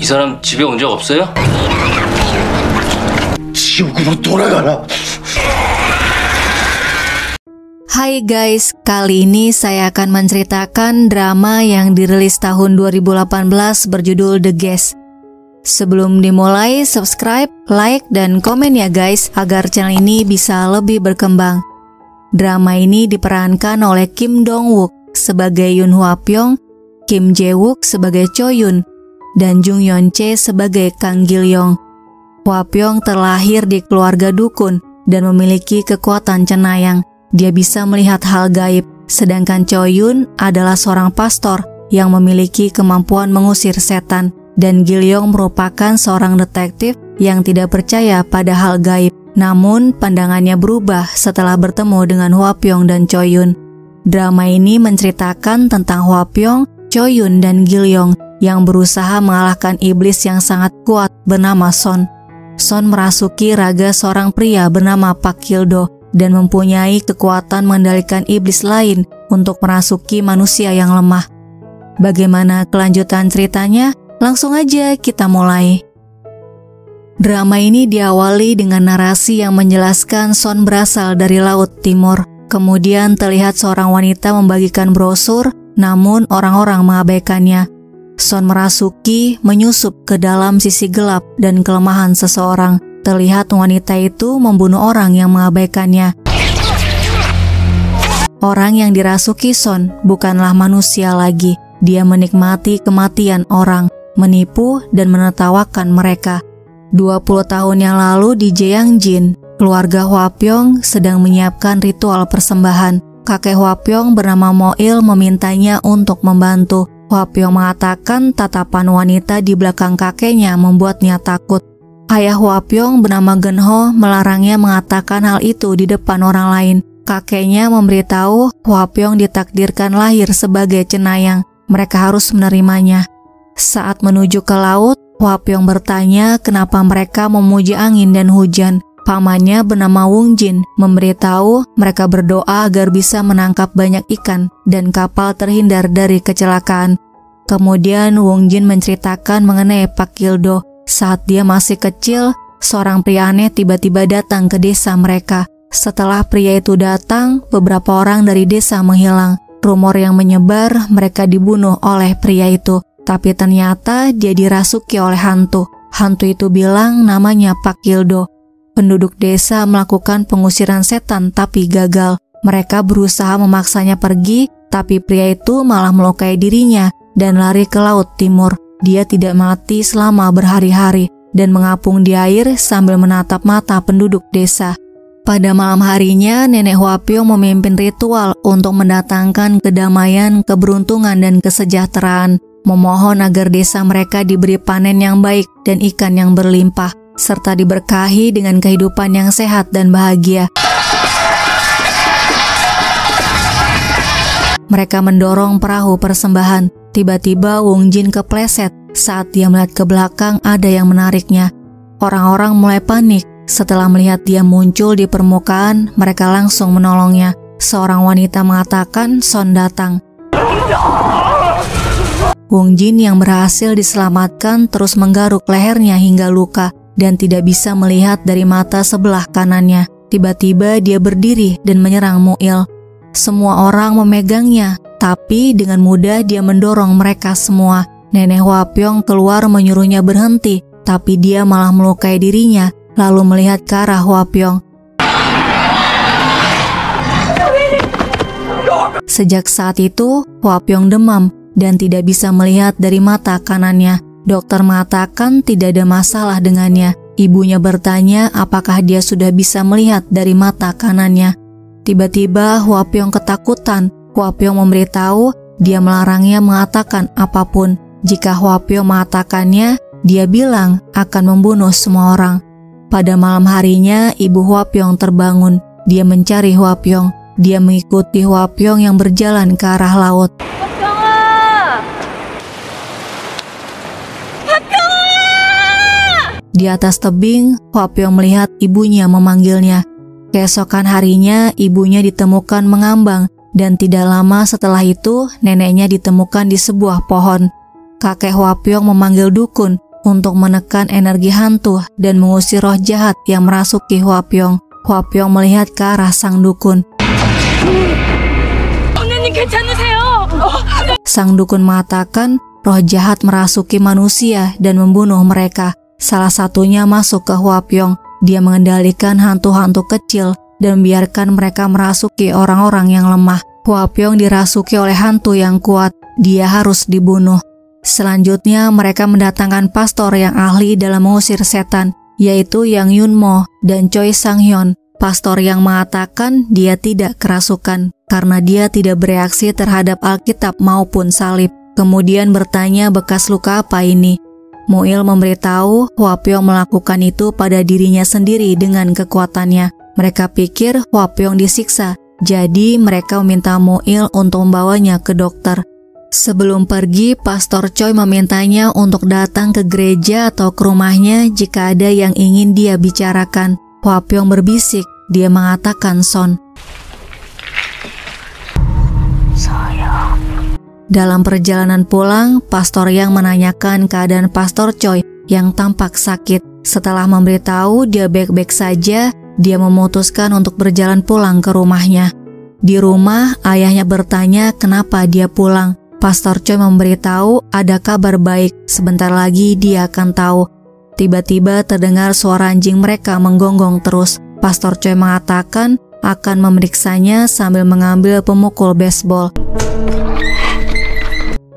이 사람 집에 온 적 없어요? 지옥으로 돌아가라. Hai guys, kali ini saya akan menceritakan drama yang dirilis tahun 2018 berjudul The Guest. Sebelum dimulai, subscribe, like, dan komen ya guys agar channel ini bisa lebih berkembang. Drama ini diperankan oleh Kim Dong Wook sebagai Yoon Hwa Pyong, Kim Jae Wook sebagai Cho Yun, dan Jung Yeon Che sebagai Kang Gil Yong. Pyong terlahir di keluarga dukun dan memiliki kekuatan cenayang. Dia bisa melihat hal gaib, sedangkan Cho Yun adalah seorang pastor yang memiliki kemampuan mengusir setan, dan Gil Yong merupakan seorang detektif yang tidak percaya pada hal gaib. Namun, pandangannya berubah setelah bertemu dengan Hwa Pyong dan Cho Yun. Drama ini menceritakan tentang Hwa Pyong, Cho Yun, dan Gil Yong yang berusaha mengalahkan iblis yang sangat kuat bernama Son. Son merasuki raga seorang pria bernama Pak Kildo dan mempunyai kekuatan mengendalikan iblis lain untuk merasuki manusia yang lemah. Bagaimana kelanjutan ceritanya? Langsung aja kita mulai. Drama ini diawali dengan narasi yang menjelaskan Son berasal dari Laut Timur. Kemudian terlihat seorang wanita membagikan brosur, namun orang-orang mengabaikannya. Son merasuki, menyusup ke dalam sisi gelap dan kelemahan seseorang. Terlihat wanita itu membunuh orang yang mengabaikannya. Orang yang dirasuki Son bukanlah manusia lagi. Dia menikmati kematian orang, menipu dan menertawakan mereka. 20 tahun yang lalu di Jeangjin, keluarga Hwa Pyong sedang menyiapkan ritual persembahan. Kakek Hwa Pyong bernama Moil memintanya untuk membantu. Hwa Pyong mengatakan tatapan wanita di belakang kakeknya membuatnya takut. Ayah Hwa Pyong bernama Genho melarangnya mengatakan hal itu di depan orang lain. Kakeknya memberitahu Hwa Pyong ditakdirkan lahir sebagai cenayang. Mereka harus menerimanya. Saat menuju ke laut, Hwa Pyong bertanya kenapa mereka memuji angin dan hujan. Pamannya bernama Wung Jin memberitahu mereka berdoa agar bisa menangkap banyak ikan dan kapal terhindar dari kecelakaan. Kemudian Wung Jin menceritakan mengenai Pak Kildo. Saat dia masih kecil, seorang pria aneh tiba-tiba datang ke desa mereka. Setelah pria itu datang, beberapa orang dari desa menghilang. Rumor yang menyebar mereka dibunuh oleh pria itu, tapi ternyata dia dirasuki oleh hantu. Hantu itu bilang namanya Pak Kildo. Penduduk desa melakukan pengusiran setan tapi gagal. Mereka berusaha memaksanya pergi, tapi pria itu malah melukai dirinya dan lari ke laut timur. Dia tidak mati selama berhari-hari dan mengapung di air sambil menatap mata penduduk desa. Pada malam harinya, Nenek Huapyong memimpin ritual untuk mendatangkan kedamaian, keberuntungan, dan kesejahteraan, memohon agar desa mereka diberi panen yang baik dan ikan yang berlimpah, serta diberkahi dengan kehidupan yang sehat dan bahagia. Mereka mendorong perahu persembahan. Tiba-tiba Wong Jin kepleset saat dia melihat ke belakang ada yang menariknya. Orang-orang mulai panik. Setelah melihat dia muncul di permukaan, mereka langsung menolongnya. Seorang wanita mengatakan Son datang. Wong Jin yang berhasil diselamatkan terus menggaruk lehernya hingga luka dan tidak bisa melihat dari mata sebelah kanannya. Tiba-tiba dia berdiri dan menyerang Muil. Semua orang memegangnya, tapi dengan mudah dia mendorong mereka semua. Nenek Pyong keluar menyuruhnya berhenti, tapi dia malah melukai dirinya, lalu melihat ke arah Pyong. Sejak saat itu, Pyong demam dan tidak bisa melihat dari mata kanannya. Dokter mengatakan tidak ada masalah dengannya. Ibunya bertanya apakah dia sudah bisa melihat dari mata kanannya. Tiba-tiba Pyong ketakutan. Pyong memberitahu dia melarangnya mengatakan apa pun. Jika Pyong mengatakannya, dia bilang akan membunuh semua orang. Pada malam harinya, ibu Pyong terbangun. Dia mencari Pyong. Dia mengikuti Pyong yang berjalan ke arah laut. Di atas tebing, Pyong melihat ibunya memanggilnya. Keesokan harinya, ibunya ditemukan mengambang dan tidak lama setelah itu neneknya ditemukan di sebuah pohon. Kakek Huapyong memanggil dukun untuk menekan energi hantu dan mengusir roh jahat yang merasuki Huapyong. Huapyong melihat ke arah sang dukun. Sang dukun mengatakan roh jahat merasuki manusia dan membunuh mereka. Salah satunya masuk ke Huapyong. Dia mengendalikan hantu-hantu kecil dan membiarkan mereka merasuki orang-orang yang lemah. Huapyong dirasuki oleh hantu yang kuat. Dia harus dibunuh. Selanjutnya mereka mendatangkan pastor yang ahli dalam mengusir setan, yaitu Yang Yunmo dan Choi Sang Hyun. Pastor yang mengatakan dia tidak kerasukan karena dia tidak bereaksi terhadap Alkitab maupun salib. Kemudian bertanya bekas luka apa ini. Muil memberitahu Huapyong melakukan itu pada dirinya sendiri dengan kekuatannya. Mereka pikir Huapyong disiksa, jadi mereka meminta Muil untuk membawanya ke dokter. Sebelum pergi, Pastor Choi memintanya untuk datang ke gereja atau ke rumahnya jika ada yang ingin dia bicarakan. Hua Pyong berbisik, dia mengatakan Son. Saya. Dalam perjalanan pulang, Pastor Yang menanyakan keadaan Pastor Choi yang tampak sakit. Setelah memberitahu dia baik-baik saja, dia memutuskan untuk berjalan pulang ke rumahnya. Di rumah, ayahnya bertanya kenapa dia pulang. Pastor Choi memberitahu ada kabar baik, sebentar lagi dia akan tahu. Tiba-tiba terdengar suara anjing mereka menggonggong terus. Pastor Choi mengatakan akan memeriksanya sambil mengambil pemukul baseball.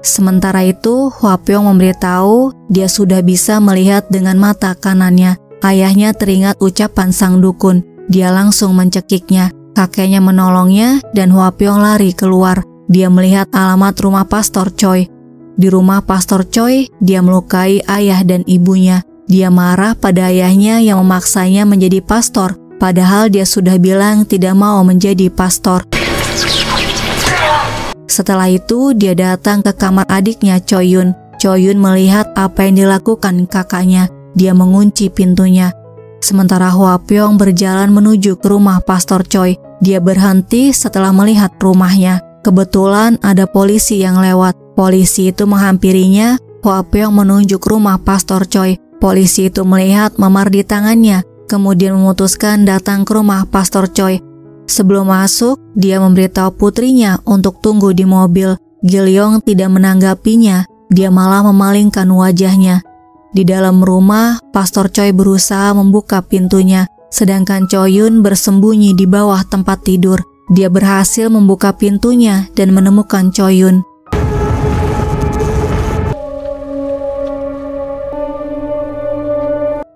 Sementara itu, Hua Pyong memberitahu dia sudah bisa melihat dengan mata kanannya. Ayahnya teringat ucapan sang dukun. Dia langsung mencekiknya. Kakeknya menolongnya dan Hua Pyong lari keluar. Dia melihat alamat rumah Pastor Choi. Di rumah Pastor Choi, dia melukai ayah dan ibunya. Dia marah pada ayahnya yang memaksanya menjadi pastor, padahal dia sudah bilang tidak mau menjadi pastor. Setelah itu, dia datang ke kamar adiknya Choi Yun. Choi Yun melihat apa yang dilakukan kakaknya. Dia mengunci pintunya. Sementara Hua Pyong berjalan menuju ke rumah Pastor Choi. Dia berhenti setelah melihat rumahnya. Kebetulan ada polisi yang lewat. Polisi itu menghampirinya. Hua Pyong menunjuk rumah Pastor Choi. Polisi itu melihat memar di tangannya, kemudian memutuskan datang ke rumah Pastor Choi. Sebelum masuk, dia memberitahu putrinya untuk tunggu di mobil. Gilyong tidak menanggapinya, dia malah memalingkan wajahnya. Di dalam rumah, Pastor Choi berusaha membuka pintunya, sedangkan Choyun bersembunyi di bawah tempat tidur. Dia berhasil membuka pintunya dan menemukan Choyun.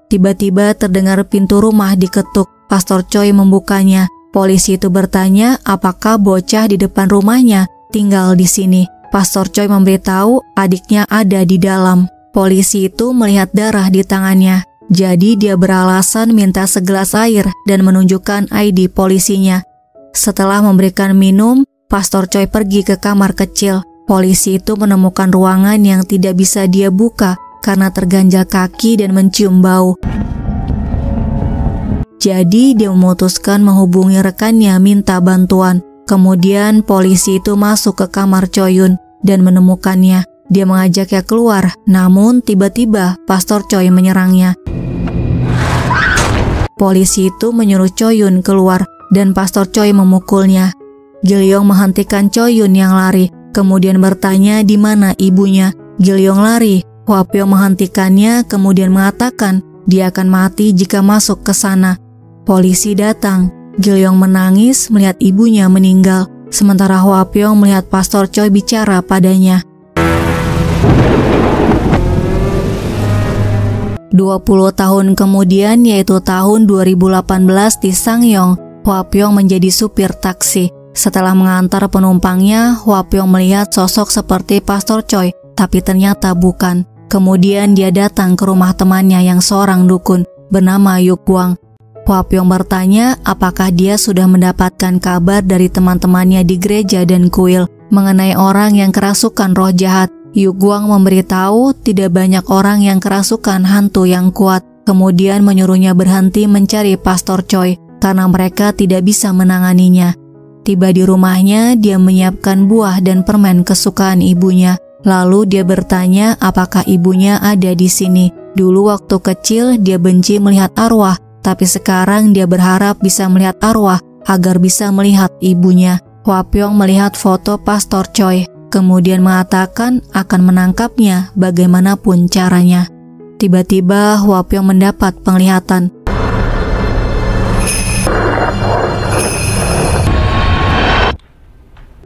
Tiba-tiba terdengar pintu rumah diketuk. Pastor Choi membukanya. Polisi itu bertanya apakah bocah di depan rumahnya tinggal di sini. Pastor Choi memberitahu adiknya ada di dalam. Polisi itu melihat darah di tangannya. Jadi dia beralasan minta segelas air dan menunjukkan ID polisinya. Setelah memberikan minum, Pastor Choi pergi ke kamar kecil. Polisi itu menemukan ruangan yang tidak bisa dia buka karena terganjal kaki dan mencium bau. Jadi dia memutuskan menghubungi rekannya minta bantuan. Kemudian polisi itu masuk ke kamar Choyun dan menemukannya. Dia mengajaknya keluar, namun tiba-tiba Pastor Choi menyerangnya. Polisi itu menyuruh Choyun keluar dan Pastor Choi memukulnya. Gilyong menghentikan Choyun yang lari, kemudian bertanya di mana ibunya. Gilyong lari, Huapyo menghentikannya kemudian mengatakan dia akan mati jika masuk ke sana. Polisi datang, Gilyong menangis melihat ibunya meninggal, sementara Huapyo melihat Pastor Choi bicara padanya. 20 tahun kemudian yaitu tahun 2018 di Sangyong, Huapyong menjadi supir taksi. Setelah mengantar penumpangnya, Huapyong melihat sosok seperti Pastor Choi, tapi ternyata bukan. Kemudian dia datang ke rumah temannya yang seorang dukun bernama Yuk Guang. Huapyong bertanya apakah dia sudah mendapatkan kabar dari teman-temannya di gereja dan kuil mengenai orang yang kerasukan roh jahat. Yuk Guang memberitahu tidak banyak orang yang kerasukan hantu yang kuat, kemudian menyuruhnya berhenti mencari Pastor Choi karena mereka tidak bisa menanganinya. Tiba di rumahnya, dia menyiapkan buah dan permen kesukaan ibunya. Lalu dia bertanya apakah ibunya ada di sini. Dulu waktu kecil dia benci melihat arwah, tapi sekarang dia berharap bisa melihat arwah agar bisa melihat ibunya. Hua Pyong melihat foto Pastor Choi, kemudian mengatakan akan menangkapnya bagaimanapun caranya. Tiba-tiba Hua Pyong mendapat penglihatan.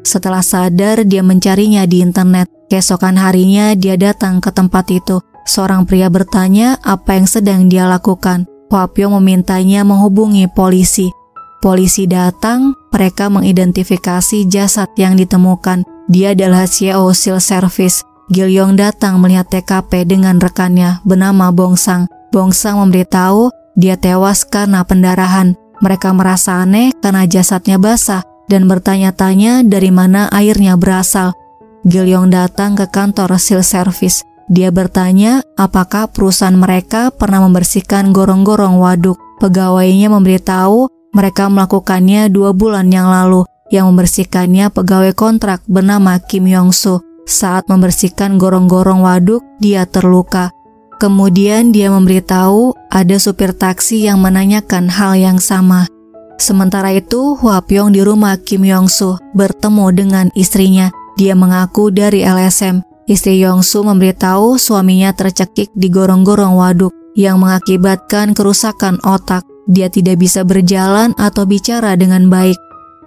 Setelah sadar, dia mencarinya di internet. Keesokan harinya, dia datang ke tempat itu. Seorang pria bertanya apa yang sedang dia lakukan. Huapyo memintanya menghubungi polisi. Polisi datang, mereka mengidentifikasi jasad yang ditemukan. Dia adalah CEO Seal Service. Gilyong datang melihat TKP dengan rekannya bernama Bongsang. Bongsang memberitahu dia tewas karena pendarahan. Mereka merasa aneh karena jasadnya basah dan bertanya-tanya dari mana airnya berasal. Gilyong datang ke kantor Seal Service. Dia bertanya apakah perusahaan mereka pernah membersihkan gorong-gorong waduk. Pegawainya memberitahu mereka melakukannya dua bulan yang lalu. Yang membersihkannya pegawai kontrak bernama Kim Yong-soo. Saat membersihkan gorong-gorong waduk, dia terluka. Kemudian dia memberitahu ada supir taksi yang menanyakan hal yang sama. Sementara itu, Hua Pyong di rumah Kim Yong-soo bertemu dengan istrinya. Dia mengaku dari LSM. Istri Yong-soo memberitahu suaminya tercekik di gorong-gorong waduk yang mengakibatkan kerusakan otak. Dia tidak bisa berjalan atau bicara dengan baik.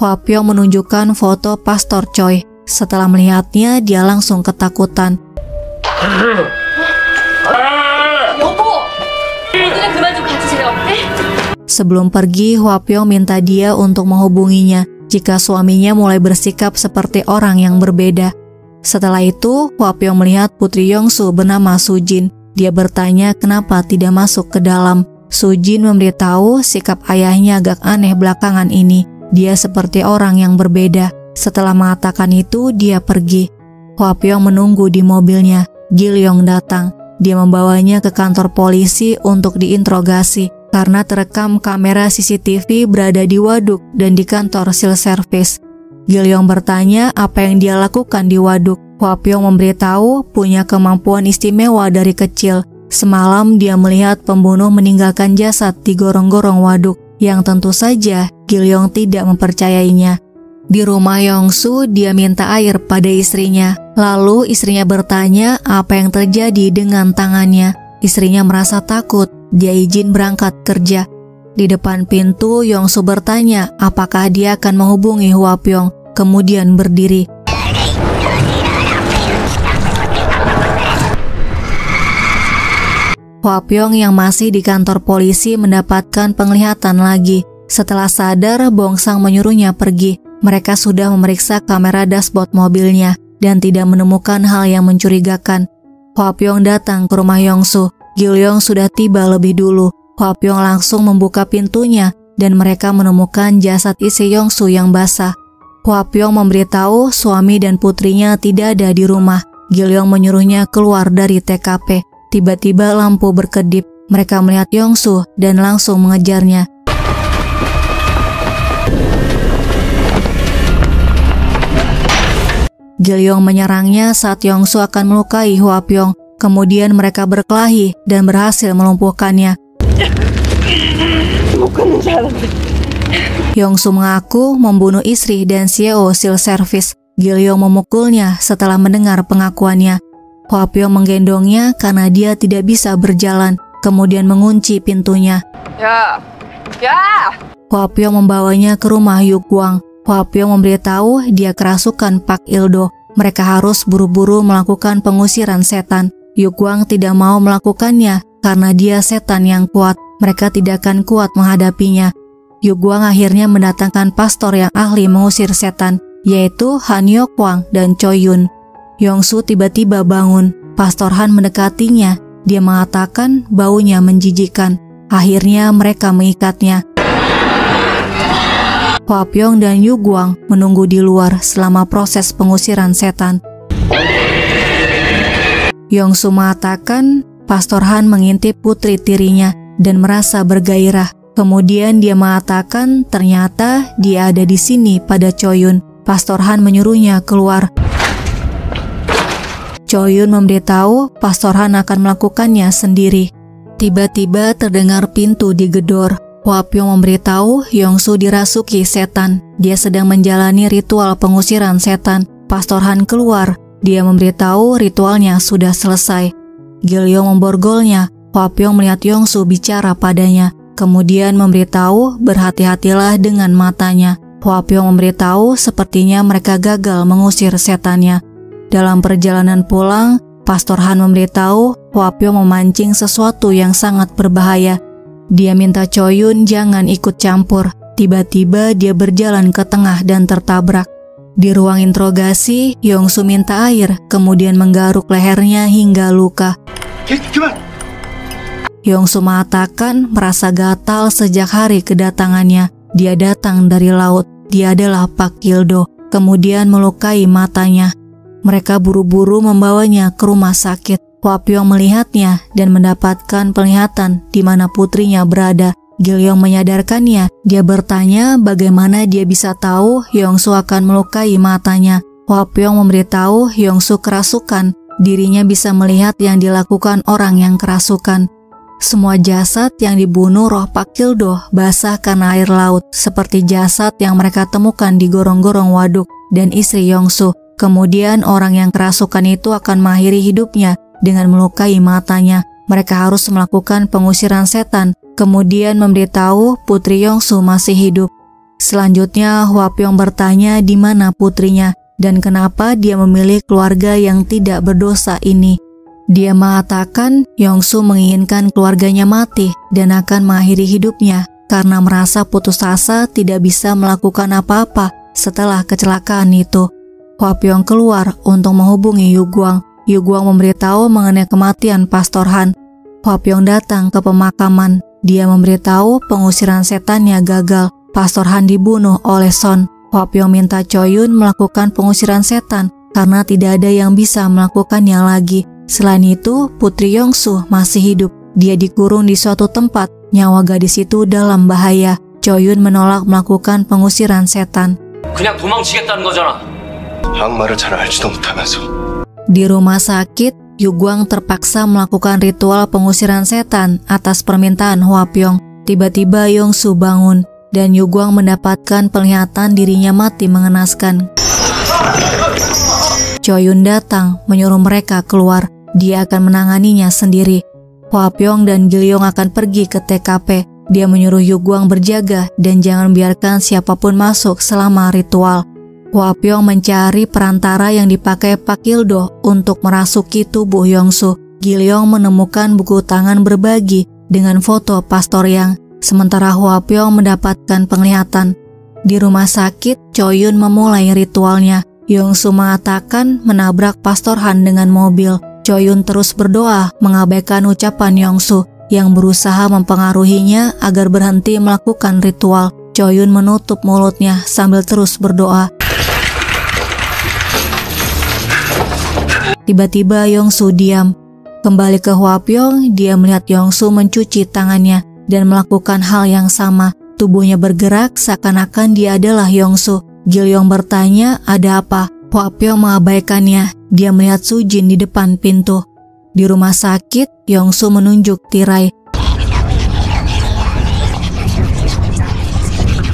Hua Pyong menunjukkan foto Pastor Choi. Setelah melihatnya, dia langsung ketakutan. Sebelum pergi, Huapyo minta dia untuk menghubunginya jika suaminya mulai bersikap seperti orang yang berbeda. Setelah itu, Huapyo melihat putri Yongsu bernama Sujin. Dia bertanya kenapa tidak masuk ke dalam. Sujin memberitahu sikap ayahnya agak aneh belakangan ini. Dia seperti orang yang berbeda. Setelah mengatakan itu, dia pergi. Huapyong menunggu di mobilnya. Gilyong datang. Dia membawanya ke kantor polisi untuk diinterogasi karena terekam kamera CCTV berada di waduk dan di kantor Seal Service. Gilyong bertanya apa yang dia lakukan di waduk. Huapyong memberitahu punya kemampuan istimewa dari kecil. Semalam dia melihat pembunuh meninggalkan jasad di gorong-gorong waduk yang tentu saja Gilyong tidak mempercayainya. Di rumah Yongsu, dia minta air pada istrinya. Lalu istrinya bertanya apa yang terjadi dengan tangannya. Istrinya merasa takut dia izin berangkat kerja. Di depan pintu, Yongsu bertanya apakah dia akan menghubungi Hua Pyong, kemudian berdiri. Hua Pyong yang masih di kantor polisi mendapatkan penglihatan lagi. Setelah sadar, Bongsang menyuruhnya pergi. Mereka sudah memeriksa kamera dashboard mobilnya dan tidak menemukan hal yang mencurigakan. Hua Pyong datang ke rumah Yongsu. Gilyong sudah tiba lebih dulu. Hua Pyong langsung membuka pintunya dan mereka menemukan jasad isi Yongsu yang basah. Hua Pyong memberitahu suami dan putrinya tidak ada di rumah. Gilyong menyuruhnya keluar dari TKP. Tiba-tiba lampu berkedip. Mereka melihat Yongsu dan langsung mengejarnya. Gilyong menyerangnya saat Yongsu akan melukai Hua Pyong. Kemudian mereka berkelahi dan berhasil melumpuhkannya. Yongsu mengaku membunuh istri dan CEO Seal Service. Gilyong memukulnya setelah mendengar pengakuannya. Huapyo menggendongnya karena dia tidak bisa berjalan, kemudian mengunci pintunya. Ya, ya. Huapyo membawanya ke rumah Yugwang. Huapyo memberitahu dia kerasukan Pak Ildo. Mereka harus buru-buru melakukan pengusiran setan. Yukwang tidak mau melakukannya karena dia setan yang kuat. Mereka tidak akan kuat menghadapinya. Yukwang akhirnya mendatangkan pastor yang ahli mengusir setan, yaitu Han Yokwang dan Choi Yun. Yongsu tiba-tiba bangun. Pastor Han mendekatinya. Dia mengatakan baunya menjijikan. Akhirnya mereka mengikatnya. Hua Pyong dan Yu Guang menunggu di luar selama proses pengusiran setan. Yongsu mengatakan Pastor Han mengintip putri tirinya dan merasa bergairah. Kemudian dia mengatakan ternyata dia ada di sini pada Choyun. Pastor Han menyuruhnya keluar. Choyun memberitahu Pastor Han akan melakukannya sendiri. Tiba-tiba terdengar pintu digedor. Pyong memberitahu Yongsu dirasuki setan. Dia sedang menjalani ritual pengusiran setan. Pastor Han keluar. Dia memberitahu ritualnya sudah selesai. Gilyo memborgolnya. Pyong melihat Yongsu bicara padanya. Kemudian memberitahu berhati-hatilah dengan matanya. Pyong memberitahu sepertinya mereka gagal mengusir setannya. Dalam perjalanan pulang, Pastor Han memberitahu Pyong memancing sesuatu yang sangat berbahaya. Dia minta Choyun jangan ikut campur. Tiba-tiba dia berjalan ke tengah dan tertabrak. Di ruang interogasi, Yongsu minta air, kemudian menggaruk lehernya hingga luka. Yongsu mengatakan merasa gatal sejak hari kedatangannya. Dia datang dari laut. Dia adalah Pak Gildo. Kemudian melukai matanya. Mereka buru-buru membawanya ke rumah sakit. Pyong melihatnya dan mendapatkan penglihatan di mana putrinya berada. Gilyong menyadarkannya. Dia bertanya bagaimana dia bisa tahu Yongsu akan melukai matanya. Pyong memberitahu Yongsu kerasukan. Dirinya bisa melihat yang dilakukan orang yang kerasukan. Semua jasad yang dibunuh roh Pak Kildo basah karena air laut, seperti jasad yang mereka temukan di gorong-gorong waduk dan istri Yongsu. Kemudian orang yang kerasukan itu akan mengakhiri hidupnya dengan melukai matanya. Mereka harus melakukan pengusiran setan, kemudian memberitahu putri Yongsu masih hidup. Selanjutnya, Hua Pyong bertanya di mana putrinya dan kenapa dia memilih keluarga yang tidak berdosa ini. Dia mengatakan Yongsu menginginkan keluarganya mati dan akan mengakhiri hidupnya karena merasa putus asa tidak bisa melakukan apa-apa setelah kecelakaan itu. Hua Pyong keluar untuk menghubungi Yu Guang. Yu Guang memberitahu mengenai kematian Pastor Han. Hua Pyong datang ke pemakaman. Dia memberitahu pengusiran setannya gagal. Pastor Han dibunuh oleh Son. Hua Pyong minta Choyun melakukan pengusiran setan karena tidak ada yang bisa melakukannya lagi. Selain itu, Putri Yongsu masih hidup. Dia dikurung di suatu tempat. Nyawa gadis itu dalam bahaya. Choyun menolak melakukan pengusiran setan. 그냥 도망치겠다는 거잖아. 악마를 잘 알지도 못하면서 Di rumah sakit, Yuguang terpaksa melakukan ritual pengusiran setan atas permintaan Hua Pyong. Tiba-tiba Yongsu bangun dan Yuguang mendapatkan penglihatan dirinya mati mengenaskan. Choyun datang menyuruh mereka keluar. Dia akan menanganinya sendiri. Hua Pyong dan Gilyong akan pergi ke TKP. Dia menyuruh Yuguang berjaga dan jangan biarkan siapa pun masuk selama ritual. Hua Pyong mencari perantara yang dipakai Pak Gildo untuk merasuki tubuh Yongsu. Gilyong menemukan buku tangan berbagi dengan foto Pastor Yang, sementara Hua Pyong mendapatkan penglihatan. Di rumah sakit, Choyun memulai ritualnya. Yongsu mengatakan menabrak Pastor Han dengan mobil. Choyun terus berdoa mengabaikan ucapan Yongsu yang berusaha mempengaruhinya agar berhenti melakukan ritual. Choyun menutup mulutnya sambil terus berdoa. Tiba-tiba Yongsu diam. Kembali ke Hwapyong, dia melihat Yongsu mencuci tangannya dan melakukan hal yang sama. Tubuhnya bergerak seakan-akan dia adalah Yongsu. Gilyong bertanya ada apa. Hwapyong mengabaikannya. Dia melihat Sujin di depan pintu. Di rumah sakit, Yongsu menunjuk tirai.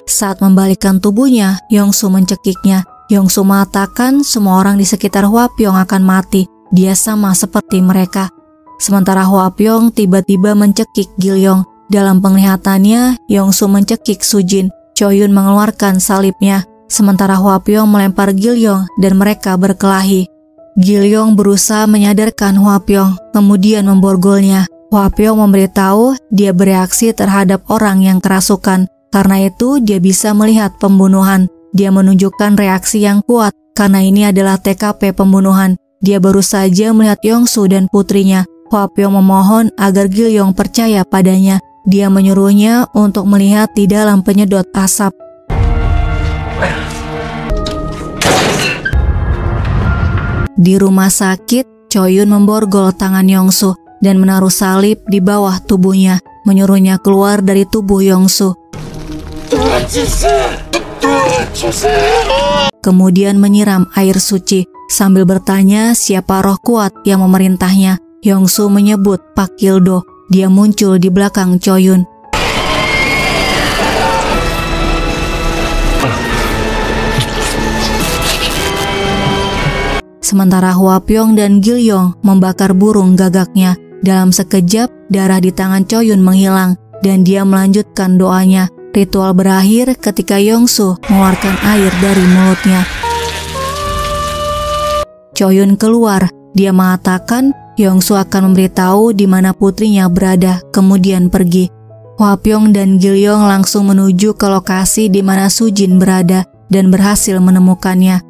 Saat membalikkan tubuhnya, Yongsu mencekiknya. Yongsu mengatakan semua orang di sekitar Hwapyong akan mati. Dia sama seperti mereka. Sementara Hwapyong tiba-tiba mencekik Gilyong. Dalam penglihatannya, Yongsu mencekik Sujin. Choyun mengeluarkan salibnya, sementara Hwapyong melempar Gilyong dan mereka berkelahi. Gilyong berusaha menyadarkan Hwapyong, kemudian memborgolnya. Hwapyong memberitahu dia bereaksi terhadap orang yang kerasukan. Karena itu, dia bisa melihat pembunuhan. Dia menunjukkan reaksi yang kuat karena ini adalah TKP pembunuhan. Dia baru saja melihat Yongsu dan putrinya. Hwapyong memohon agar Gilyong percaya padanya. Dia menyuruhnya untuk melihat di dalam penyedot asap. Di rumah sakit, Choyun memborgol tangan Yongsu dan menaruh salib di bawah tubuhnya. menyuruhnya keluar dari tubuh Yongsu. Kemudian menyiram air suci sambil bertanya siapa roh kuat yang memerintahnya. Yongsu menyebut Pak Kildo. Dia muncul di belakang Choyun. Sementara Huapyong dan Gilyong membakar burung gagaknya. Dalam sekejap, darah di tangan Choyun menghilang dan dia melanjutkan doanya. Ritual berakhir ketika Yongsu mengeluarkan air dari mulutnya. Choyun keluar. Dia mengatakan Yongsu akan memberitahu di mana putrinya berada, kemudian pergi. Hwapyong dan Gilyong langsung menuju ke lokasi di mana Sujin berada dan berhasil menemukannya.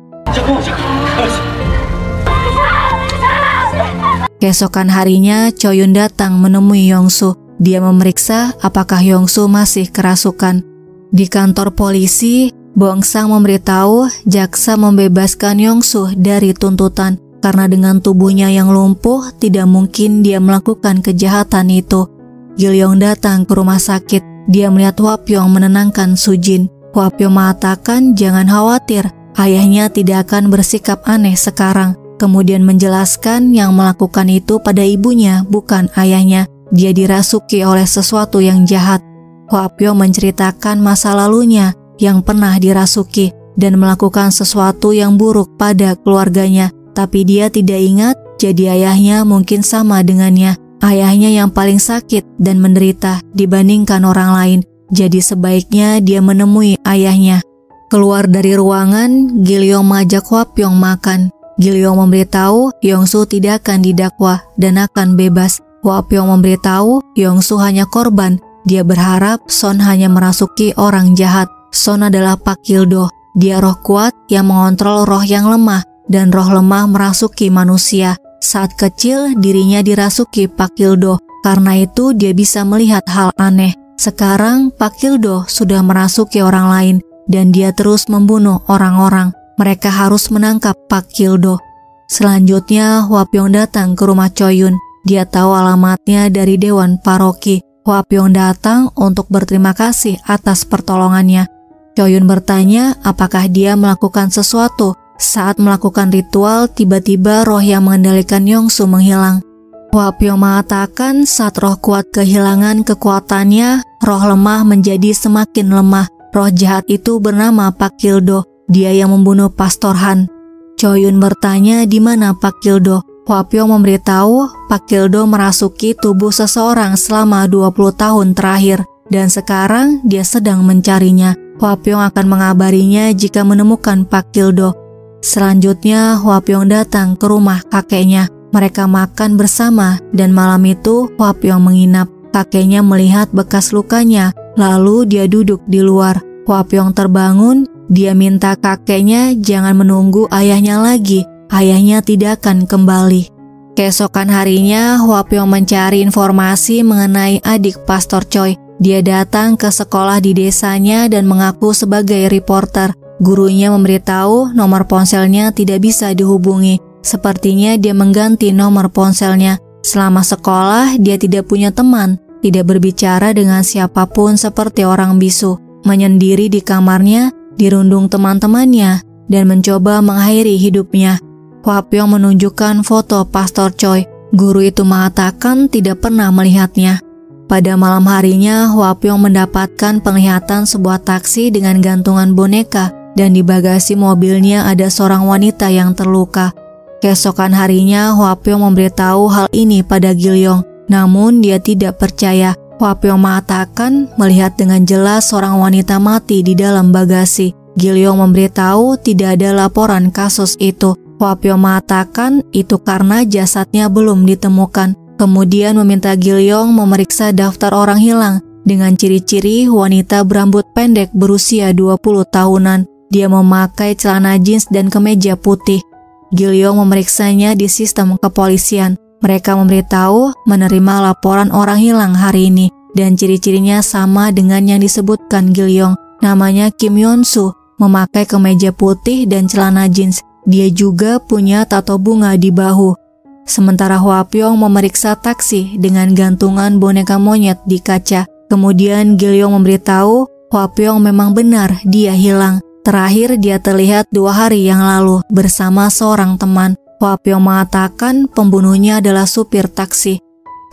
Keesokan harinya, Choyun datang menemui Yongsu. Dia memeriksa apakah Yongsu masih kerasukan. Di kantor polisi, Bongsang memberitahu jaksa membebaskan Yongsu dari tuntutan karena dengan tubuhnya yang lumpuh tidak mungkin dia melakukan kejahatan itu. Gilyong datang ke rumah sakit. Dia melihat Wapyong menenangkan Sujin. Wapyong mengatakan jangan khawatir, ayahnya tidak akan bersikap aneh sekarang kemudian menjelaskan yang melakukan itu pada ibunya, bukan ayahnya. Dia dirasuki oleh sesuatu yang jahat. Huapyo menceritakan masa lalunya yang pernah dirasuki dan melakukan sesuatu yang buruk pada keluarganya, tapi dia tidak ingat jadi ayahnya mungkin sama dengannya. Ayahnya yang paling sakit dan menderita dibandingkan orang lain, jadi sebaiknya dia menemui ayahnya. Keluar dari ruangan, Gilyong mengajak Huapyong makan. Gilyong memberitahu Yongsu tidak akan didakwa dan akan bebas. Wapyong memberitahu Yongsu hanya korban. Dia berharap Son hanya merasuki orang jahat. Son adalah Pak Kildo. Dia roh kuat yang mengontrol roh yang lemah dan roh lemah merasuki manusia. Saat kecil dirinya dirasuki Pak Kildo. Karena itu dia bisa melihat hal aneh. Sekarang Pak Kildo sudah merasuki orang lain dan dia terus membunuh orang-orang mereka harus menangkap Pak Kildo. Selanjutnya, Wapyong datang ke rumah Choyun. Dia tahu alamatnya dari Dewan Paroki. Wapyong datang untuk berterima kasih atas pertolongannya. Choyun bertanya apakah dia melakukan sesuatu. Saat melakukan ritual, tiba-tiba roh yang mengendalikan Yongsu menghilang. Wapyong mengatakan saat roh kuat kehilangan kekuatannya, roh lemah menjadi semakin lemah. Roh jahat itu bernama Pak Kildo. Dia yang membunuh Pastor Han. Choyun bertanya di mana Pak Kildo. Hwapyo memberitahu Pak Kildo merasuki tubuh seseorang selama 20 tahun terakhir dan sekarang dia sedang mencarinya. Hwapyong akan mengabarinya jika menemukan Pak Kildo. Selanjutnya, Hwapyong datang ke rumah kakeknya. Mereka makan bersama dan malam itu Hwapyong menginap. Kakeknya melihat bekas lukanya, lalu dia duduk di luar. Hwapyong terbangun dia minta kakeknya jangan menunggu ayahnya lagi, ayahnya tidak akan kembali. Keesokan harinya, Huapyong mencari informasi mengenai adik Pastor Choi. Dia datang ke sekolah di desanya dan mengaku sebagai reporter. Gurunya memberitahu nomor ponselnya tidak bisa dihubungi. Sepertinya dia mengganti nomor ponselnya. Selama sekolah, dia tidak punya teman, tidak berbicara dengan siapa pun seperti orang bisu. Menyendiri di kamarnya, dirundung teman-temannya dan mencoba mengakhiri hidupnya. Hwapyong menunjukkan foto Pastor Choi. Guru itu mengatakan tidak pernah melihatnya. Pada malam harinya, Hwapyong mendapatkan penglihatan sebuah taksi dengan gantungan boneka dan di bagasi mobilnya ada seorang wanita yang terluka. Keesokan harinya, Hwapyong memberitahu hal ini pada Gilyong, namun dia tidak percaya. Wapyo mengatakan melihat dengan jelas seorang wanita mati di dalam bagasi. Gilyong memberitahu tidak ada laporan kasus itu. Wapyo mengatakan itu karena jasadnya belum ditemukan. Kemudian meminta Gilyong memeriksa daftar orang hilang dengan ciri-ciri wanita berambut pendek berusia 20 tahunan. Dia memakai celana jeans dan kemeja putih. Gilyong memeriksanya di sistem kepolisian. Mereka memberitahu menerima laporan orang hilang hari ini dan ciri-cirinya sama dengan yang disebutkan Gilyong. Namanya Kim Yeon Soo, memakai kemeja putih dan celana jeans. Dia juga punya tato bunga di bahu. sementara Hua Pyong memeriksa taksi dengan gantungan boneka monyet di kaca. Kemudian Gilyong memberitahu Hua Pyong memang benar dia hilang. Terakhir dia terlihat dua hari yang lalu bersama seorang teman. Hua Pyong mengatakan pembunuhnya adalah supir taksi.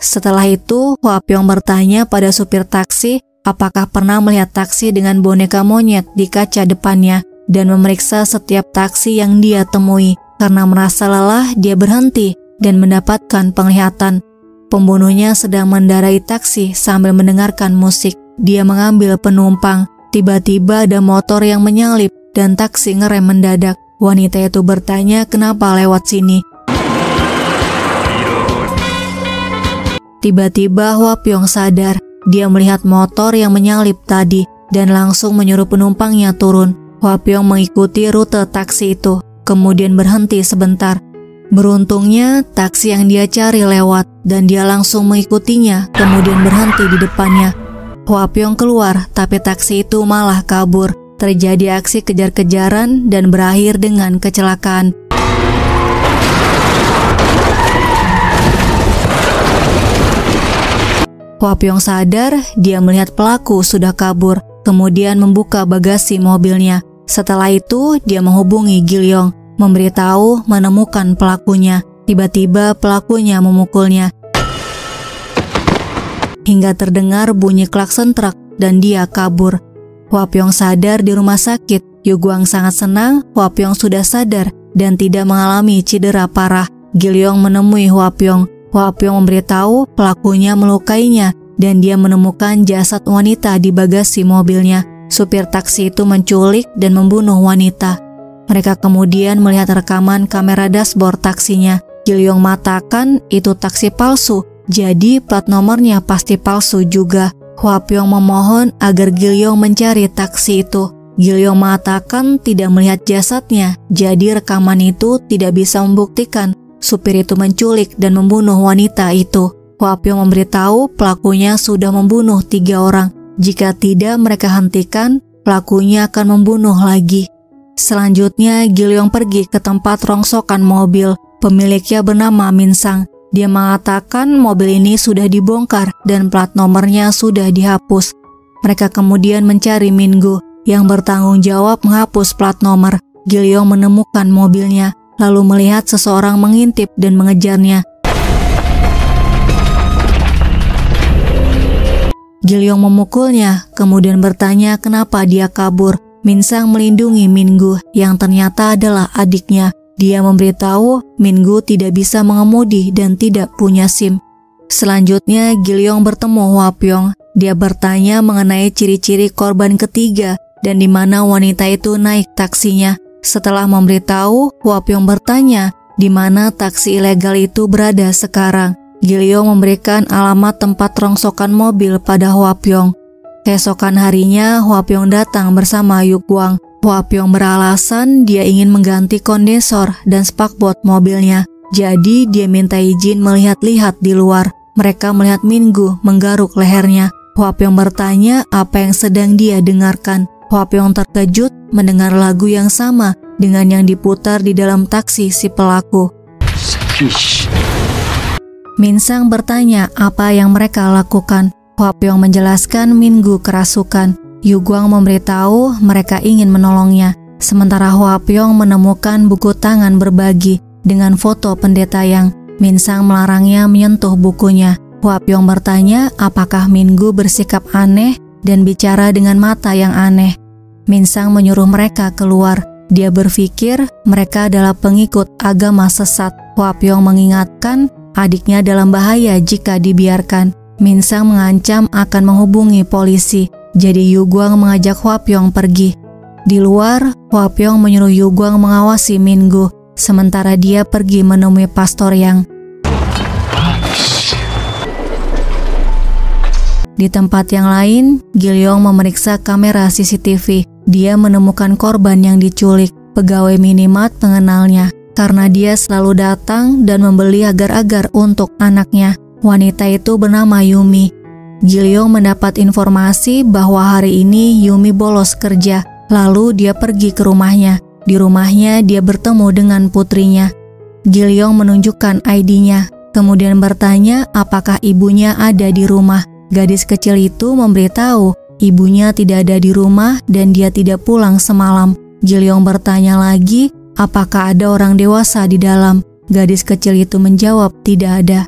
Setelah itu, Hua Pyong bertanya pada supir taksi apakah pernah melihat taksi dengan boneka monyet di kaca depannya dan memeriksa setiap taksi yang dia temui. Karena merasa lelah, dia berhenti dan mendapatkan penglihatan. Pembunuhnya sedang mendarai taksi sambil mendengarkan musik. Dia mengambil penumpang. Tiba-tiba ada motor yang menyalip dan taksi ngerem mendadak. Wanita itu bertanya kenapa lewat sini. Tiba-tiba Hua Pyong sadar. Dia melihat motor yang menyalip tadi dan langsung menyuruh penumpangnya turun. Hua Pyong mengikuti rute taksi itu kemudian berhenti sebentar. Beruntungnya, taksi yang dia cari lewat dan dia langsung mengikutinya, kemudian berhenti di depannya. Hua Pyong keluar, tapi taksi itu malah kabur. Terjadi aksi kejar-kejaran dan berakhir dengan kecelakaan. Hua Pyong sadar dia melihat pelaku sudah kabur, kemudian membuka bagasi mobilnya. Setelah itu, dia menghubungi Gilyong memberitahu menemukan pelakunya. Tiba-tiba pelakunya memukulnya. Hingga terdengar bunyi klakson truk dan dia kabur. Pyong sadar di rumah sakit. Yu Guang sangat senang Pyong sudah sadar dan tidak mengalami cedera parah. Gilyong menemui Pyong. Pyong memberitahu pelakunya melukainya dan dia menemukan jasad wanita di bagasi mobilnya. Supir taksi itu menculik dan membunuh wanita. Mereka kemudian melihat rekaman kamera dashboard taksinya. Gilyong matakan itu taksi palsu, jadi plat nomornya pasti palsu juga. Hua Pyong memohon agar Gilyong mencari taksi itu. Gilyong mengatakan tidak melihat jasadnya, jadi rekaman itu tidak bisa membuktikan supir itu menculik dan membunuh wanita itu. Pyong memberitahu pelakunya sudah membunuh tiga orang. Jika tidak mereka hentikan, pelakunya akan membunuh lagi. Selanjutnya, Gilyong pergi ke tempat rongsokan mobil. Pemiliknya bernama Minsang. Dia mengatakan mobil ini sudah dibongkar dan plat nomornya sudah dihapus. Mereka kemudian mencari Minggu yang bertanggung jawab menghapus plat nomor. Gilyong menemukan mobilnya, lalu melihat seseorang mengintip dan mengejarnya. Gilyong memukulnya, kemudian bertanya kenapa dia kabur. Minsang melindungi Minggu yang ternyata adalah adiknya. Dia memberitahu Minggu tidak bisa mengemudi dan tidak punya SIM. Selanjutnya, Gilyong bertemu Hua Pyong. Dia bertanya mengenai ciri-ciri korban ketiga dan di mana wanita itu naik taksinya. Setelah memberitahu, Hua Pyong bertanya di mana taksi ilegal itu berada sekarang. Gilyong memberikan alamat tempat rongsokan mobil pada Hua Pyong. Keesokan harinya, Hua Pyong datang bersama Yu Guang. Hua Pyong beralasan dia ingin mengganti kondensor dan spakbot mobilnya. Jadi dia minta izin melihat-lihat di luar. Mereka melihat Minggu menggaruk lehernya. Hua Pyong bertanya apa yang sedang dia dengarkan. Hua Pyong terkejut mendengar lagu yang sama dengan yang diputar di dalam taksi si pelaku. Minsang bertanya apa yang mereka lakukan. Hua Pyong menjelaskan Minggu kerasukan. Yu Guang memberitahu mereka ingin menolongnya. Sementara Hua Pyong menemukan buku tangan berbagi dengan foto pendeta yang Minsang melarangnya menyentuh bukunya. Hua Pyong bertanya apakah Minggu bersikap aneh dan bicara dengan mata yang aneh. Minsang menyuruh mereka keluar. Dia berpikir mereka adalah pengikut agama sesat. Hua Pyong mengingatkan adiknya dalam bahaya jika dibiarkan. Minsang mengancam akan menghubungi polisi, jadi Yu Guang mengajak Hua Pyong pergi. Di luar, Hua Pyong menyuruh Yu Guang mengawasi Minggu, sementara dia pergi menemui pastor yang Di tempat yang lain, Gilyong memeriksa kamera CCTV. Dia menemukan korban yang diculik. Pegawai minimat mengenalnya karena dia selalu datang dan membeli agar-agar untuk anaknya. Wanita itu bernama Yumi. Gilyong mendapat informasi bahwa hari ini Yumi bolos kerja, lalu dia pergi ke rumahnya. Di rumahnya dia bertemu dengan putrinya. Gilyong menunjukkan ID-nya, kemudian bertanya apakah ibunya ada di rumah. Gadis kecil itu memberitahu ibunya tidak ada di rumah dan dia tidak pulang semalam. Gilyong bertanya lagi apakah ada orang dewasa di dalam. Gadis kecil itu menjawab tidak ada.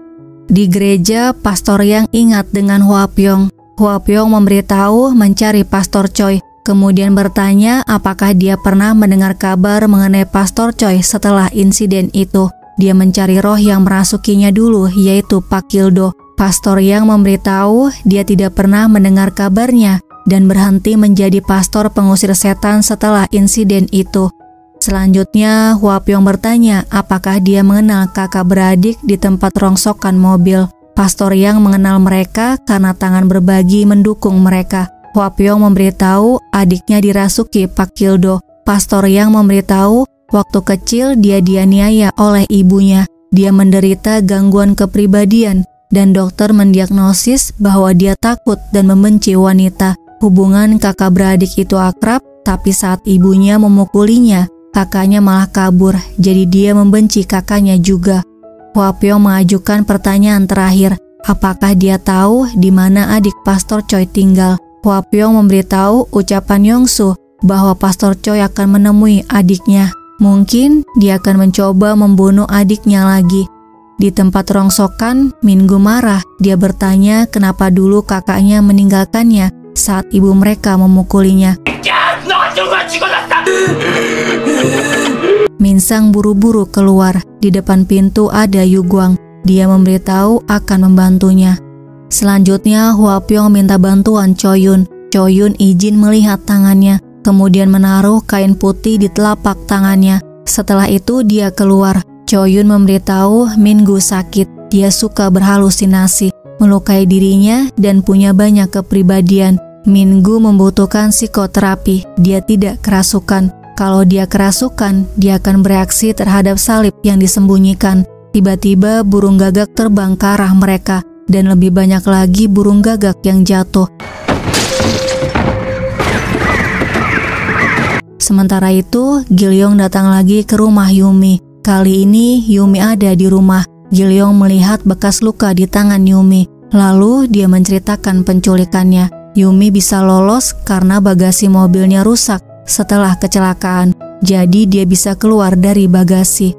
Di gereja, pastor yang ingat dengan Hua Pyong. Hua Pyong memberitahu mencari pastor Choi, kemudian bertanya apakah dia pernah mendengar kabar mengenai pastor Choi setelah insiden itu. Dia mencari roh yang merasukinya dulu, yaitu Pak Kildo. Pastor yang memberitahu dia tidak pernah mendengar kabarnya dan berhenti menjadi pastor pengusir setan setelah insiden itu. Selanjutnya, Hua Pyong bertanya apakah dia mengenal kakak beradik di tempat rongsokan mobil. Pastor yang mengenal mereka karena tangan berbagi mendukung mereka. Hua Pyong memberitahu adiknya dirasuki Pak Kildo. Pastor yang memberitahu waktu kecil dia dianiaya oleh ibunya. Dia menderita gangguan kepribadian dan dokter mendiagnosis bahwa dia takut dan membenci wanita. Hubungan kakak beradik itu akrab, tapi saat ibunya memukulinya, kakaknya malah kabur, jadi dia membenci kakaknya juga. Wapyo mengajukan pertanyaan terakhir, apakah dia tahu di mana adik Pastor Choi tinggal? Wapyo memberitahu ucapan Yongsu bahwa Pastor Choi akan menemui adiknya. Mungkin dia akan mencoba membunuh adiknya lagi. Di tempat rongsokan, Minggu marah. Dia bertanya kenapa dulu kakaknya meninggalkannya saat ibu mereka memukulinya. Minsang buru-buru keluar. Di depan pintu ada Yuguang. Dia memberitahu akan membantunya. Selanjutnya, Hua Pyong minta bantuan Choyun. Choyun izin melihat tangannya, kemudian menaruh kain putih di telapak tangannya. Setelah itu dia keluar. Choyun memberitahu Minggu sakit. Dia suka berhalusinasi, melukai dirinya, dan punya banyak kepribadian. Minggu membutuhkan psikoterapi. Dia tidak kerasukan. Kalau dia kerasukan, dia akan bereaksi terhadap salib yang disembunyikan. Tiba-tiba burung gagak terbang ke arah mereka, dan lebih banyak lagi burung gagak yang jatuh. Sementara itu, Gilyong datang lagi ke rumah Yumi. Kali ini Yumi ada di rumah. Gilyong melihat bekas luka di tangan Yumi. Lalu dia menceritakan penculikannya. Yumi bisa lolos karena bagasi mobilnya rusak setelah kecelakaan. Jadi dia bisa keluar dari bagasi.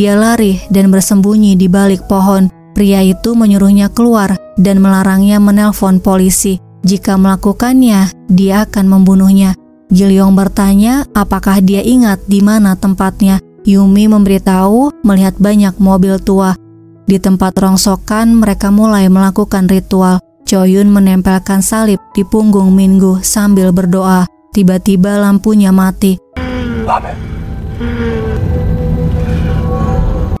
Dia lari dan bersembunyi di balik pohon. Pria itu menyuruhnya keluar dan melarangnya menelpon polisi. Jika melakukannya, dia akan membunuhnya. Gilyong bertanya apakah dia ingat di mana tempatnya. Yumi memberitahu melihat banyak mobil tua. Di tempat rongsokan mereka mulai melakukan ritual. Choyun menempelkan salib di punggung Minggu sambil berdoa. Tiba-tiba lampunya mati.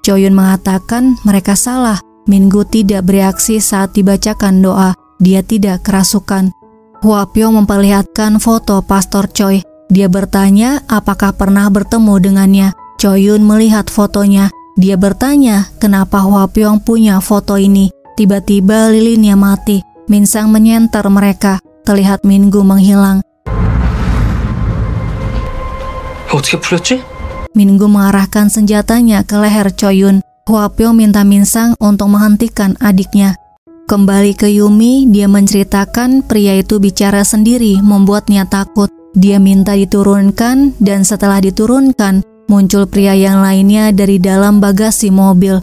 Choyun mengatakan mereka salah. Minggu tidak bereaksi saat dibacakan doa. Dia tidak kerasukan. Huapyo memperlihatkan foto Pastor Choi. Dia bertanya apakah pernah bertemu dengannya. Choyun melihat fotonya. Dia bertanya kenapa Hwapyong punya foto ini. Tiba-tiba lilinnya mati. Min Sang menyenter mereka. Terlihat Minggu menghilang. Minggu mengarahkan senjatanya ke leher Choi Yun. Hua Hwapyong minta Min Sang untuk menghentikan adiknya. Kembali ke Yumi, dia menceritakan pria itu bicara sendiri membuatnya takut. Dia minta diturunkan dan setelah diturunkan, muncul pria yang lainnya dari dalam bagasi mobil.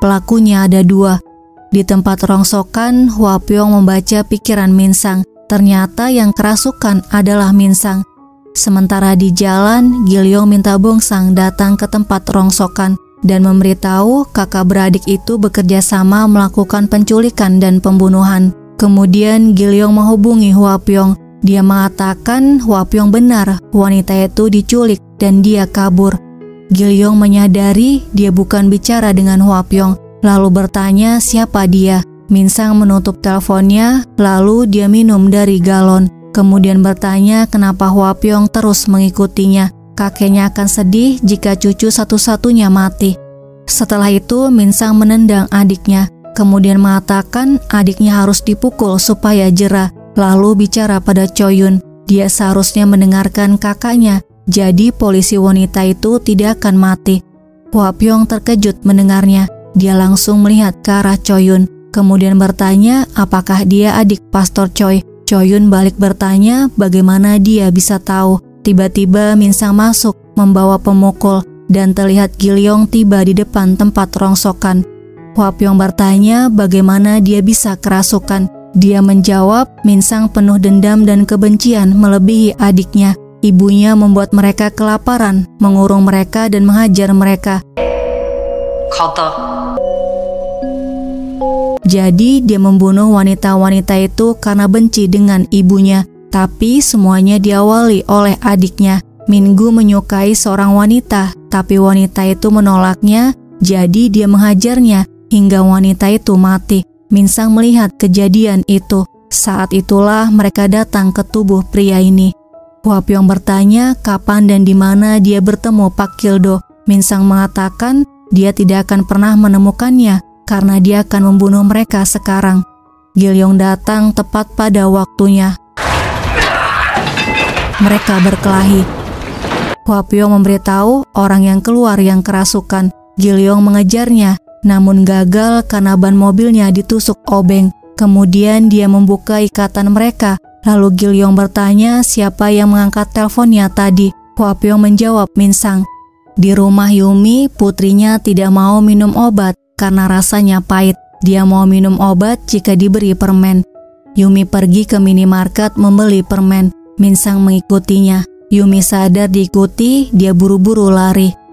Pelakunya ada dua. Di tempat rongsokan, Hua Pyong membaca pikiran Minsang. Ternyata yang kerasukan adalah Minsang. Sementara di jalan, Gilyong minta Bongsang datang ke tempat rongsokan dan memberitahu kakak beradik itu bekerja sama melakukan penculikan dan pembunuhan. Kemudian Gilyong menghubungi Hua Pyong. Dia mengatakan Hua Pyong benar, wanita itu diculik dan dia kabur. Gilyong menyadari dia bukan bicara dengan Hua Pyong, lalu bertanya siapa dia. Minsang menutup teleponnya, lalu dia minum dari galon. Kemudian bertanya kenapa Hua Pyong terus mengikutinya. Kakeknya akan sedih jika cucu satu-satunya mati. Setelah itu, Minsang menendang adiknya, kemudian mengatakan adiknya harus dipukul supaya jerah, lalu bicara pada Choyun. Dia seharusnya mendengarkan kakaknya, jadi polisi wanita itu tidak akan mati. Hua Pyong terkejut mendengarnya. Dia langsung melihat ke arah Choyun, kemudian bertanya apakah dia adik Pastor Choi. Choyun balik bertanya bagaimana dia bisa tahu. Tiba-tiba Minsang masuk membawa pemukul dan terlihat Gilyong tiba di depan tempat rongsokan. Hua Pyong bertanya bagaimana dia bisa kerasukan. Dia menjawab, Minsang penuh dendam dan kebencian melebihi adiknya. Ibunya membuat mereka kelaparan, mengurung mereka dan menghajar mereka. Kata. Jadi dia membunuh wanita-wanita itu karena benci dengan ibunya. Tapi semuanya diawali oleh adiknya. Minggu menyukai seorang wanita, tapi wanita itu menolaknya, jadi dia menghajarnya hingga wanita itu mati. Minsang melihat kejadian itu. Saat itulah mereka datang ke tubuh pria ini. Hua Pyong bertanya kapan dan di mana dia bertemu Pak Kildo. Minsang mengatakan dia tidak akan pernah menemukannya karena dia akan membunuh mereka sekarang. Gilyong datang tepat pada waktunya. Mereka berkelahi. Hua Pyong memberitahu orang yang keluar yang kerasukan. Gilyong mengejarnya namun gagal karena ban mobilnya ditusuk obeng. Kemudian dia membuka ikatan mereka. Lalu Gilyong bertanya siapa yang mengangkat teleponnya tadi. Hua Pyong menjawab Minsang. Di rumah Yumi, putrinya tidak mau minum obat karena rasanya pahit. Dia mau minum obat jika diberi permen. Yumi pergi ke minimarket membeli permen. Minsang mengikutinya. Yumi sadar diikuti, dia buru-buru lari.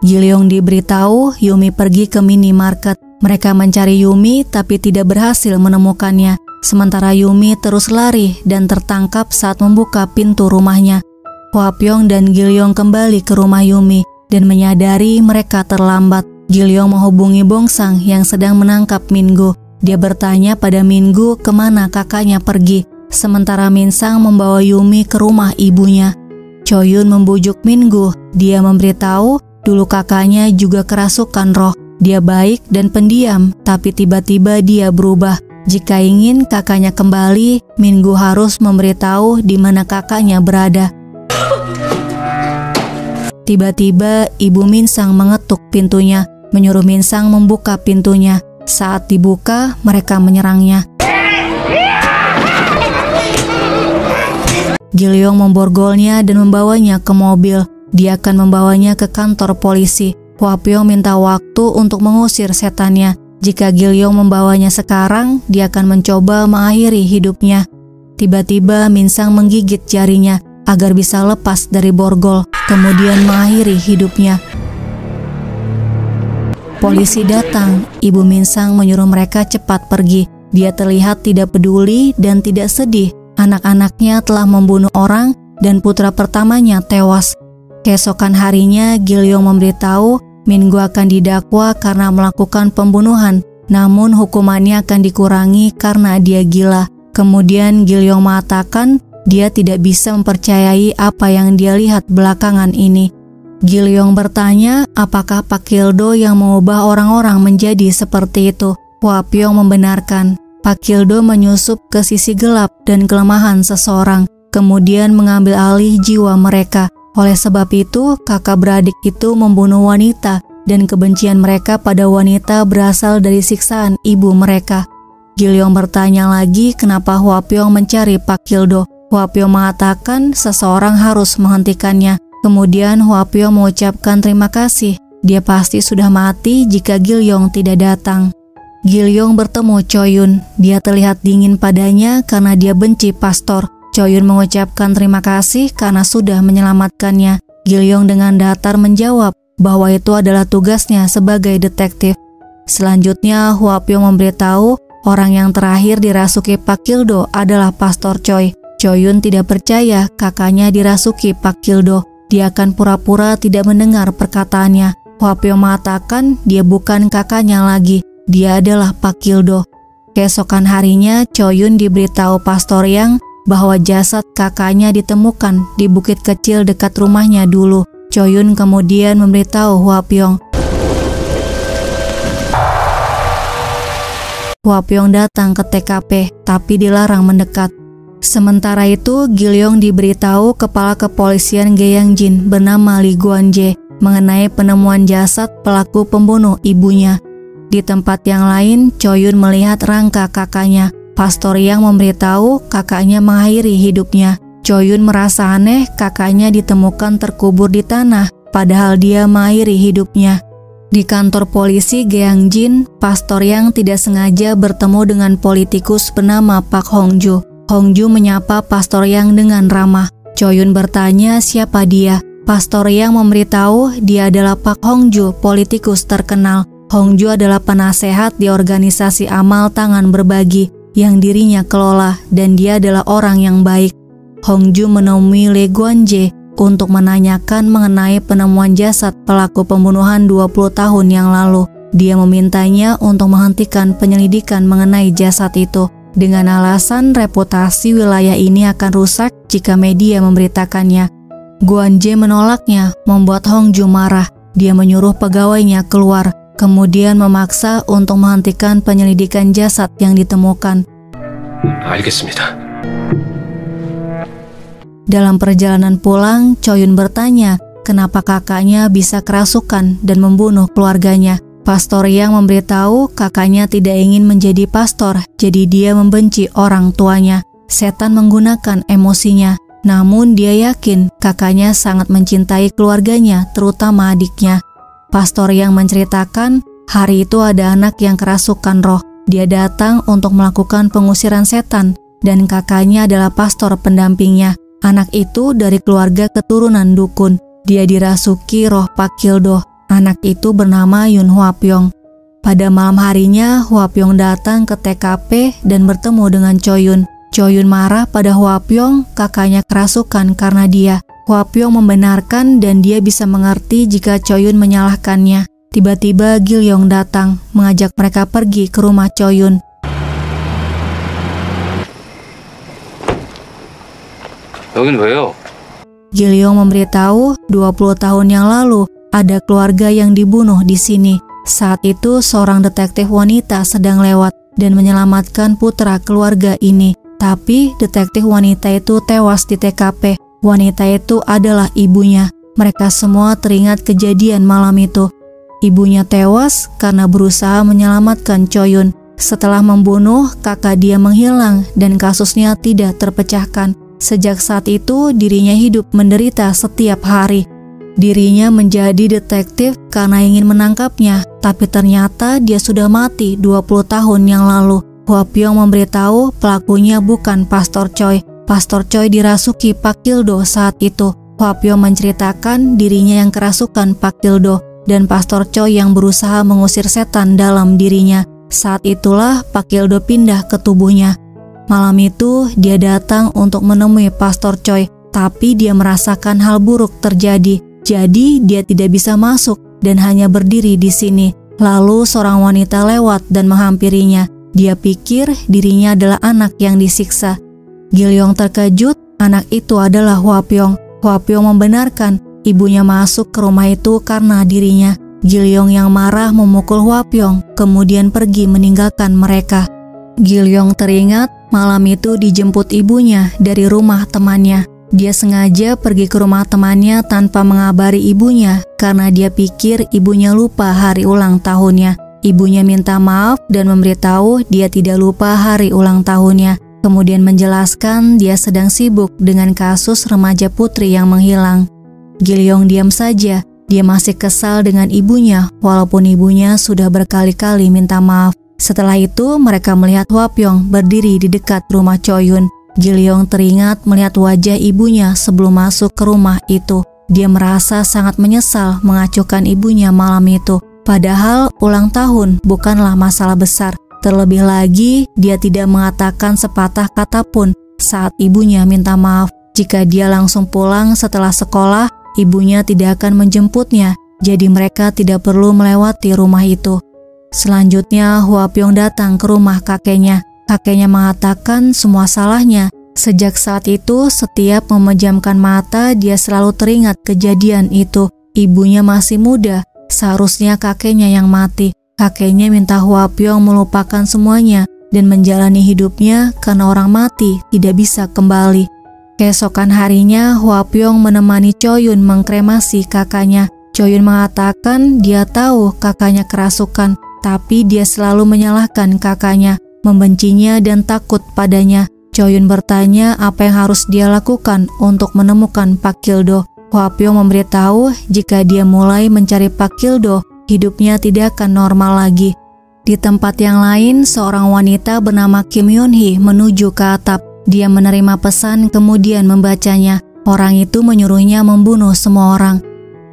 Gileong diberitahu Yumi pergi ke minimarket. Mereka mencari Yumi tapi tidak berhasil menemukannya. Sementara Yumi terus lari dan tertangkap saat membuka pintu rumahnya. Hua Pyong dan Gileong kembali ke rumah Yumi dan menyadari mereka terlambat. Gileong menghubungi Bongsang yang sedang menangkap Minggu. Dia bertanya pada Minggu ke mana kakaknya pergi. Sementara Minsang membawa Yumi ke rumah ibunya. Choyun membujuk Minggu. Dia memberitahu Dulu kakaknya juga kerasukan roh. Dia baik dan pendiam, tapi tiba-tiba dia berubah. Jika ingin kakaknya kembali, Minggu harus memberitahu di mana kakaknya berada. Tiba-tiba ibu Minsang mengetuk pintunya, menyuruh Minsang membuka pintunya. Saat dibuka, mereka menyerangnya. Gileong memborgolnya dan membawanya ke mobil. Dia akan membawanya ke kantor polisi. Hua Pyong minta waktu untuk mengusir setannya. Jika Gilyong membawanya sekarang, dia akan mencoba mengakhiri hidupnya. Tiba-tiba Minsang menggigit jarinya agar bisa lepas dari borgol, kemudian mengakhiri hidupnya. Polisi datang, Ibu Minsang menyuruh mereka cepat pergi. Dia terlihat tidak peduli dan tidak sedih. Anak-anaknya telah membunuh orang dan putra pertamanya tewas. Keesokan harinya, Gilyong memberitahu Minggu akan didakwa karena melakukan pembunuhan, namun hukumannya akan dikurangi karena dia gila. Kemudian Gilyong mengatakan dia tidak bisa mempercayai apa yang dia lihat belakangan ini. Gilyong bertanya apakah Pak Kildo yang mengubah orang-orang menjadi seperti itu. Hua Pyong membenarkan. Pak Kildo menyusup ke sisi gelap dan kelemahan seseorang, kemudian mengambil alih jiwa mereka. Oleh sebab itu, kakak beradik itu membunuh wanita dan kebencian mereka pada wanita berasal dari siksaan ibu mereka. Gilyong bertanya lagi kenapa Huapiong mencari Pak Kildo. Huapiong mengatakan seseorang harus menghentikannya. Kemudian Huapiong mengucapkan terima kasih. Dia pasti sudah mati jika Gilyong tidak datang. Gilyong bertemu Choyun. Dia terlihat dingin padanya karena dia benci pastor. Choyun mengucapkan terima kasih karena sudah menyelamatkannya. Gilyong dengan datar menjawab bahwa itu adalah tugasnya sebagai detektif. Selanjutnya, Hua Pyong memberitahu orang yang terakhir dirasuki Pak Kildo adalah Pastor Choi. Choyun tidak percaya kakaknya dirasuki Pak Kildo. Dia akan pura-pura tidak mendengar perkataannya. Hua Pyong mengatakan dia bukan kakaknya lagi, dia adalah Pak Kildo. Keesokan harinya, Choyun diberitahu Pastor Yang bahwa jasad kakaknya ditemukan di bukit kecil dekat rumahnya dulu. Choyun kemudian memberitahu Hua Pyong Hua Pyong datang ke TKP, tapi dilarang mendekat. Sementara itu, Gilyong diberitahu kepala kepolisian Jin bernama Li Guanje mengenai penemuan jasad pelaku pembunuh ibunya. Di tempat yang lain, Choyun melihat rangka kakaknya. Pastor yang memberitahu kakaknya mengakhiri hidupnya. Choyun merasa aneh kakaknya ditemukan terkubur di tanah, padahal dia mengakhiri hidupnya. Di kantor polisi Geangjin, Pastor Yang tidak sengaja bertemu dengan politikus bernama Pak Hongju. Hongju menyapa Pastor Yang dengan ramah. Choyun bertanya siapa dia. Pastor Yang memberitahu dia adalah Pak Hongju, politikus terkenal. Hongju adalah penasehat di organisasi amal tangan berbagi yang dirinya kelola dan dia adalah orang yang baik. Hongju menemui Le Guanje untuk menanyakan mengenai penemuan jasad pelaku pembunuhan 20 tahun yang lalu. Dia memintanya untuk menghentikan penyelidikan mengenai jasad itu dengan alasan reputasi wilayah ini akan rusak jika media memberitakannya. Guanje menolaknya, membuat Hongju marah. Dia menyuruh pegawainya keluar, kemudian memaksa untuk menghentikan penyelidikan jasad yang ditemukan. 알겠습니다. Dalam perjalanan pulang, Choyun bertanya kenapa kakaknya bisa kerasukan dan membunuh keluarganya. Pastor yang memberitahu kakaknya tidak ingin menjadi pastor, jadi dia membenci orang tuanya. Setan menggunakan emosinya, namun dia yakin kakaknya sangat mencintai keluarganya, terutama adiknya. Pastor yang menceritakan hari itu ada anak yang kerasukan roh. Dia datang untuk melakukan pengusiran setan, dan kakaknya adalah pastor pendampingnya. Anak itu dari keluarga keturunan dukun. Dia dirasuki roh Pakildo. Anak itu bernama Yun Huapyong. Pada malam harinya, Huapyong datang ke TKP dan bertemu dengan Choyun. Choyun marah pada Huapyong, kakaknya kerasukan karena dia. Hwapyong membenarkan dan dia bisa mengerti jika Choyun menyalahkannya. Tiba-tiba Gil Yong datang, mengajak mereka pergi ke rumah Choyun. Gil Yong memberitahu 20 tahun yang lalu ada keluarga yang dibunuh di sini. Saat itu seorang detektif wanita sedang lewat dan menyelamatkan putra keluarga ini. Tapi detektif wanita itu tewas di TKP Wanita itu adalah ibunya. Mereka semua teringat kejadian malam itu. Ibunya tewas karena berusaha menyelamatkan Choyun. Setelah membunuh, kakak dia menghilang dan kasusnya tidak terpecahkan. Sejak saat itu, dirinya hidup menderita setiap hari. Dirinya menjadi detektif karena ingin menangkapnya, tapi ternyata dia sudah mati 20 tahun yang lalu. Hua Pyong memberitahu pelakunya bukan Pastor Choi. Pastor Choi dirasuki Pak Kildo saat itu. Hua Pyong menceritakan dirinya yang kerasukan Pak Kildo dan Pastor Choi yang berusaha mengusir setan dalam dirinya. Saat itulah Pak Kildo pindah ke tubuhnya. Malam itu, dia datang untuk menemui Pastor Choi, tapi dia merasakan hal buruk terjadi. Jadi, dia tidak bisa masuk dan hanya berdiri di sini. Lalu, seorang wanita lewat dan menghampirinya. Dia pikir dirinya adalah anak yang disiksa. Gilyong terkejut, anak itu adalah Hua Pyong. Hua Pyong membenarkan ibunya masuk ke rumah itu karena dirinya. Gilyong yang marah memukul Hua Pyong, kemudian pergi meninggalkan mereka. Gilyong teringat Malam itu dijemput ibunya dari rumah temannya. Dia sengaja pergi ke rumah temannya tanpa mengabari ibunya karena dia pikir ibunya lupa hari ulang tahunnya. Ibunya minta maaf dan memberitahu dia tidak lupa hari ulang tahunnya. Kemudian menjelaskan dia sedang sibuk dengan kasus remaja putri yang menghilang. Gilyong diam saja. Dia masih kesal dengan ibunya, walaupun ibunya sudah berkali-kali minta maaf. Setelah itu, mereka melihat Pyong berdiri di dekat rumah Choyun. Gilyong teringat melihat wajah ibunya sebelum masuk ke rumah itu. Dia merasa sangat menyesal mengacuhkan ibunya malam itu. Padahal ulang tahun bukanlah masalah besar. Terlebih lagi, dia tidak mengatakan sepatah kata pun saat ibunya minta maaf. Jika dia langsung pulang setelah sekolah, ibunya tidak akan menjemputnya, jadi mereka tidak perlu melewati rumah itu. Selanjutnya, Hua Pyong datang ke rumah kakeknya. Kakeknya mengatakan semua salahnya. Sejak saat itu, setiap memejamkan mata, dia selalu teringat kejadian itu. Ibunya masih muda, seharusnya kakeknya yang mati. Kakeknya minta Hua Pyong melupakan semuanya dan menjalani hidupnya karena orang mati tidak bisa kembali. Keesokan harinya, Hua Pyong menemani Choyun mengkremasi kakaknya. Choyun mengatakan dia tahu kakaknya kerasukan, tapi dia selalu menyalahkan kakaknya, membencinya dan takut padanya. Choyun bertanya apa yang harus dia lakukan untuk menemukan Pak Kildo. Hua Pyong memberitahu jika dia mulai mencari Pak Kildo, hidupnya tidak akan normal lagi. Di tempat yang lain, seorang wanita bernama Kim Yun Hee menuju ke atap. Dia menerima pesan kemudian membacanya. Orang itu menyuruhnya membunuh semua orang.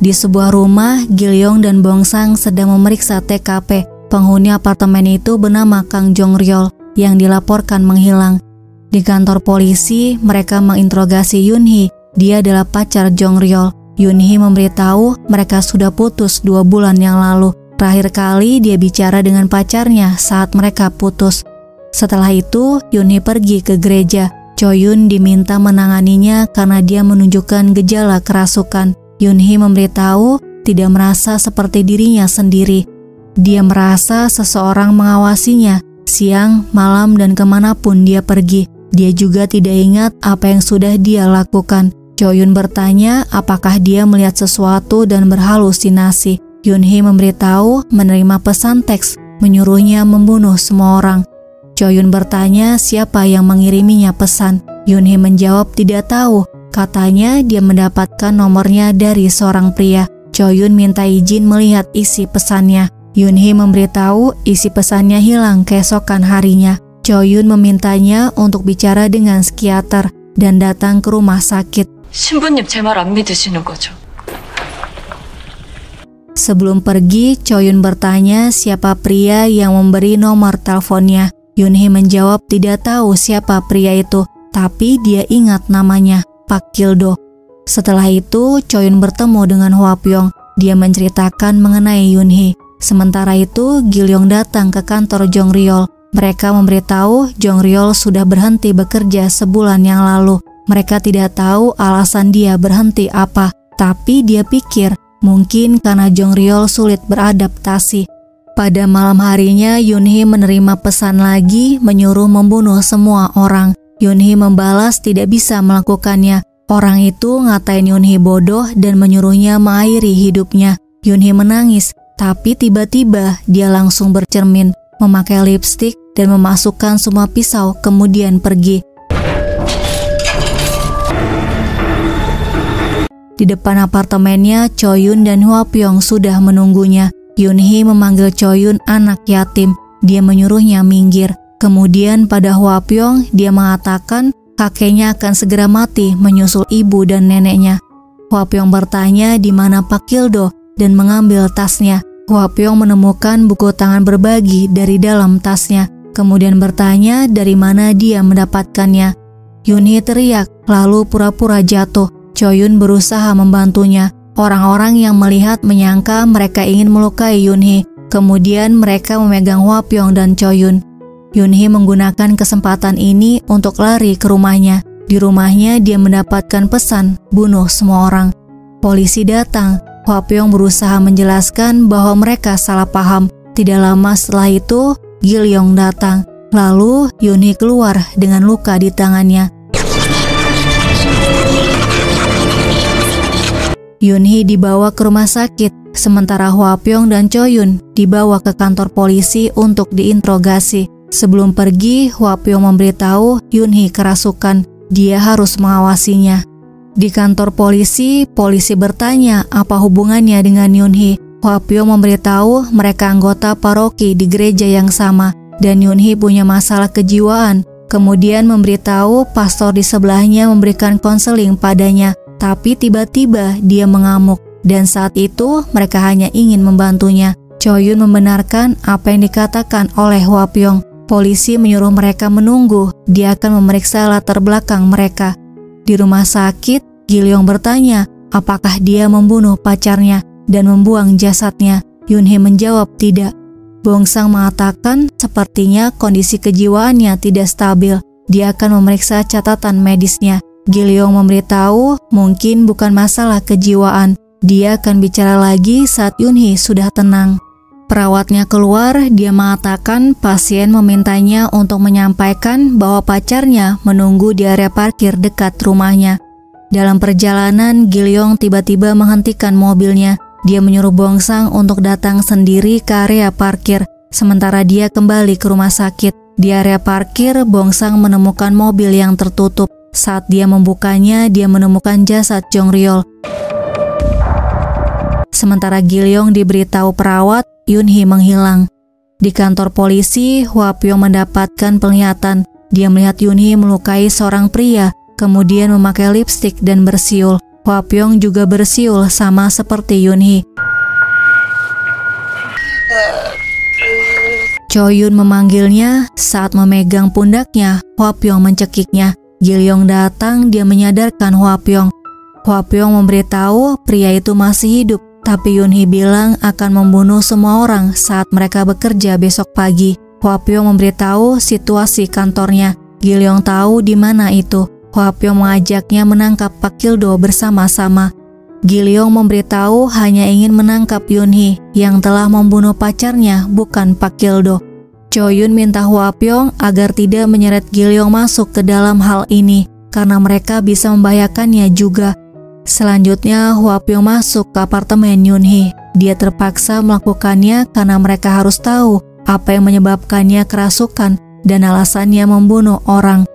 Di sebuah rumah, Gilyong dan Bong Sang sedang memeriksa TKP. Penghuni apartemen itu bernama Kang Jong Ryol yang dilaporkan menghilang. Di kantor polisi, mereka menginterogasi Yun Hee. Dia adalah pacar Jong Ryol. Yunhee memberitahu mereka sudah putus dua bulan yang lalu. Terakhir kali dia bicara dengan pacarnya saat mereka putus. Setelah itu, Yunhee pergi ke gereja. Choyun diminta menanganinya karena dia menunjukkan gejala kerasukan. Yunhee memberitahu tidak merasa seperti dirinya sendiri. Dia merasa seseorang mengawasinya siang, malam, dan ke mana pun dia pergi. Dia juga tidak ingat apa yang sudah dia lakukan. Choyun bertanya apakah dia melihat sesuatu dan berhalusinasi. Yunhee memberitahu menerima pesan teks menyuruhnya membunuh semua orang. Choyun bertanya siapa yang mengiriminya pesan. Yunhee menjawab tidak tahu. Katanya dia mendapatkan nomornya dari seorang pria. Choyun minta izin melihat isi pesannya. Yunhee memberitahu isi pesannya hilang keesokan harinya. Choyun memintanya untuk bicara dengan psikiater dan datang ke rumah sakit. 신부님 제 말 안 믿으시는 거죠? Sebelum pergi, Choyun bertanya siapa pria yang memberi nomor teleponnya. Yunhee menjawab tidak tahu siapa pria itu, tapi dia ingat namanya, Pak Kildo. Setelah itu, Choyun bertemu dengan Hwa Pyong. Dia menceritakan mengenai Yunhee. Sementara itu, Gilyong datang ke kantor Jong Ryol. Mereka memberitahu Jong Ryol sudah berhenti bekerja sebulan yang lalu. Mereka tidak tahu alasan dia berhenti apa, tapi dia pikir mungkin karena Jong Ryol sulit beradaptasi. Pada malam harinya, Yunhee menerima pesan lagi menyuruh membunuh semua orang. Yunhee membalas tidak bisa melakukannya. Orang itu ngatain Yunhee bodoh dan menyuruhnya mengairi hidupnya. Yunhee menangis, tapi tiba-tiba dia langsung bercermin, memakai lipstik dan memasukkan semua pisau kemudian pergi. Di depan apartemennya, Choyun dan Hwa Pyong sudah menunggunya. Yunhee memanggil Choyun anak yatim. Dia menyuruhnya minggir. Kemudian pada Hwa Pyong, dia mengatakan kakeknya akan segera mati menyusul ibu dan neneknya. Hwa Pyong bertanya di mana Pak Kildo dan mengambil tasnya. Hwa Pyong menemukan buku tangan berbagi dari dalam tasnya. Kemudian bertanya dari mana dia mendapatkannya. Yunhee teriak, lalu pura-pura jatuh. Choyun berusaha membantunya. Orang-orang yang melihat menyangka mereka ingin melukai Yunhee. Kemudian mereka memegang Hwa Pyong dan Choyun. Yunhee menggunakan kesempatan ini untuk lari ke rumahnya. Di rumahnya dia mendapatkan pesan bunuh semua orang. Polisi datang. Hwa Pyong berusaha menjelaskan bahwa mereka salah paham. Tidak lama setelah itu, Gilyong datang. Lalu Yunhee keluar dengan luka di tangannya. Yunhee dibawa ke rumah sakit, sementara Hwa Pyong dan Choyun dibawa ke kantor polisi untuk diinterogasi. Sebelum pergi, Hwa Pyong memberitahu Yunhee kerasukan. Dia harus mengawasinya. Di kantor polisi, polisi bertanya apa hubungannya dengan Yunhee. Hwa Pyong memberitahu mereka anggota paroki di gereja yang sama dan Yunhee punya masalah kejiwaan. Kemudian memberitahu pastor di sebelahnya memberikan konseling padanya tapi tiba-tiba dia mengamuk dan saat itu mereka hanya ingin membantunya. Choyun membenarkan apa yang dikatakan oleh Hwa Pyong. Polisi menyuruh mereka menunggu, dia akan memeriksa latar belakang mereka. Di rumah sakit, Gilyong bertanya apakah dia membunuh pacarnya dan membuang jasadnya. Yunhee menjawab tidak. Bongsang mengatakan sepertinya kondisi kejiwaannya tidak stabil. Dia akan memeriksa catatan medisnya. Gileong memberitahu mungkin bukan masalah kejiwaan. Dia akan bicara lagi saat Yunhee sudah tenang. Perawatnya keluar, dia mengatakan pasien memintanya untuk menyampaikan bahwa pacarnya menunggu di area parkir dekat rumahnya. Dalam perjalanan, Gilyong tiba-tiba menghentikan mobilnya. Dia menyuruh Bongsang untuk datang sendiri ke area parkir, sementara dia kembali ke rumah sakit. Di area parkir, Bongsang menemukan mobil yang tertutup. Saat dia membukanya, dia menemukan jasad Jong Ryol. Sementara Gilyong diberitahu perawat, Yunhee menghilang. Di kantor polisi, Hwapyo mendapatkan penglihatan. Dia melihat Yunhee melukai seorang pria kemudian memakai lipstik dan bersiul. Hwa Pyong juga bersiul sama seperti Yunhee. Choyun memanggilnya saat memegang pundaknya, Hwa Pyong mencekiknya. Gilyong datang, dia menyadarkan Hwa Pyong. Hwa Pyong memberitahu pria itu masih hidup, tapi Yunhee bilang akan membunuh semua orang saat mereka bekerja besok pagi. Hwa Pyong memberitahu situasi kantornya. Gilyong tahu di mana itu. Hwapyo mengajaknya menangkap Pak Kildo bersama-sama. Gilyong memberitahu hanya ingin menangkap Yunhee yang telah membunuh pacarnya, bukan Pak Kildo. Choyun minta Hwapyong agar tidak menyeret Gilyong masuk ke dalam hal ini karena mereka bisa membahayakannya juga. Selanjutnya, Hwapyong masuk ke apartemen Yunhee. Dia terpaksa melakukannya karena mereka harus tahu apa yang menyebabkannya kerasukan dan alasannya membunuh orang.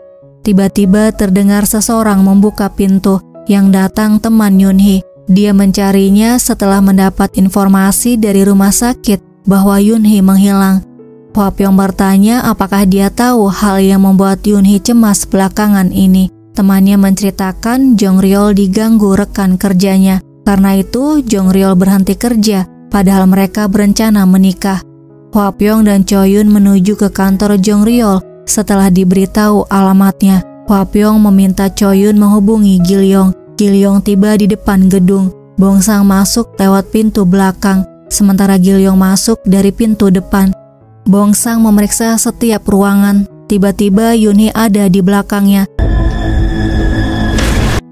Tiba-tiba terdengar seseorang membuka pintu yang datang teman Yunhee. Dia mencarinya setelah mendapat informasi dari rumah sakit bahwa Yunhee menghilang. Pyong bertanya apakah dia tahu hal yang membuat Yunhee cemas belakangan ini. Temannya menceritakan Jong Ryol diganggu rekan kerjanya. Karena itu Jong Ryol berhenti kerja, padahal mereka berencana menikah. Hwa Pyong dan Choyun menuju ke kantor Jong Ryol setelah diberitahu alamatnya, Hwa Pyong meminta Choyun menghubungi Gilyong. Gilyong tiba di depan gedung. Bongsang masuk lewat pintu belakang, sementara Gilyong masuk dari pintu depan. Bongsang memeriksa setiap ruangan. Tiba-tiba Yuni ada di belakangnya.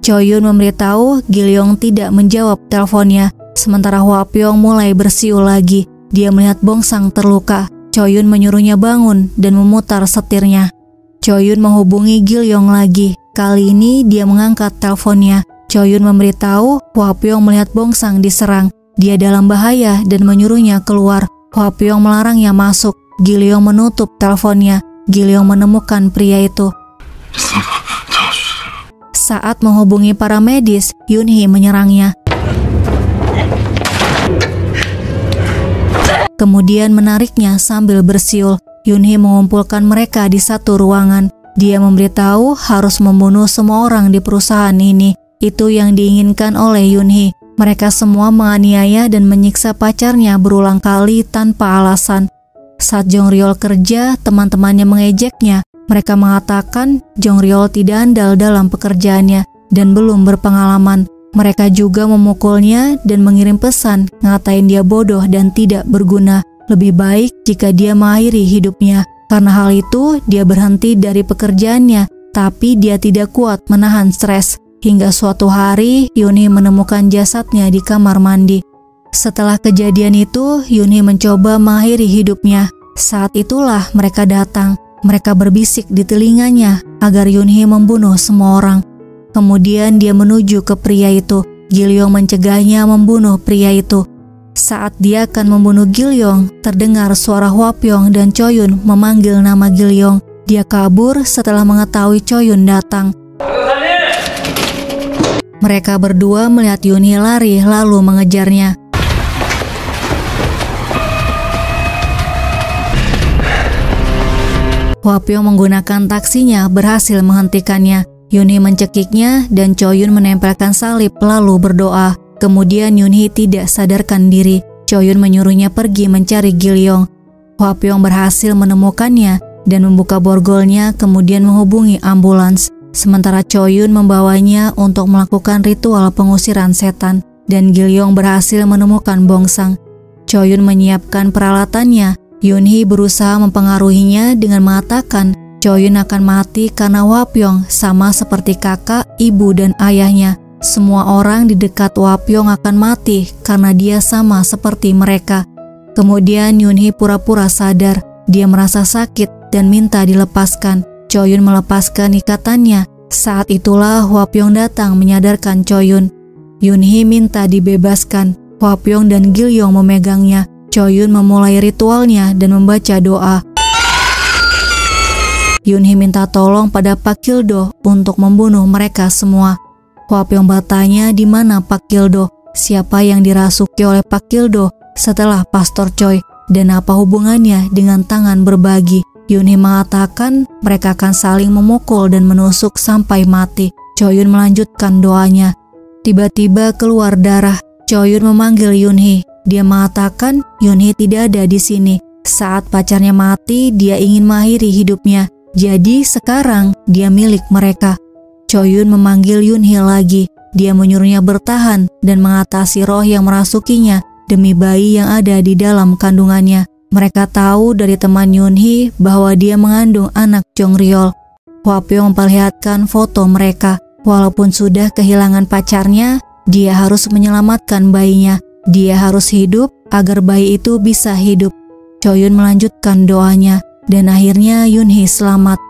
Choyun memberitahu Gilyong tidak menjawab teleponnya, sementara Hwa Pyong mulai bersiul lagi. Dia melihat Bongsang terluka. Choyun menyuruhnya bangun dan memutar setirnya. Choyun menghubungi Gilyong lagi. Kali ini dia mengangkat teleponnya. Choyun memberitahu Hwapyong melihat Bongsang diserang. Dia dalam bahaya dan menyuruhnya keluar. Hwapyong melarangnya masuk. Gilyong menutup teleponnya. Gilyong menemukan pria itu. Saat menghubungi para medis, Yunhee menyerangnya. kemudian menariknya sambil bersiul. Yunhee mengumpulkan mereka di satu ruangan. Dia memberitahu harus membunuh semua orang di perusahaan ini. Itu yang diinginkan oleh Yunhee. Mereka semua menganiaya dan menyiksa pacarnya berulang kali tanpa alasan. Saat Jong Ryol kerja, teman-temannya mengejeknya. Mereka mengatakan Jong Ryol tidak andal dalam pekerjaannya dan belum berpengalaman. Mereka juga memukulnya dan mengirim pesan ngatain dia bodoh dan tidak berguna. Lebih baik jika dia mengakhiri hidupnya. Karena hal itu, dia berhenti dari pekerjaannya, tapi dia tidak kuat menahan stres. Hingga suatu hari, Yuni menemukan jasadnya di kamar mandi. Setelah kejadian itu, Yuni mencoba mengakhiri hidupnya. Saat itulah mereka datang. Mereka berbisik di telinganya agar Yunhee membunuh semua orang. Kemudian dia menuju ke pria itu. Gilyong mencegahnya membunuh pria itu. Saat dia akan membunuh Gilyong, terdengar suara Hwapyong dan Choyun memanggil nama Gilyong. Dia kabur setelah mengetahui Choyun datang. Mereka berdua melihat Yuni lari lalu mengejarnya. Hwapyong menggunakan taksinya berhasil menghentikannya. Yuni mencekiknya dan Choyun menempelkan salib lalu berdoa. Kemudian Yunhee tidak sadarkan diri. Choyun menyuruhnya pergi mencari Gilyong. Hwapyong berhasil menemukannya dan membuka borgolnya kemudian menghubungi ambulans. Sementara Choyun membawanya untuk melakukan ritual pengusiran setan dan Gilyong berhasil menemukan Bongsang. Choyun menyiapkan peralatannya. Yunhee berusaha mempengaruhinya dengan mengatakan Choyun akan mati karena Wapyong sama seperti kakak, ibu, dan ayahnya. Semua orang di dekat Wapyong akan mati karena dia sama seperti mereka. Kemudian Yunhee pura-pura sadar. Dia merasa sakit dan minta dilepaskan. Choyun melepaskan ikatannya. Saat itulah Hwapyong datang menyadarkan Choyun. Yunhee minta dibebaskan. Hwapyong dan Gilyong memegangnya. Choyun memulai ritualnya dan membaca doa. Yunhee minta tolong pada Pak Kildo untuk membunuh mereka semua. Hwapyong bertanya di mana Pak Kildo, siapa yang dirasuki oleh Pak Kildo setelah Pastor Choi dan apa hubungannya dengan tangan berbagi. Yunhee mengatakan mereka akan saling memukul dan menusuk sampai mati. Choyun melanjutkan doanya. Tiba-tiba keluar darah. Choyun memanggil Yunhee. Dia mengatakan Yunhee tidak ada di sini. Saat pacarnya mati, dia ingin mengakhiri hidupnya. Jadi sekarang dia milik mereka. Choyun memanggil Yunhee lagi. Dia menyuruhnya bertahan dan mengatasi roh yang merasukinya demi bayi yang ada di dalam kandungannya. Mereka tahu dari teman Yunhi bahwa dia mengandung anak Jong Jongryol. Hwapyong memperlihatkan foto mereka. Walaupun sudah kehilangan pacarnya, dia harus menyelamatkan bayinya. Dia harus hidup agar bayi itu bisa hidup. Choi Yun melanjutkan doanya dan akhirnya Yunhi selamat.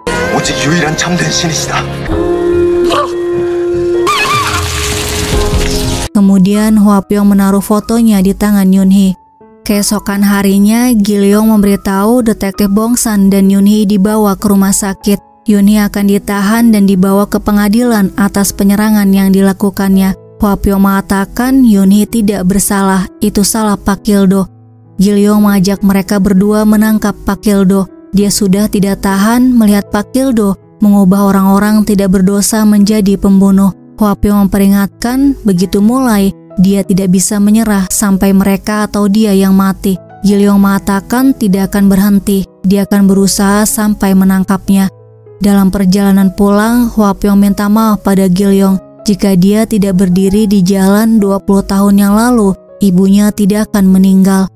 Kemudian Hwa Pyeong menaruh fotonya di tangan Yunhi. Keesokan harinya, Gilyong memberitahu detektif Bongsan dan Yunhee dibawa ke rumah sakit. Yunhee akan ditahan dan dibawa ke pengadilan atas penyerangan yang dilakukannya. Hwapyo mengatakan Yunhee tidak bersalah, itu salah Pak Kildo. Gilyong mengajak mereka berdua menangkap Pak Kildo. Dia sudah tidak tahan melihat Pak Kildo mengubah orang-orang tidak berdosa menjadi pembunuh. Hwapyo memperingatkan begitu mulai dia tidak bisa menyerah sampai mereka atau dia yang mati. Gilyong mengatakan tidak akan berhenti, dia akan berusaha sampai menangkapnya. Dalam perjalanan pulang, Hwapyong minta maaf pada Gilyong jika dia tidak berdiri di jalan 20 tahun yang lalu, ibunya tidak akan meninggal.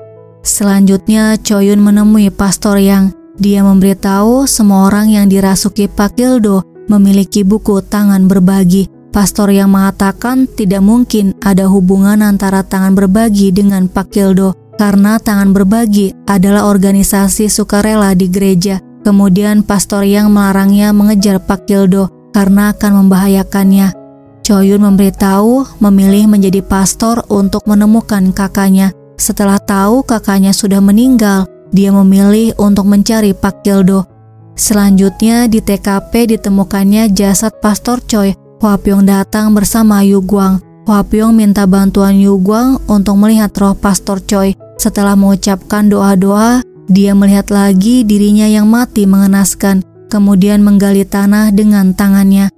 Selanjutnya, Choyun menemui Pastor Yang. Dia memberitahu semua orang yang dirasuki Pak Gildo memiliki buku tangan berbagi. Pastor yang mengatakan tidak mungkin ada hubungan antara tangan berbagi dengan Pak Kildo karena tangan berbagi adalah organisasi sukarela di gereja. Kemudian pastor yang melarangnya mengejar Pak Kildo karena akan membahayakannya. Choyun memberitahu memilih menjadi pastor untuk menemukan kakaknya. Setelah tahu kakaknya sudah meninggal, dia memilih untuk mencari Pak Kildo. Selanjutnya di TKP ditemukannya jasad Pastor Choi Hwapyong datang bersama Yu Guang. Hwapyong minta bantuan Yu Guang untuk melihat roh Pastor Choi. Setelah mengucapkan doa-doa, dia melihat lagi dirinya yang mati mengenaskan, kemudian menggali tanah dengan tangannya.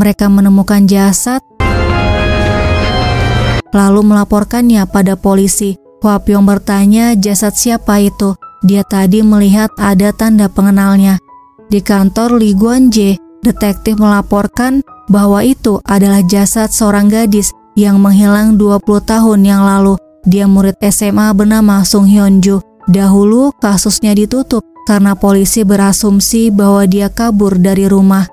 Mereka menemukan jasad, lalu melaporkannya pada polisi. Hwapyong bertanya jasad siapa itu. Dia tadi melihat ada tanda pengenalnya. Di kantor Li Guanje, detektif melaporkan bahwa itu adalah jasad seorang gadis yang menghilang 20 tahun yang lalu. Dia murid SMA bernama Sung Hyun Ju. Dahulu kasusnya ditutup karena polisi berasumsi bahwa dia kabur dari rumah.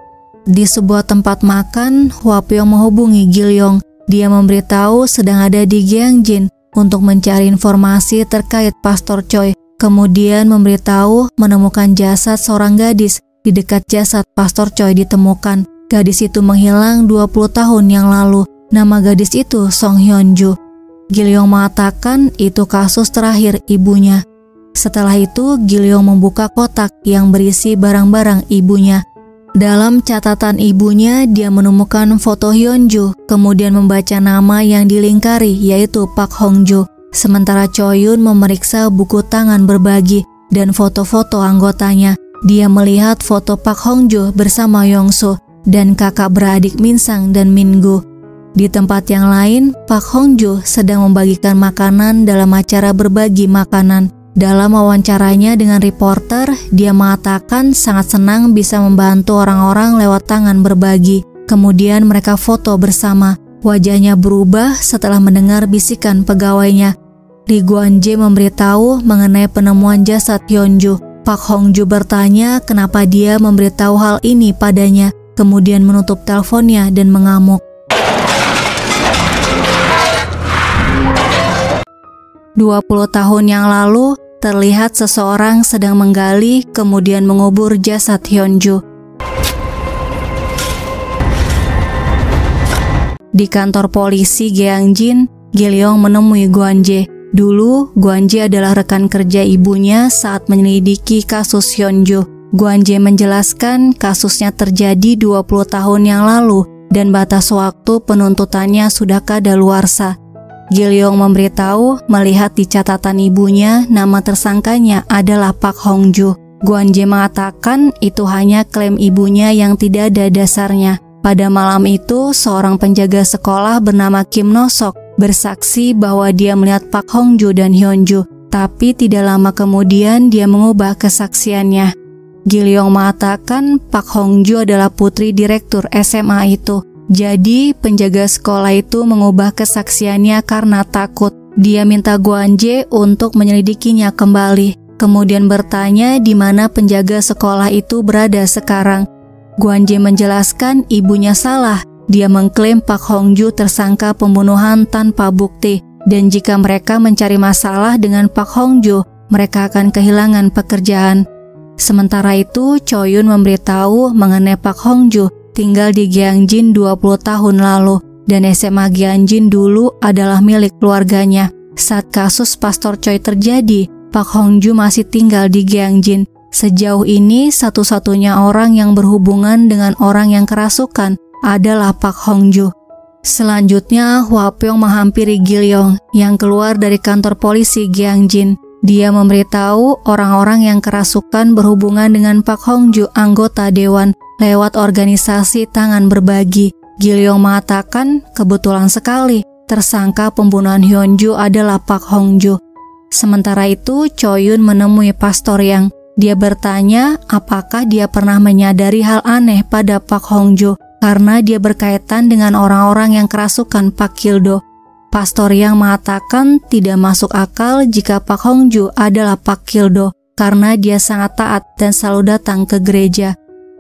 Di sebuah tempat makan, Hwapyong menghubungi Gilyong. Dia memberitahu sedang ada di Gyeongjin untuk mencari informasi terkait Pastor Choi. Kemudian memberitahu menemukan jasad seorang gadis di dekat jasad Pastor Choi ditemukan. Gadis itu menghilang 20 tahun yang lalu. Nama gadis itu Song Hyun Ju. Gilyong mengatakan itu kasus terakhir ibunya. Setelah itu, Gilyong membuka kotak yang berisi barang-barang ibunya. Dalam catatan ibunya, dia menemukan foto Hyunju, kemudian membaca nama yang dilingkari yaitu Pak Hongju. Sementara Choyun memeriksa buku tangan berbagi dan foto-foto anggotanya. Dia melihat foto Pak Hongju bersama Yongsu dan kakak beradik Minsang dan Minggu. Di tempat yang lain, Pak Hongju sedang membagikan makanan dalam acara berbagi makanan. Dalam wawancaranya dengan reporter, dia mengatakan sangat senang bisa membantu orang-orang lewat tangan berbagi. Kemudian mereka foto bersama. Wajahnya berubah setelah mendengar bisikan pegawainya. Li Guanje memberitahu mengenai penemuan jasad Hyunju. Pak Hongju bertanya kenapa dia memberitahu hal ini padanya kemudian menutup teleponnya dan mengamuk. 20 tahun yang lalu, terlihat seseorang sedang menggali kemudian mengubur jasad Hyunju. Di kantor polisi Gyeongjin, Gileong menemui Guanje. Dulu, Guanje adalah rekan kerja ibunya saat menyelidiki kasus Hyunju. Guanje menjelaskan kasusnya terjadi 20 tahun yang lalu dan batas waktu penuntutannya sudah kadaluarsa. Gileong memberitahu melihat di catatan ibunya nama tersangkanya adalah Pak Hongju. Guanje mengatakan itu hanya klaim ibunya yang tidak ada dasarnya. Pada malam itu, seorang penjaga sekolah bernama Kim Nosok bersaksi bahwa dia melihat Pak Hongju dan Hyunju, tapi tidak lama kemudian dia mengubah kesaksiannya. Gileong mengatakan Pak Hongju adalah putri direktur SMA itu. Jadi, penjaga sekolah itu mengubah kesaksiannya karena takut. Dia minta Guanje untuk menyelidikinya kembali. Kemudian bertanya di mana penjaga sekolah itu berada sekarang. Guanje menjelaskan ibunya salah. Dia mengklaim Pak Hongju tersangka pembunuhan tanpa bukti dan jika mereka mencari masalah dengan Pak Hongju, mereka akan kehilangan pekerjaan. Sementara itu, Choyun memberitahu mengenai Pak Hongju tinggal di Gyeongjin 20 tahun lalu dan SMA Gyeongjin dulu adalah milik keluarganya. Saat kasus Pastor Choi terjadi, Pak Hongju masih tinggal di Gyeongjin Sejauh ini satu-satunya orang yang berhubungan dengan orang yang kerasukan adalah Pak Hongju. Selanjutnya, Hua Pyong menghampiri Gileong yang keluar dari kantor polisi Gyeongjin. Dia memberitahu orang-orang yang kerasukan berhubungan dengan Pak Hongju anggota dewan lewat organisasi tangan berbagi. Gileong mengatakan kebetulan sekali tersangka pembunuhan Hyunju adalah Pak Hongju. Sementara itu, Choyun menemui pastor yang dia bertanya apakah dia pernah menyadari hal aneh pada Pak Hongjo karena dia berkaitan dengan orang-orang yang kerasukan Pak Kildo. Pastor yang mengatakan tidak masuk akal jika Pak Hongju adalah Pak Kildo karena dia sangat taat dan selalu datang ke gereja.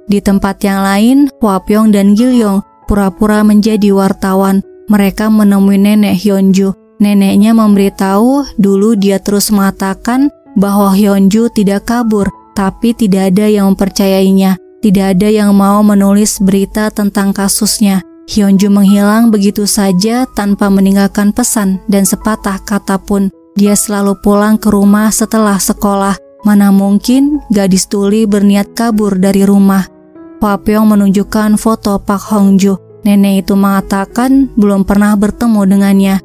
Di tempat yang lain, Pyong dan Gilyong pura-pura menjadi wartawan. Mereka menemui nenek Hyunju. Neneknya memberitahu dulu dia terus mengatakan bahwa Hyunju tidak kabur, tapi tidak ada yang mempercayainya. Tidak ada yang mau menulis berita tentang kasusnya. Hyunju menghilang begitu saja tanpa meninggalkan pesan dan sepatah kata pun. Dia selalu pulang ke rumah setelah sekolah. Mana mungkin gadis tuli berniat kabur dari rumah. Hwa Pyong menunjukkan foto Pak Hongju. Nenek itu mengatakan belum pernah bertemu dengannya.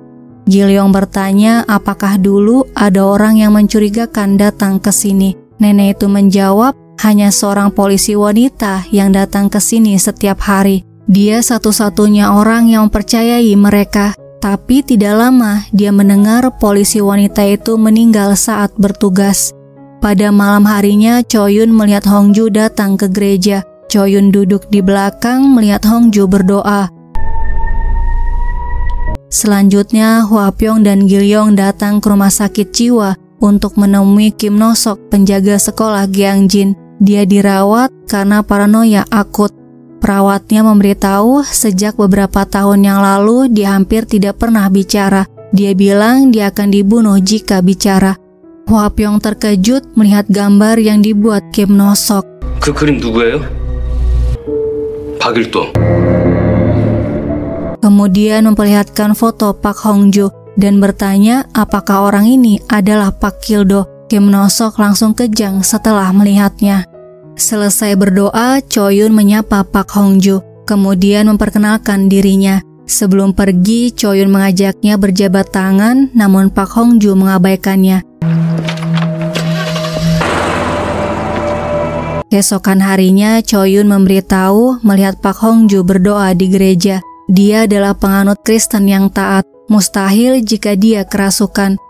Gileong bertanya apakah dulu ada orang yang mencurigakan datang ke sini. Nenek itu menjawab, hanya seorang polisi wanita yang datang ke sini setiap hari. Dia satu-satunya orang yang mempercayai mereka. Tapi tidak lama dia mendengar polisi wanita itu meninggal saat bertugas. Pada malam harinya, Choyun melihat Hongju datang ke gereja. Choyun duduk di belakang melihat Hongju berdoa. Selanjutnya, Hua Pyong dan Gilyong datang ke rumah sakit jiwa untuk menemui Kim Nosok, penjaga sekolah Gyeongjin. Dia dirawat karena paranoia akut. Perawatnya memberitahu sejak beberapa tahun yang lalu dia hampir tidak pernah bicara. Dia bilang dia akan dibunuh jika bicara. Hua Pyong terkejut melihat gambar yang dibuat Kim Nosok. 그 그림 누구예요? 박일동. Kemudian memperlihatkan foto Pak Hongju dan bertanya apakah orang ini adalah Pak Kildo. Kim Nosok langsung kejang setelah melihatnya. Selesai berdoa, Choyun menyapa Pak Hongju, kemudian memperkenalkan dirinya. Sebelum pergi, Choyun mengajaknya berjabat tangan, namun Pak Hongju mengabaikannya. Keesokan harinya, Choyun memberitahu melihat Pak Hongju berdoa di gereja. Dia adalah penganut Kristen yang taat, mustahil jika dia kerasukan.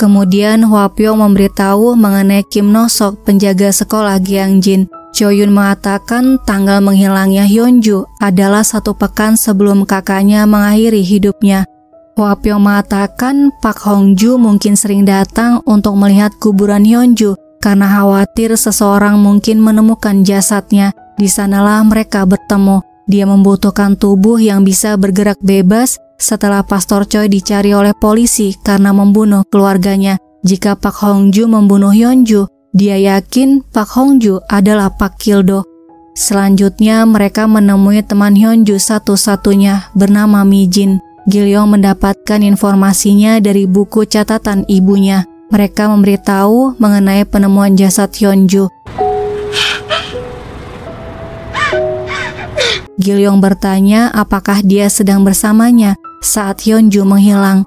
Kemudian Hua Pyong memberitahu mengenai Kim Nosok, penjaga sekolah Gyeongjin. Choyun mengatakan tanggal menghilangnya Hyunju adalah satu pekan sebelum kakaknya mengakhiri hidupnya. Hua Pyong mengatakan Pak Hongju mungkin sering datang untuk melihat kuburan Hyunju karena khawatir seseorang mungkin menemukan jasadnya. Di sanalah mereka bertemu. Dia membutuhkan tubuh yang bisa bergerak bebas setelah Pastor Choi dicari oleh polisi karena membunuh keluarganya. Jika Pak Hongju membunuh Hyunju, dia yakin Pak Hongju adalah Pak Kildo. Selanjutnya mereka menemui teman Hyunju satu-satunya bernama Mi Jin. Gilyong mendapatkan informasinya dari buku catatan ibunya. Mereka memberitahu mengenai penemuan jasad Hyunju. Gilyong bertanya apakah dia sedang bersamanya saat Hyunju menghilang.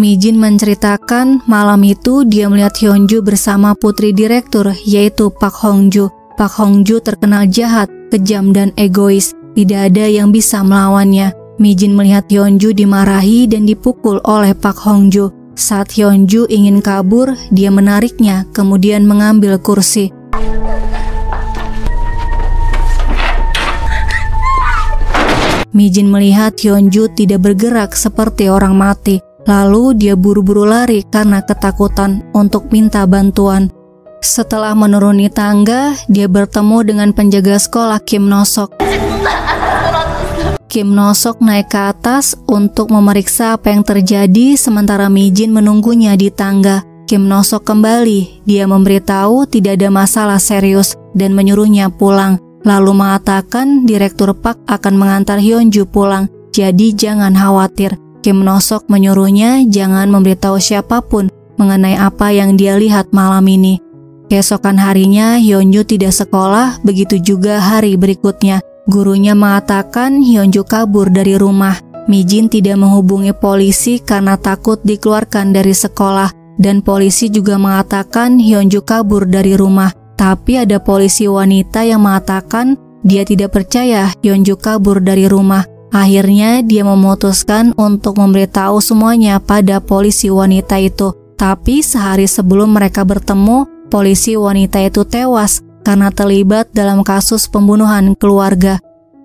Mijin menceritakan malam itu dia melihat Hyunju bersama putri direktur yaitu Pak Hongju. Pak Hongju terkenal jahat, kejam dan egois. Tidak ada yang bisa melawannya. Mijin melihat Hyunju dimarahi dan dipukul oleh Pak Hongju. Saat Hyunju ingin kabur, dia menariknya kemudian mengambil kursi. Mijin melihat Hyunju tidak bergerak seperti orang mati. Lalu dia buru-buru lari karena ketakutan untuk minta bantuan. Setelah menuruni tangga, dia bertemu dengan penjaga sekolah Kim Nosok. Kim Nosok naik ke atas untuk memeriksa apa yang terjadi sementara Mijin menunggunya di tangga. Kim Nosok kembali, dia memberitahu tidak ada masalah serius dan menyuruhnya pulang lalu mengatakan Direktur Pak akan mengantar Hyunju pulang, jadi jangan khawatir. Kim Nosok menyuruhnya jangan memberitahu siapa pun mengenai apa yang dia lihat malam ini. Keesokan harinya Hyunju tidak sekolah, begitu juga hari berikutnya. Gurunya mengatakan Hyunju kabur dari rumah. Mijin tidak menghubungi polisi karena takut dikeluarkan dari sekolah dan polisi juga mengatakan Hyunju kabur dari rumah. Tapi ada polisi wanita yang mengatakan dia tidak percaya Hyunju kabur dari rumah. Akhirnya dia memutuskan untuk memberitahu semuanya pada polisi wanita itu. Tapi sehari sebelum mereka bertemu, polisi wanita itu tewas karena terlibat dalam kasus pembunuhan keluarga.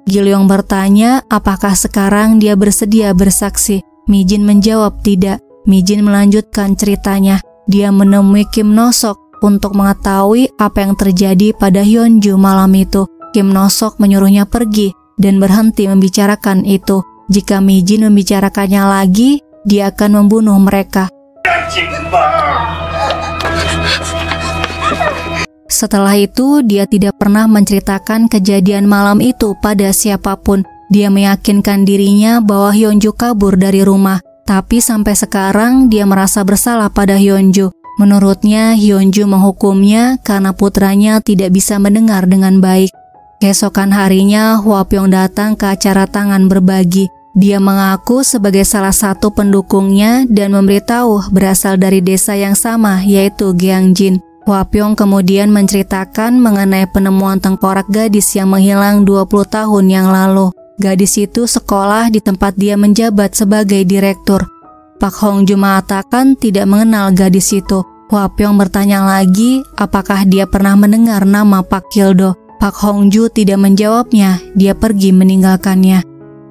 Gilyong bertanya apakah sekarang dia bersedia bersaksi. Mijin menjawab tidak. Mijin melanjutkan ceritanya. Dia menemui Kim Nosok untuk mengetahui apa yang terjadi pada Hyunju malam itu. Kim Nosok menyuruhnya pergi dan berhenti membicarakan itu. Jika Mijin membicarakannya lagi, dia akan membunuh mereka. Setelah itu, dia tidak pernah menceritakan kejadian malam itu pada siapa pun. Dia meyakinkan dirinya bahwa Hyunju kabur dari rumah, tapi sampai sekarang dia merasa bersalah pada Hyunju. Menurutnya, Hyunju menghukumnya karena putranya tidak bisa mendengar dengan baik. Keesokan harinya, Hua Pyong datang ke acara tangan berbagi. Dia mengaku sebagai salah satu pendukungnya dan memberitahu berasal dari desa yang sama, yaitu Gyeongjin. Hua Pyong kemudian menceritakan mengenai penemuan tengkorak gadis yang menghilang 20 tahun yang lalu. Gadis itu sekolah di tempat dia menjabat sebagai direktur. Pak Hongju mengatakan tidak mengenal gadis itu. Hua Pyong bertanya lagi apakah dia pernah mendengar nama Pak Kildo. Pak Hongju tidak menjawabnya, dia pergi meninggalkannya.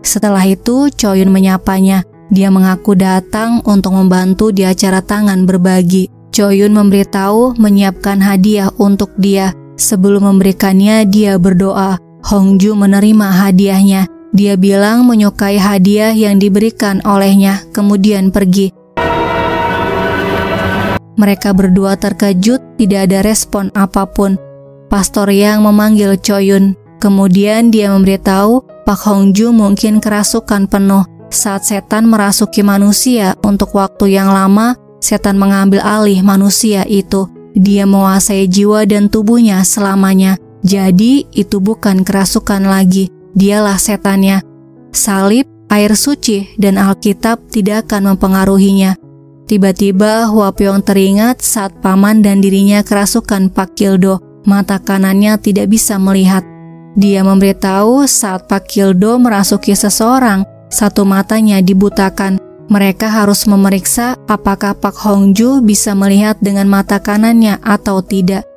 Setelah itu, Choyun menyapanya. Dia mengaku datang untuk membantu di acara tangan berbagi. Choyun memberitahu menyiapkan hadiah untuk dia. Sebelum memberikannya, dia berdoa. Hongju menerima hadiahnya. Dia bilang menyukai hadiah yang diberikan olehnya, kemudian pergi. Mereka berdua terkejut, tidak ada respon apa pun. Pastor Yang memanggil Choyun, kemudian dia memberitahu Pak Hongju mungkin kerasukan penuh. Saat setan merasuki manusia untuk waktu yang lama, setan mengambil alih manusia itu. Dia menguasai jiwa dan tubuhnya selamanya. Jadi, itu bukan kerasukan lagi dialah setannya. Salib, air suci, dan Alkitab tidak akan mempengaruhinya. Tiba-tiba Hua Pyong teringat saat paman dan dirinya kerasukan Pak Kildo, mata kanannya tidak bisa melihat. Dia memberitahu saat Pak Kildo merasuki seseorang, satu matanya dibutakan. Mereka harus memeriksa apakah Pak Hongju bisa melihat dengan mata kanannya atau tidak.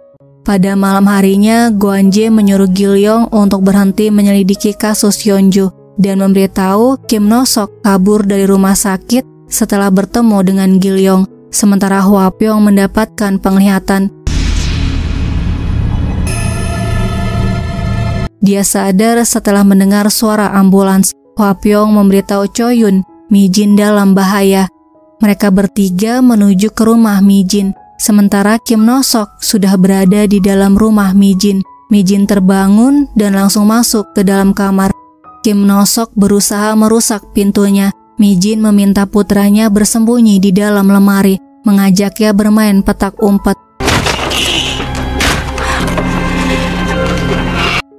Pada malam harinya, Guanje menyuruh Gilyong untuk berhenti menyelidiki kasus Hyunju dan memberitahu Kim Nosok kabur dari rumah sakit setelah bertemu dengan Gilyong, sementara Hwa Pyong mendapatkan penglihatan. Dia sadar setelah mendengar suara ambulans. Hwa Pyong memberitahu Choyun Mijin dalam bahaya. Mereka bertiga menuju ke rumah Mijin, sementara Kim Nosok sudah berada di dalam rumah Mijin. Mijin terbangun dan langsung masuk ke dalam kamar. Kim Nosok berusaha merusak pintunya. Mijin meminta putranya bersembunyi di dalam lemari, mengajaknya bermain petak umpet.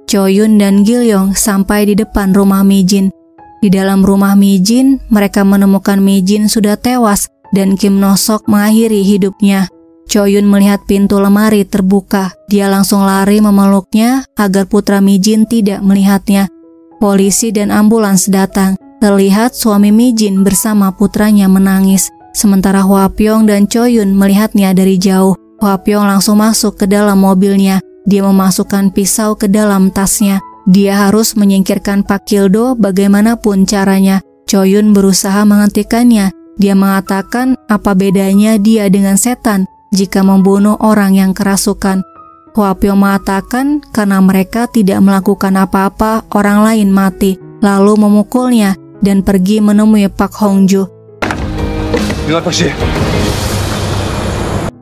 Choyun dan Gilyong sampai di depan rumah Mijin. Di dalam rumah Mijin, mereka menemukan Mijin sudah tewas dan Kim Nosok mengakhiri hidupnya. Choyun melihat pintu lemari terbuka. Dia langsung lari memeluknya agar putra Mijin tidak melihatnya. Polisi dan ambulans datang. Terlihat suami Mijin bersama putranya menangis. Sementara Hua Pyong dan Choyun melihatnya dari jauh. Hua Pyong langsung masuk ke dalam mobilnya. Dia memasukkan pisau ke dalam tasnya. Dia harus menyingkirkan Pak Kildo bagaimanapun caranya. Choyun berusaha menghentikannya. Dia mengatakan apa bedanya dia dengan setan jika membunuh orang yang kerasukan. Huapyo mengatakan karena mereka tidak melakukan apa-apa orang lain mati, lalu memukulnya dan pergi menemui Pak Hongju.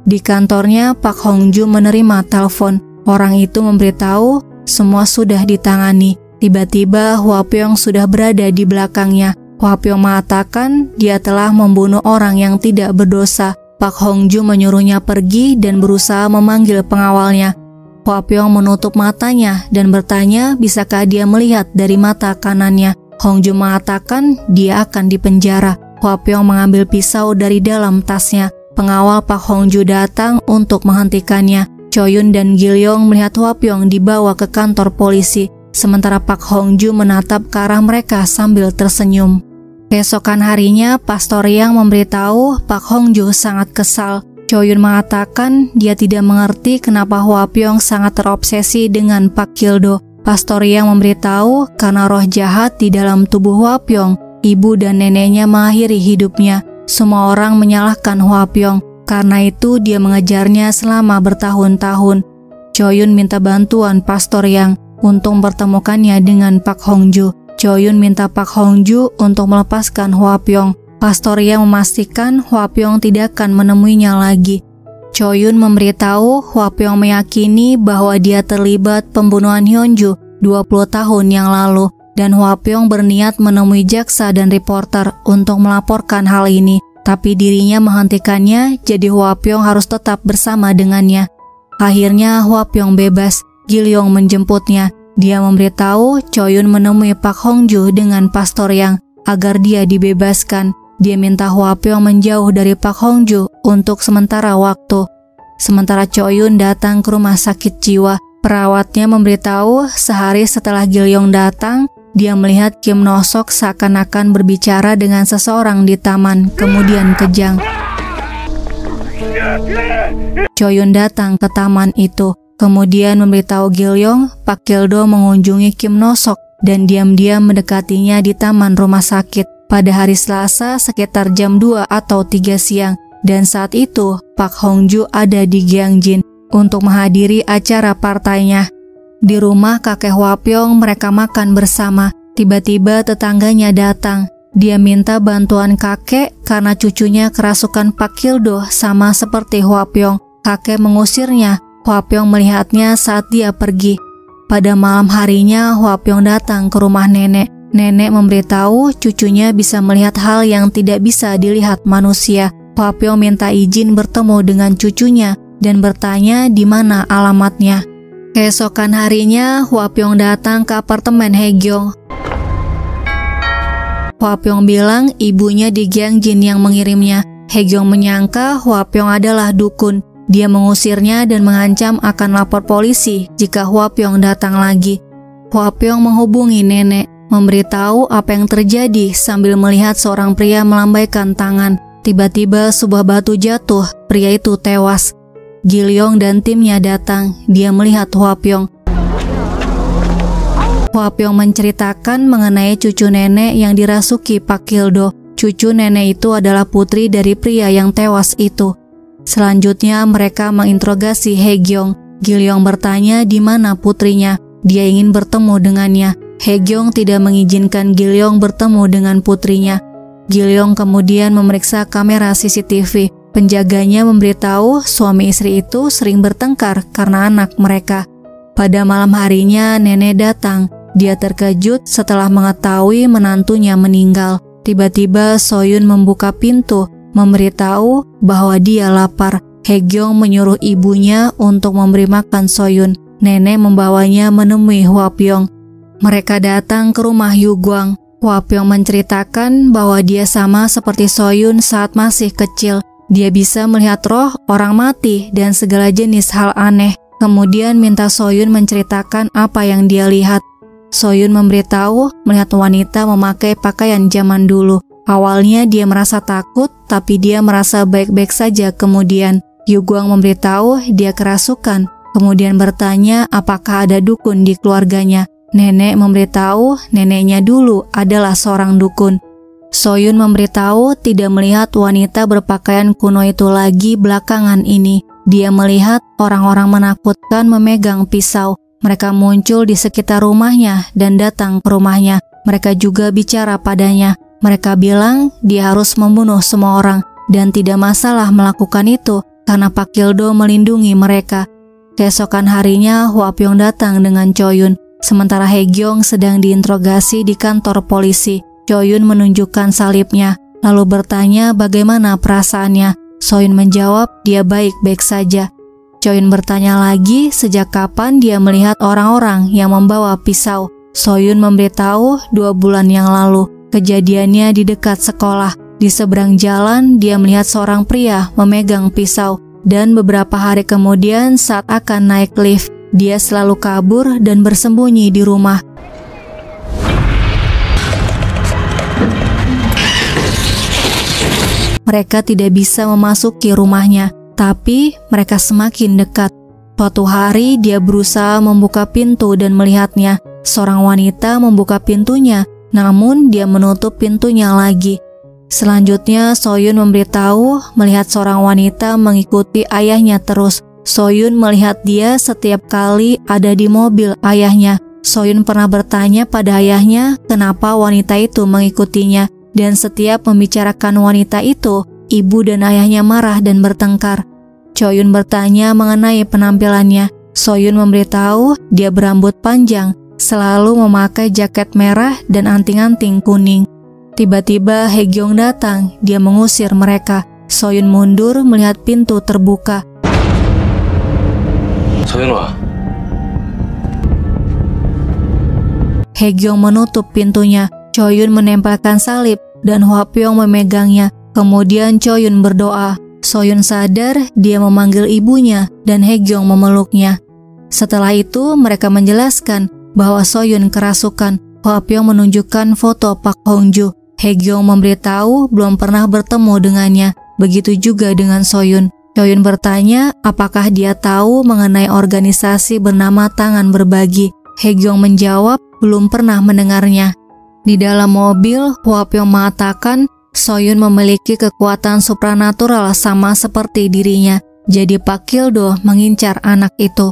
Di kantornya, Pak Hongju menerima telepon. Orang itu memberitahu semua sudah ditangani. Tiba-tiba Hua Pyong sudah berada di belakangnya. Hua Pyong mengatakan dia telah membunuh orang yang tidak berdosa. Pak Hongju menyuruhnya pergi dan berusaha memanggil pengawalnya. Hua Pyong menutup matanya dan bertanya bisakah dia melihat dari mata kanannya. Hongju mengatakan dia akan dipenjara. Hua Pyong mengambil pisau dari dalam tasnya. Pengawal Pak Hongju datang untuk menghentikannya. Choyun dan Gilyong melihat Hua Pyong dibawa ke kantor polisi, sementara Pak Hongju menatap ke arah mereka sambil tersenyum. Keesokan harinya, Pastor Yang memberitahu Pak Hongju sangat kesal. Choyun mengatakan dia tidak mengerti kenapa Hua Pyong sangat terobsesi dengan Pak Kildo. Pastor Yang memberitahu karena roh jahat di dalam tubuh Hua Pyong, ibu dan neneknya mengakhiri hidupnya. Semua orang menyalahkan Hua Pyong. Karena itu dia mengejarnya selama bertahun-tahun. Choyun minta bantuan Pastor Yang untuk mempertemukannya dengan Pak Hongju. Choyun minta Pak Hongju untuk melepaskan Hua Pyong. Pastor Yang memastikan Hua Pyong tidak akan menemuinya lagi. Choyun memberitahu Hua Pyong meyakini bahwa dia terlibat pembunuhan Hyunju 20 tahun yang lalu dan Hua Pyong berniat menemui jaksa dan reporter untuk melaporkan hal ini tapi dirinya menghentikannya, jadi Hua Pyong harus tetap bersama dengannya. Akhirnya Hua Pyong bebas, Gilyong menjemputnya. Dia memberitahu Choyun menemui Pak Hongju dengan Pastor Yang agar dia dibebaskan. Dia minta Hua Pyong menjauh dari Pak Hongju untuk sementara waktu. Sementara Choyun datang ke rumah sakit jiwa, perawatnya memberitahu sehari setelah Gilyong datang, dia melihat Kim Nosok seakan-akan berbicara dengan seseorang di taman, kemudian kejang. Choyun datang ke taman itu, kemudian memberitahu Gilyong, Pak Gildo mengunjungi Kim Nosok dan diam-diam mendekatinya di taman rumah sakit pada hari Selasa sekitar jam 2 atau 3 siang. Dan saat itu, Pak Hongju ada di Gyeongjin untuk menghadiri acara partainya. Di rumah kakek Huapyong mereka makan bersama. Tiba-tiba tetangganya datang. Dia minta bantuan kakek karena cucunya kerasukan Pak Kildo sama seperti Huapyong. Kakek mengusirnya. Huapyong melihatnya saat dia pergi. Pada malam harinya, Huapyong datang ke rumah nenek. Nenek memberitahu cucunya bisa melihat hal yang tidak bisa dilihat manusia. Huapyong minta izin bertemu dengan cucunya dan bertanya di mana alamatnya. Keesokan harinya, Hua Pyong datang ke apartemen Hegyong. Hua Pyong bilang ibunya di Gyeongjin yang mengirimnya. Hegyong menyangka Hua Pyong adalah dukun. Dia mengusirnya dan mengancam akan lapor polisi jika Hua Pyong datang lagi. Hua Pyong menghubungi nenek, memberitahu apa yang terjadi sambil melihat seorang pria melambaikan tangan. Tiba-tiba sebuah batu jatuh, pria itu tewas. Gilyong dan timnya datang. Dia melihat Hua Pyong. Hua Pyong menceritakan mengenai cucu nenek yang dirasuki Pak Kildo. Cucu nenek itu adalah putri dari pria yang tewas itu. Selanjutnya mereka menginterogasi Hegyong. Gilyong bertanya di mana putrinya. Dia ingin bertemu dengannya. Hegyong tidak mengizinkan Gilyong bertemu dengan putrinya. Gilyong kemudian memeriksa kamera CCTV. Penjaganya memberitahu suami istri itu sering bertengkar karena anak mereka. Pada malam harinya, nenek datang. Dia terkejut setelah mengetahui menantunya meninggal. Tiba-tiba Soyun membuka pintu, memberitahu bahwa dia lapar. Hegyong menyuruh ibunya untuk memberi makan Soyun. Nenek membawanya menemui Huapyong. Mereka datang ke rumah Yuguang. Huapyong menceritakan bahwa dia sama seperti Soyun saat masih kecil. Dia bisa melihat roh, orang mati, dan segala jenis hal aneh. Kemudian minta Soyun menceritakan apa yang dia lihat. Soyun memberitahu melihat wanita memakai pakaian zaman dulu. Awalnya dia merasa takut, tapi dia merasa baik-baik saja kemudian. Yuguang memberitahu dia kerasukan, kemudian bertanya apakah ada dukun di keluarganya. Nenek memberitahu neneknya dulu adalah seorang dukun. Soyun memberitahu tidak melihat wanita berpakaian kuno itu lagi belakangan ini. Dia melihat orang-orang menakutkan memegang pisau. Mereka muncul di sekitar rumahnya dan datang ke rumahnya. Mereka juga bicara padanya. Mereka bilang dia harus membunuh semua orang dan tidak masalah melakukan itu karena Pak Kildo melindungi mereka. Keesokan harinya, Huapyong datang dengan Choyun. Sementara Hegyong sedang diinterogasi di kantor polisi, Choyun menunjukkan salibnya, lalu bertanya bagaimana perasaannya. Soyun menjawab dia baik-baik saja. Choyun bertanya lagi sejak kapan dia melihat orang-orang yang membawa pisau. Soyun memberitahu dua bulan yang lalu, kejadiannya di dekat sekolah. Di seberang jalan, dia melihat seorang pria memegang pisau, dan beberapa hari kemudian saat akan naik lift, dia selalu kabur dan bersembunyi di rumah. Mereka tidak bisa memasuki rumahnya, tapi mereka semakin dekat. Suatu hari dia berusaha membuka pintu dan melihatnya. Seorang wanita membuka pintunya, namun dia menutup pintunya lagi. Selanjutnya, Soyun memberitahu melihat seorang wanita mengikuti ayahnya terus. Soyun melihat dia setiap kali ada di mobil ayahnya. Soyun pernah bertanya pada ayahnya kenapa wanita itu mengikutinya dan setiap membicarakan wanita itu, ibu dan ayahnya marah dan bertengkar. Choyun bertanya mengenai penampilannya. Soyun memberitahu dia berambut panjang, selalu memakai jaket merah dan anting-anting kuning. Tiba-tiba Hegyong datang, dia mengusir mereka. Soyun mundur melihat pintu terbuka. Soyun wah. Hegyong menutup pintunya. Choyun menempelkan salib dan Hwapyong memegangnya. Kemudian Choyun berdoa. Soyun sadar dia memanggil ibunya dan Hegyong memeluknya. Setelah itu mereka menjelaskan bahwa Soyun kerasukan. Hwapyong menunjukkan foto Pak Hongju. Hegyong memberitahu belum pernah bertemu dengannya. Begitu juga dengan Soyun. Choyun bertanya apakah dia tahu mengenai organisasi bernama Tangan Berbagi. Hegyong menjawab belum pernah mendengarnya. Di dalam mobil, Huapyong mengatakan Soyun memiliki kekuatan supranatural sama seperti dirinya. Jadi Pak Kildo mengincar anak itu.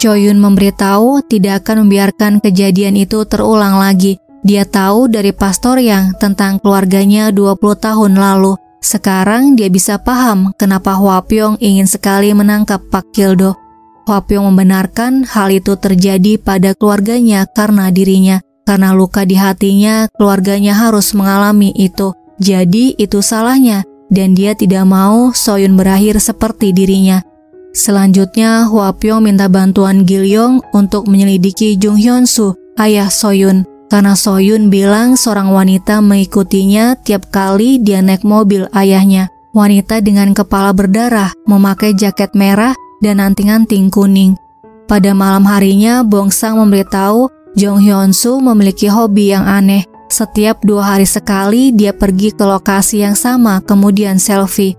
Choyun memberitahu tidak akan membiarkan kejadian itu terulang lagi. Dia tahu dari pastor yang tentang keluarganya 20 tahun lalu. Sekarang dia bisa paham kenapa Huapyong ingin sekali menangkap Pak Kildo. Huapyong membenarkan hal itu terjadi pada keluarganya karena dirinya. Karena luka di hatinya, keluarganya harus mengalami itu. Jadi itu salahnya, dan dia tidak mau Soyun berakhir seperti dirinya. Selanjutnya, Huapyong minta bantuan Gilyong untuk menyelidiki Jung Hyun Soo, ayah Soyun. Karena Soyun bilang seorang wanita mengikutinya tiap kali dia naik mobil ayahnya. Wanita dengan kepala berdarah, memakai jaket merah dan anting-anting kuning. Pada malam harinya, Bongsang memberitahu Jong Hyun Soo memiliki hobi yang aneh. Setiap dua hari sekali dia pergi ke lokasi yang sama kemudian selfie.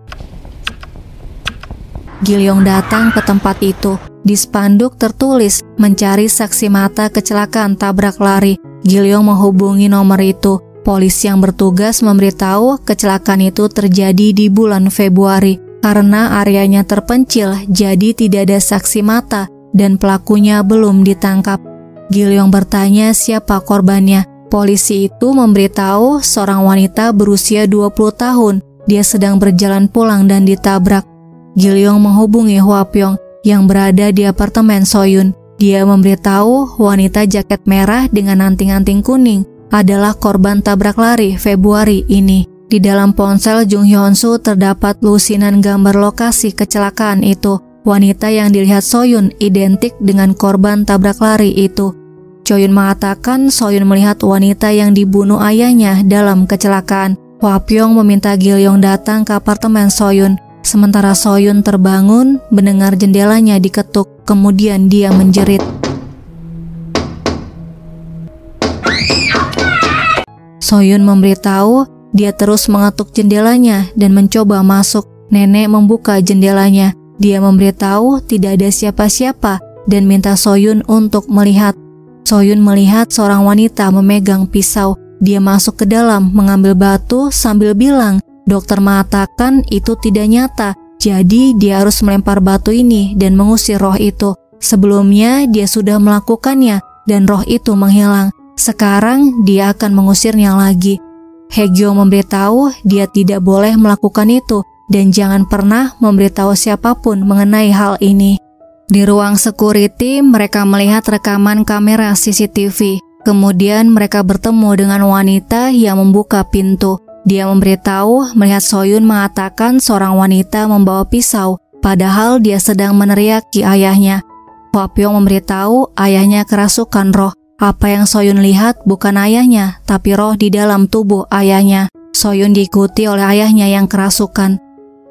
Gilyong datang ke tempat itu. Di spanduk tertulis mencari saksi mata kecelakaan tabrak lari. Gilyong menghubungi nomor itu. Polisi yang bertugas memberitahu kecelakaan itu terjadi di bulan Februari karena areanya terpencil jadi tidak ada saksi mata dan pelakunya belum ditangkap. Gilyong bertanya siapa korbannya. Polisi itu memberitahu seorang wanita berusia 20 tahun dia sedang berjalan pulang dan ditabrak. Gilyong menghubungi Hua Pyong yang berada di apartemen Soyun. Dia memberitahu wanita jaket merah dengan anting-anting kuning adalah korban tabrak lari Februari ini. Di dalam ponsel Jung Hyun Soo terdapat lusinan gambar lokasi kecelakaan itu. Wanita yang dilihat Soyun identik dengan korban tabrak lari itu. Choyun mengatakan Soyun melihat wanita yang dibunuh ayahnya dalam kecelakaan. Hwa Pyong meminta Gilyong datang ke apartemen Soyun. Sementara Soyun terbangun, mendengar jendelanya diketuk, kemudian dia menjerit. Soyun memberitahu dia terus mengetuk jendelanya dan mencoba masuk. Nenek membuka jendelanya. Dia memberitahu tidak ada siapa-siapa dan minta Soyun untuk melihat. Soyun melihat seorang wanita memegang pisau. Dia masuk ke dalam mengambil batu sambil bilang, dokter mengatakan itu tidak nyata, jadi dia harus melempar batu ini dan mengusir roh itu. Sebelumnya dia sudah melakukannya dan roh itu menghilang. Sekarang dia akan mengusirnya lagi. Hegyo memberitahu dia tidak boleh melakukan itu dan jangan pernah memberitahu siapa pun mengenai hal ini. Di ruang security, mereka melihat rekaman kamera CCTV. Kemudian mereka bertemu dengan wanita yang membuka pintu. Dia memberitahu melihat Soyun mengatakan seorang wanita membawa pisau, padahal dia sedang meneriaki ayahnya. Hwa Pyong memberitahu ayahnya kerasukan roh. Apa yang Soyun lihat bukan ayahnya, tapi roh di dalam tubuh ayahnya. Soyun diikuti oleh ayahnya yang kerasukan.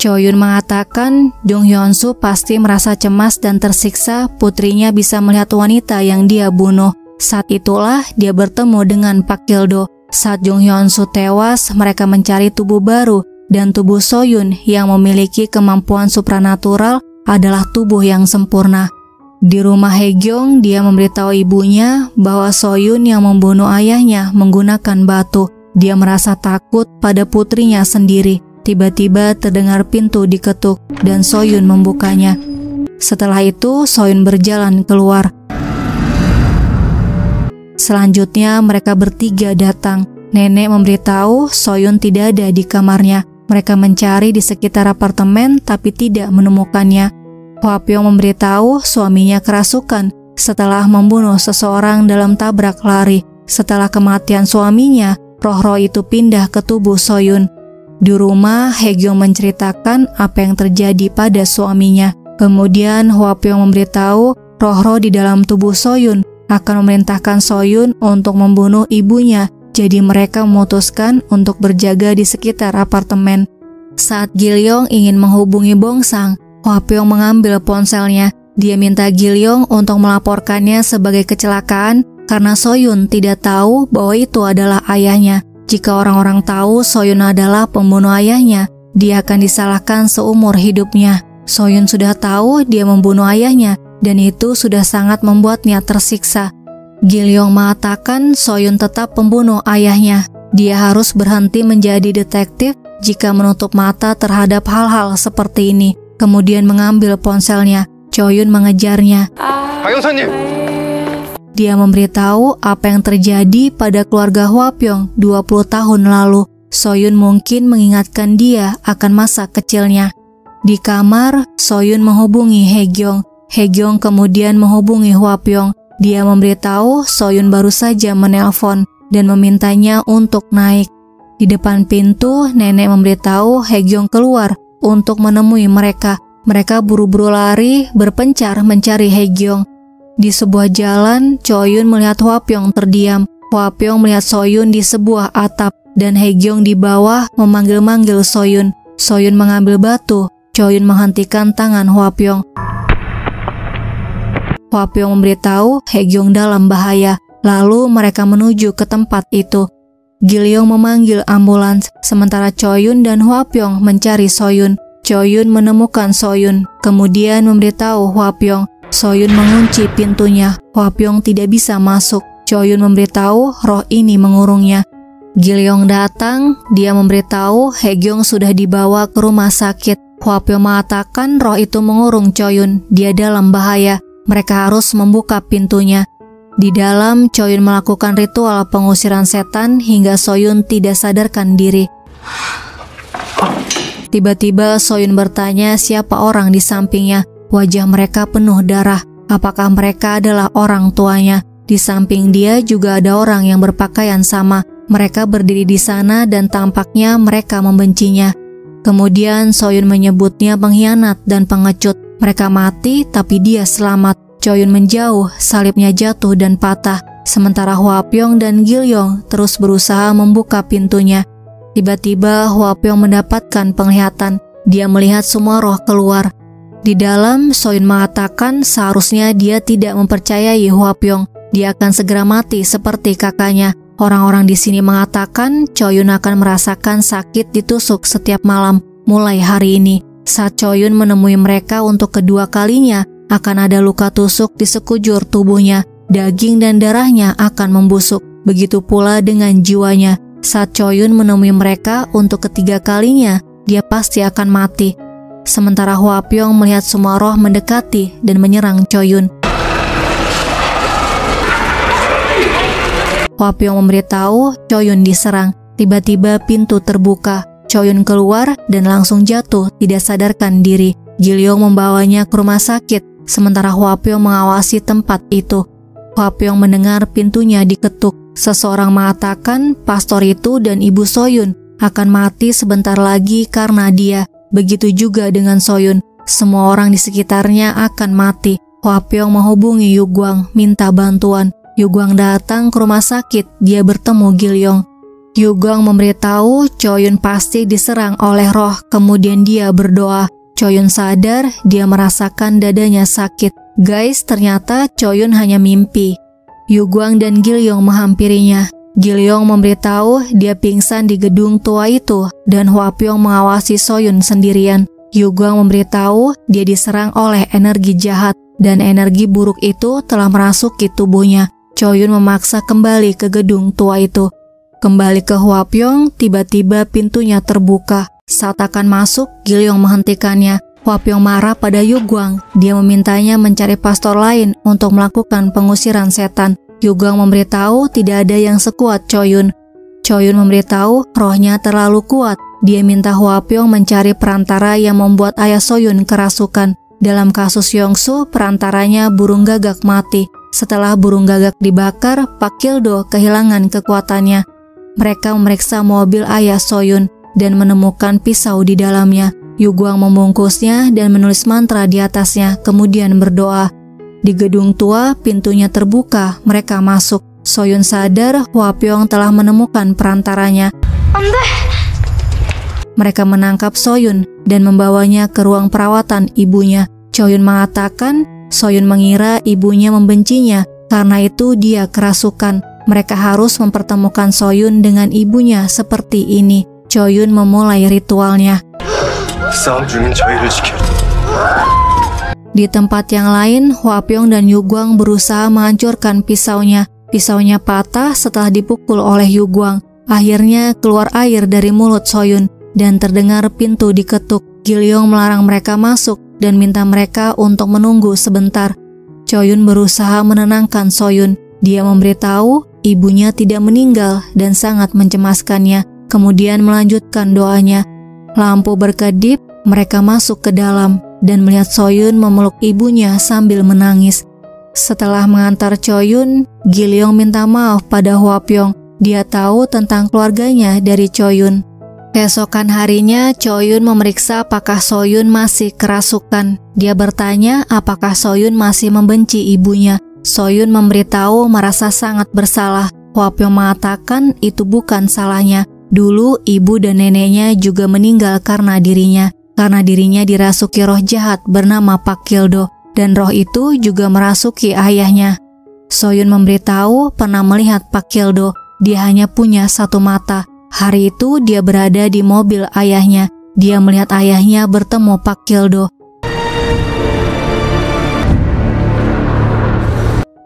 Choyun mengatakan Jung Hyun Soo pasti merasa cemas dan tersiksa putrinya bisa melihat wanita yang dia bunuh. Saat itulah dia bertemu dengan Pak Gildo. Saat Jung Hyun Soo tewas, mereka mencari tubuh baru dan tubuh Soyun yang memiliki kemampuan supranatural adalah tubuh yang sempurna. Di rumah Hegyong, dia memberitahu ibunya bahwa Soyun yang membunuh ayahnya menggunakan batu. Dia merasa takut pada putrinya sendiri. Tiba-tiba terdengar pintu diketuk dan Soyun membukanya. Setelah itu, Soyun berjalan keluar. Selanjutnya, mereka bertiga datang. Nenek memberitahu Soyun tidak ada di kamarnya. Mereka mencari di sekitar apartemen tapi tidak menemukannya. Hwa Pyong memberitahu suaminya kerasukan setelah membunuh seseorang dalam tabrak lari. Setelah kematian suaminya, roh-roh itu pindah ke tubuh Soyun. Di rumah, Hegyong menceritakan apa yang terjadi pada suaminya. Kemudian Hwa Pyong memberitahu roh-roh di dalam tubuh Soyun akan memerintahkan Soyun untuk membunuh ibunya. Jadi mereka memutuskan untuk berjaga di sekitar apartemen. Saat Gilyong ingin menghubungi Bongsang, Hwa Pyong mengambil ponselnya. Dia minta Gilyong untuk melaporkannya sebagai kecelakaan karena Soyun tidak tahu bahwa itu adalah ayahnya. Jika orang-orang tahu Soyun adalah pembunuh ayahnya, dia akan disalahkan seumur hidupnya. Soyun sudah tahu dia membunuh ayahnya, dan itu sudah sangat membuatnya tersiksa. Gilyong mengatakan Soyun tetap pembunuh ayahnya. Dia harus berhenti menjadi detektif jika menutup mata terhadap hal-hal seperti ini. Kemudian mengambil ponselnya. Choyun mengejarnya. Dia memberitahu apa yang terjadi pada keluarga Hwapyong 20 tahun lalu. Soyun mungkin mengingatkan dia akan masa kecilnya. Di kamar, Soyun menghubungi Hegyong. Hegyong kemudian menghubungi Hwapyong. Dia memberitahu Soyun baru saja menelpon dan memintanya untuk naik. Di depan pintu, nenek memberitahu Hegyong keluar untuk menemui mereka. Mereka buru-buru lari, berpencar mencari Hegyong. Di sebuah jalan, Choyun melihat Hwapyong terdiam. Hwapyong melihat Soyun di sebuah atap dan Hegyong di bawah memanggil-manggil Soyun. Soyun mengambil batu. Choyun menghentikan tangan Hwapyong. Hwapyong memberitahu Hegyong dalam bahaya. Lalu mereka menuju ke tempat itu. Gilyong memanggil ambulans, sementara Choyun dan Hwapyong mencari Soyun. Choyun menemukan Soyun, kemudian memberitahu Hwapyong Soyun mengunci pintunya. Hwapyong tidak bisa masuk. Choyun memberitahu roh ini mengurungnya. Gilyong datang, dia memberitahu Hegyong sudah dibawa ke rumah sakit. Hwapyong mengatakan roh itu mengurung Choyun, dia dalam bahaya. Mereka harus membuka pintunya. Di dalam, Choyun melakukan ritual pengusiran setan hingga Soyun tidak sadarkan diri. Tiba-tiba Soyun bertanya siapa orang di sampingnya. Wajah mereka penuh darah. Apakah mereka adalah orang tuanya? Di samping dia juga ada orang yang berpakaian sama. Mereka berdiri di sana dan tampaknya mereka membencinya. Kemudian Soyun menyebutnya pengkhianat dan pengecut. Mereka mati tapi dia selamat. Choyun menjauh, salibnya jatuh dan patah. Sementara Hua Pyong dan Gilyong terus berusaha membuka pintunya. Tiba-tiba Hua Pyong mendapatkan penglihatan. Dia melihat semua roh keluar. Di dalam, Soyun mengatakan seharusnya dia tidak mempercayai Hua Pyong. Dia akan segera mati seperti kakaknya. Orang-orang di sini mengatakan Choyun akan merasakan sakit ditusuk setiap malam mulai hari ini. Saat Choyun menemui mereka untuk kedua kalinya, akan ada luka tusuk di sekujur tubuhnya. Daging dan darahnya akan membusuk. Begitu pula dengan jiwanya. Saat Choyun menemui mereka untuk ketiga kalinya, dia pasti akan mati. Sementara Hua Pyong melihat semua roh mendekati dan menyerang Choyun. Hua Pyong memberitahu Choyun diserang. Tiba-tiba pintu terbuka. Choyun keluar dan langsung jatuh tidak sadarkan diri. Gilyong membawanya ke rumah sakit, sementara Hua Pyong mengawasi tempat itu. Hua Pyong mendengar pintunya diketuk. Seseorang mengatakan pastor itu dan ibu Soyun akan mati sebentar lagi karena dia. Begitu juga dengan Soyun. Semua orang di sekitarnya akan mati. Hua Pyong menghubungi Yu Guang minta bantuan. Yugwang datang ke rumah sakit, dia bertemu Gilyong. Yugwang memberitahu Choyun pasti diserang oleh roh, kemudian dia berdoa. Choyun sadar, dia merasakan dadanya sakit. Guys, ternyata Choyun hanya mimpi. Yugwang dan Gilyong menghampirinya. Gilyong memberitahu dia pingsan di gedung tua itu dan Hua Pyong mengawasi Soyun sendirian. Yugwang memberitahu dia diserang oleh energi jahat dan energi buruk itu telah merasuki tubuhnya. Choyun memaksa kembali ke gedung tua itu. Kembali ke Huapyong, tiba-tiba pintunya terbuka. Saat akan masuk, Gilyong menghentikannya. Huapyong marah pada Yugwang. Dia memintanya mencari pastor lain untuk melakukan pengusiran setan. Yugwang memberitahu tidak ada yang sekuat Choyun. Choyun memberitahu rohnya terlalu kuat. Dia minta Huapyong mencari perantara yang membuat ayah Soyun kerasukan. Dalam kasus Yongsu, perantaranya burung gagak mati. Setelah burung gagak dibakar, Pak Kildo kehilangan kekuatannya. Mereka memeriksa mobil ayah Soyun dan menemukan pisau di dalamnya. Yuguang membungkusnya dan menulis mantra di atasnya, kemudian berdoa. Di gedung tua, pintunya terbuka, mereka masuk. Soyun sadar Hua Pyong telah menemukan perantaranya. Mereka menangkap Soyun dan membawanya ke ruang perawatan ibunya. Choyun mengatakan Soyun mengira ibunya membencinya, karena itu dia kerasukan. Mereka harus mempertemukan Soyun dengan ibunya seperti ini. Choyun memulai ritualnya. Di tempat yang lain, Hua Pyong dan Yu Guang berusaha menghancurkan pisaunya. Pisaunya patah setelah dipukul oleh Yu Guang. Akhirnya keluar air dari mulut Soyun dan terdengar pintu diketuk. Gilyong melarang mereka masuk dan minta mereka untuk menunggu sebentar. Choyun berusaha menenangkan Soyun. Dia memberitahu ibunya tidak meninggal dan sangat mencemaskannya, kemudian melanjutkan doanya. Lampu berkedip, mereka masuk ke dalam dan melihat Soyun memeluk ibunya sambil menangis. Setelah mengantar Choyun, Gilyong minta maaf pada Hua Pyong. Dia tahu tentang keluarganya dari Choyun. Keesokan harinya, Choyun memeriksa apakah Soyun masih kerasukan. Dia bertanya apakah Soyun masih membenci ibunya. Soyun memberitahu merasa sangat bersalah. Hwapyong mengatakan itu bukan salahnya. Dulu ibu dan neneknya juga meninggal karena dirinya. Karena dirinya dirasuki roh jahat bernama Pak Kildo. Dan roh itu juga merasuki ayahnya. Soyun memberitahu pernah melihat Pak Kildo. Dia hanya punya satu mata. Hari itu dia berada di mobil ayahnya. Dia melihat ayahnya bertemu Pak Kildo.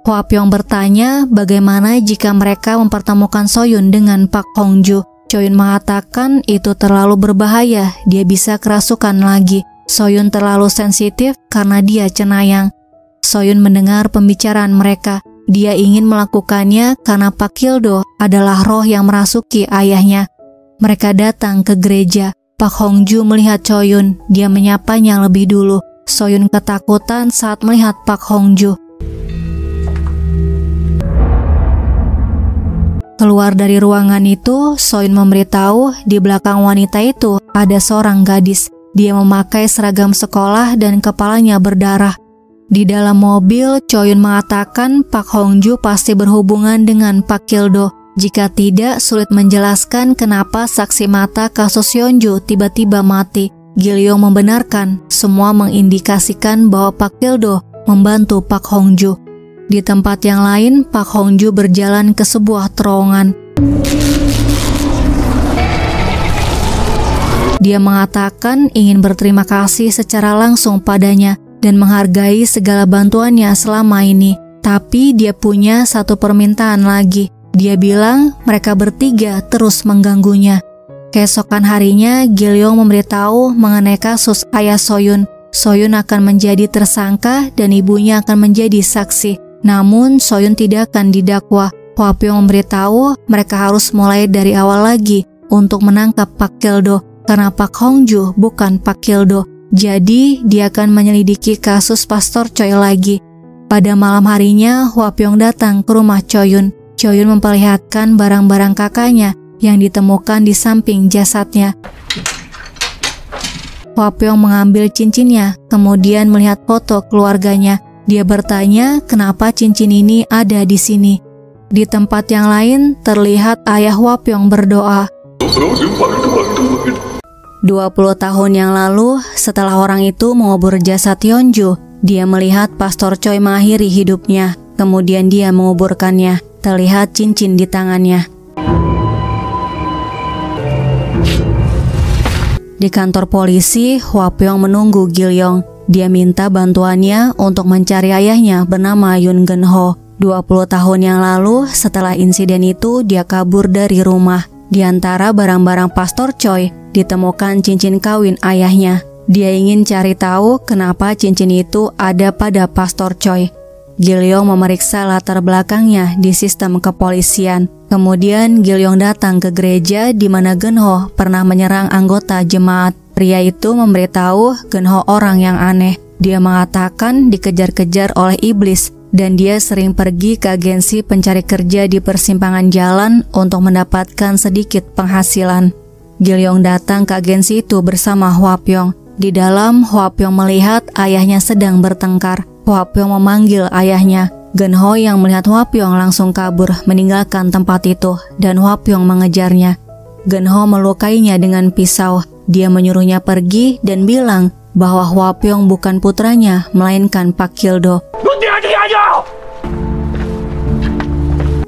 Hua Pyong bertanya bagaimana jika mereka mempertemukan Soyun dengan Pak Hongju. Soyun mengatakan itu terlalu berbahaya, dia bisa kerasukan lagi. Soyun terlalu sensitif karena dia cenayang. Soyun mendengar pembicaraan mereka. Dia ingin melakukannya karena Pak Kildo adalah roh yang merasuki ayahnya. Mereka datang ke gereja. Pak Hongju melihat Choyun. Dia menyapanya lebih dulu. Soyun ketakutan saat melihat Pak Hongju. Keluar dari ruangan itu, Soyun memberitahu di belakang wanita itu ada seorang gadis. Dia memakai seragam sekolah dan kepalanya berdarah. Di dalam mobil, Choyun mengatakan Pak Hongju pasti berhubungan dengan Pak Kildo. Jika tidak, sulit menjelaskan kenapa saksi mata kasus Yeonju tiba-tiba mati. Gilyong membenarkan, semua mengindikasikan bahwa Pak Kildo membantu Pak Hongju. Di tempat yang lain, Pak Hongju berjalan ke sebuah terowongan. Dia mengatakan ingin berterima kasih secara langsung padanya dan menghargai segala bantuannya selama ini. Tapi dia punya satu permintaan lagi. Dia bilang mereka bertiga terus mengganggunya. Keesokan harinya, Gilyong memberitahu mengenai kasus ayah Soyun. Soyun akan menjadi tersangka dan ibunya akan menjadi saksi. Namun, Soyun tidak akan didakwa. Hwapyong memberitahu mereka harus mulai dari awal lagi untuk menangkap Pak Kildo karena Pak Hongju bukan Pak Kildo. Jadi, dia akan menyelidiki kasus Pastor Choi lagi. Pada malam harinya, Hua Pyong datang ke rumah Choyun. Choyun memperlihatkan barang-barang kakaknya yang ditemukan di samping jasadnya. Hua Pyong mengambil cincinnya, kemudian melihat foto keluarganya. Dia bertanya kenapa cincin ini ada di sini. Di tempat yang lain, terlihat ayah Hua Pyong berdoa. 20 tahun yang lalu, setelah orang itu mengubur jasad Yeonju, dia melihat Pastor Choi mengakhiri hidupnya. Kemudian dia menguburkannya. Terlihat cincin di tangannya. Di kantor polisi, Hua Pyong menunggu Gilyong. Dia minta bantuannya untuk mencari ayahnya bernama Yun Gen Ho. 20 tahun yang lalu, setelah insiden itu, dia kabur dari rumah. Di antara barang-barang Pastor Choi, ditemukan cincin kawin ayahnya. Dia ingin cari tahu kenapa cincin itu ada pada Pastor Choi. Gilyong memeriksa latar belakangnya di sistem kepolisian. Kemudian Gilyong datang ke gereja di mana Genho pernah menyerang anggota jemaat. Pria itu memberitahu Genho orang yang aneh. Dia mengatakan dikejar-kejar oleh iblis dan dia sering pergi ke agensi pencari kerja di persimpangan jalan untuk mendapatkan sedikit penghasilan. Gilyong datang ke agensi itu bersama Hua Pyong. Di dalam, Hua Pyong melihat ayahnya sedang bertengkar. Hua Pyong memanggil ayahnya. Gen Ho yang melihat Hua Pyong langsung kabur meninggalkan tempat itu dan Hua Pyong mengejarnya. Gen Ho melukainya dengan pisau. Dia menyuruhnya pergi dan bilang bahwa Hua Pyong bukan putranya, melainkan Pak Kildo.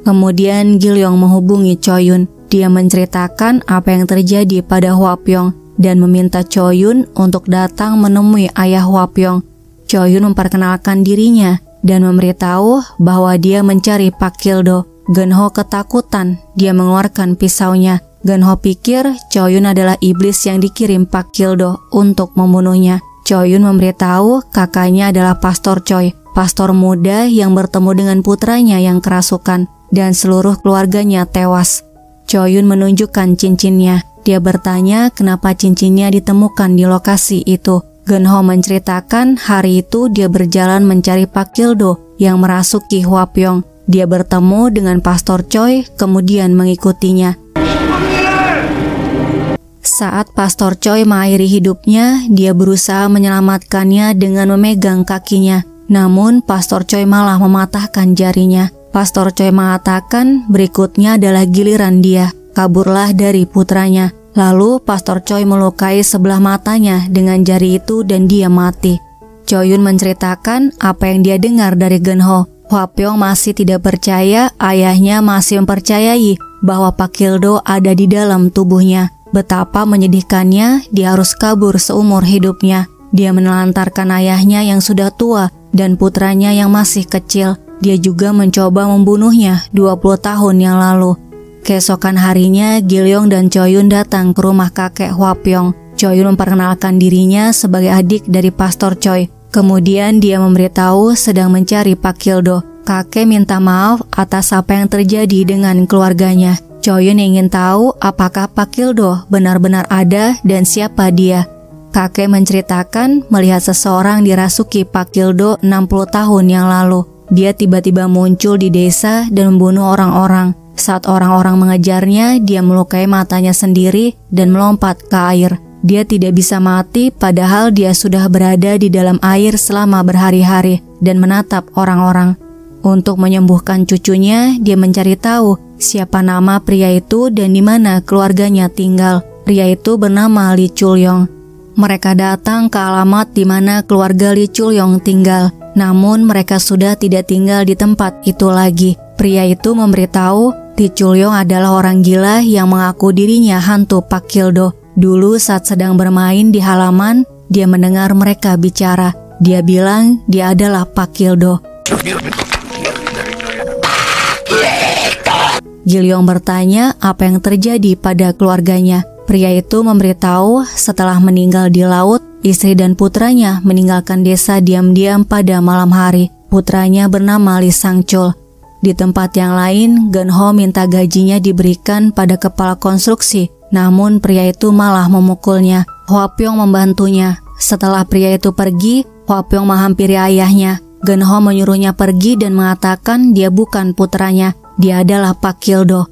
Kemudian Gilyong menghubungi Choyun. Dia menceritakan apa yang terjadi pada Hua Pyong dan meminta Choyun untuk datang menemui ayah Hua Pyong. Choyun memperkenalkan dirinya dan memberitahu bahwa dia mencari Pak Kildo. Genho ketakutan, dia mengeluarkan pisaunya. Genho pikir Choyun adalah iblis yang dikirim Pak Kildo untuk membunuhnya. Choyun memberitahu kakaknya adalah Pastor Choi, pastor muda yang bertemu dengan putranya yang kerasukan dan seluruh keluarganya tewas. Choyun menunjukkan cincinnya. Dia bertanya kenapa cincinnya ditemukan di lokasi itu. Genho menceritakan hari itu dia berjalan mencari Pak Kildo yang merasuki Huapyong. Dia bertemu dengan Pastor Choi kemudian mengikutinya. Saat Pastor Choi mengakhiri hidupnya, dia berusaha menyelamatkannya dengan memegang kakinya. Namun Pastor Choi malah mematahkan jarinya. Pastor Choi mengatakan berikutnya adalah giliran dia. Kaburlah dari putranya. Lalu Pastor Choi melukai sebelah matanya dengan jari itu dan dia mati. Choyun menceritakan apa yang dia dengar dari Genho. Hwa Pyong masih tidak percaya, ayahnya masih mempercayai bahwa Pak Kildo ada di dalam tubuhnya. Betapa menyedihkannya, dia harus kabur seumur hidupnya. Dia menelantarkan ayahnya yang sudah tua dan putranya yang masih kecil. Dia juga mencoba membunuhnya 20 tahun yang lalu. Keesokan harinya, Gilyong dan Choyun datang ke rumah kakek Hwapyong. Choyun memperkenalkan dirinya sebagai adik dari Pastor Choi. Kemudian dia memberitahu sedang mencari Pak Kildo. Kakek minta maaf atas apa yang terjadi dengan keluarganya. Choyun ingin tahu apakah Pak Kildo benar-benar ada dan siapa dia. Kakek menceritakan melihat seseorang dirasuki Pak Kildo 60 tahun yang lalu. Dia tiba-tiba muncul di desa dan membunuh orang-orang. Saat orang-orang mengejarnya, dia melukai matanya sendiri dan melompat ke air. Dia tidak bisa mati padahal dia sudah berada di dalam air selama berhari-hari dan menatap orang-orang. Untuk menyembuhkan cucunya, dia mencari tahu siapa nama pria itu dan di mana keluarganya tinggal. Pria itu bernama Li Chulyong. Mereka datang ke alamat di mana keluarga Li Chulyong tinggal. Namun mereka sudah tidak tinggal di tempat itu lagi. Pria itu memberitahu Li Chulyong adalah orang gila yang mengaku dirinya hantu Pak Kildo. Dulu saat sedang bermain di halaman, dia mendengar mereka bicara. Dia bilang dia adalah Pak Kildo. Gilyong bertanya apa yang terjadi pada keluarganya. Pria itu memberitahu setelah meninggal di laut, istri dan putranya meninggalkan desa diam-diam pada malam hari. Putranya bernama Li Sangchul. Di tempat yang lain, Genho minta gajinya diberikan pada kepala konstruksi, namun pria itu malah memukulnya. Hua Pyong membantunya. Setelah pria itu pergi, Hua Pyong menghampiri ayahnya. Genho menyuruhnya pergi dan mengatakan dia bukan putranya. Dia adalah Pak Kildo.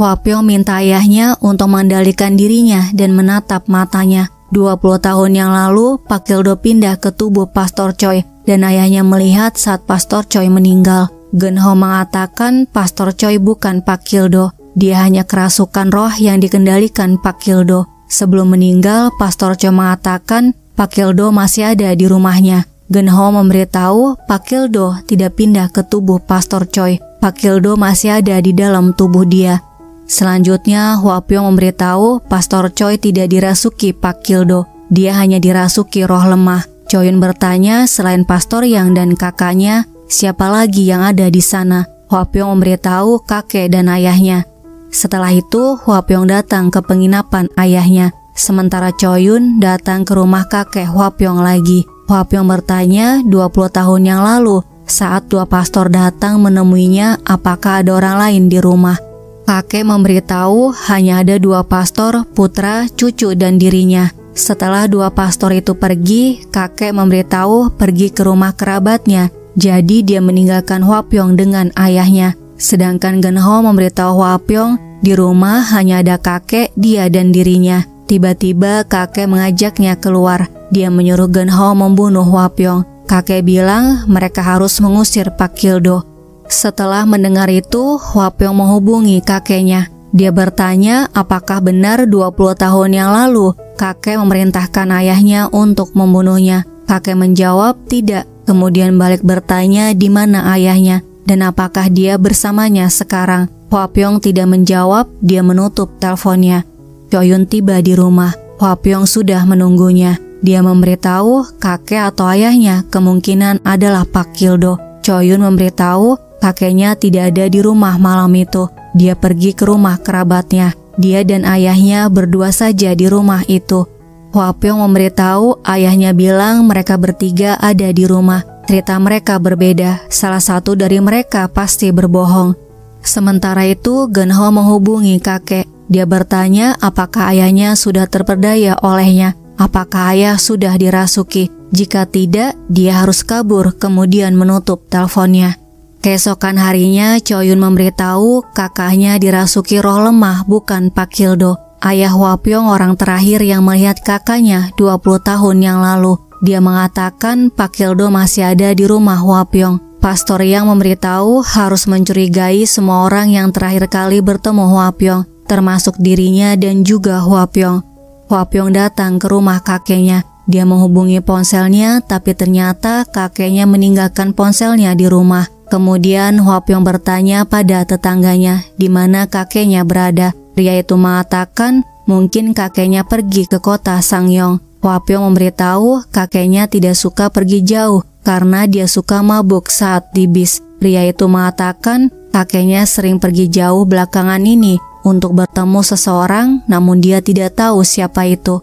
Wapyo minta ayahnya untuk mengendalikan dirinya dan menatap matanya. 20 tahun yang lalu, Pak Kildo pindah ke tubuh Pastor Choi dan ayahnya melihat saat Pastor Choi meninggal. Genho mengatakan Pastor Choi bukan Pak Kildo. Dia hanya kerasukan roh yang dikendalikan Pak Kildo. Sebelum meninggal, Pastor Choi mengatakan Pak Kildo masih ada di rumahnya. Genho memberitahu Pak Kildo tidak pindah ke tubuh Pastor Choi. Pak Kildo masih ada di dalam tubuh dia. Selanjutnya, Huapyong memberitahu Pastor Choi tidak dirasuki Pak Kildo. Dia hanya dirasuki roh lemah. Choyun bertanya selain Pastor Yang dan kakaknya, siapa lagi yang ada di sana? Huapyong memberitahu kakek dan ayahnya. Setelah itu, Huapyong datang ke penginapan ayahnya. Sementara Choyun datang ke rumah kakek Huapyong lagi. Huapyong bertanya 20 tahun yang lalu saat dua pastor datang menemuinya, apakah ada orang lain di rumah? Kakek memberitahu hanya ada dua pastor, putra, cucu, dan dirinya. Setelah dua pastor itu pergi, kakek memberitahu pergi ke rumah kerabatnya. Jadi dia meninggalkan Huapyong dengan ayahnya. Sedangkan Genho memberitahu Huapyong di rumah hanya ada kakek, dia dan dirinya. Tiba-tiba kakek mengajaknya keluar. Dia menyuruh Genho membunuh Huapyong. Kakek bilang mereka harus mengusir Pak Kildo. Setelah mendengar itu, Huapyong menghubungi kakeknya. Dia bertanya apakah benar 20 tahun yang lalu kakek memerintahkan ayahnya untuk membunuhnya. Kakek menjawab tidak, kemudian balik bertanya di mana ayahnya dan apakah dia bersamanya sekarang. Huapyong tidak menjawab, dia menutup teleponnya. Choyun tiba di rumah. Huapyong sudah menunggunya. Dia memberitahu kakek atau ayahnya kemungkinan adalah Pak Kildo. Choyun memberitahu kakeknya tidak ada di rumah malam itu. Dia pergi ke rumah kerabatnya. Dia dan ayahnya berdua saja di rumah itu. Huapyong memberitahu ayahnya bilang mereka bertiga ada di rumah. Cerita mereka berbeda, salah satu dari mereka pasti berbohong. Sementara itu, Genho menghubungi kakek. Dia bertanya apakah ayahnya sudah terperdaya olehnya. Apakah ayah sudah dirasuki? Jika tidak, dia harus kabur kemudian menutup teleponnya. Keesokan harinya, Choyun memberitahu kakaknya dirasuki roh lemah bukan Pak Kildo. Ayah Wapyong orang terakhir yang melihat kakaknya 20 tahun yang lalu. Dia mengatakan Pak Kildo masih ada di rumah Wapyong. Pastor yang memberitahu harus mencurigai semua orang yang terakhir kali bertemu Huapyong, termasuk dirinya dan juga Huapyong. Huapyong datang ke rumah kakeknya. Dia menghubungi ponselnya, tapi ternyata kakeknya meninggalkan ponselnya di rumah. Kemudian Huapyong bertanya pada tetangganya di mana kakeknya berada. Pria itu mengatakan mungkin kakeknya pergi ke kota Sangyong. Huapyong memberitahu kakeknya tidak suka pergi jauh karena dia suka mabuk saat di bis. Pria itu mengatakan kakeknya sering pergi jauh belakangan ini untuk bertemu seseorang namun dia tidak tahu siapa itu.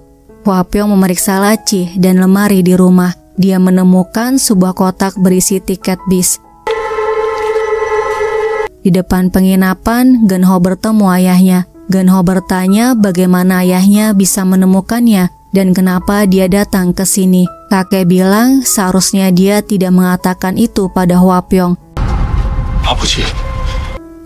Wapyong memeriksa laci dan lemari di rumah. Dia menemukan sebuah kotak berisi tiket bis. Di depan penginapan, Genho bertemu ayahnya. Genho bertanya bagaimana ayahnya bisa menemukannya dan kenapa dia datang ke sini. Kakek bilang seharusnya dia tidak mengatakan itu pada Hwapiung. Apa sih?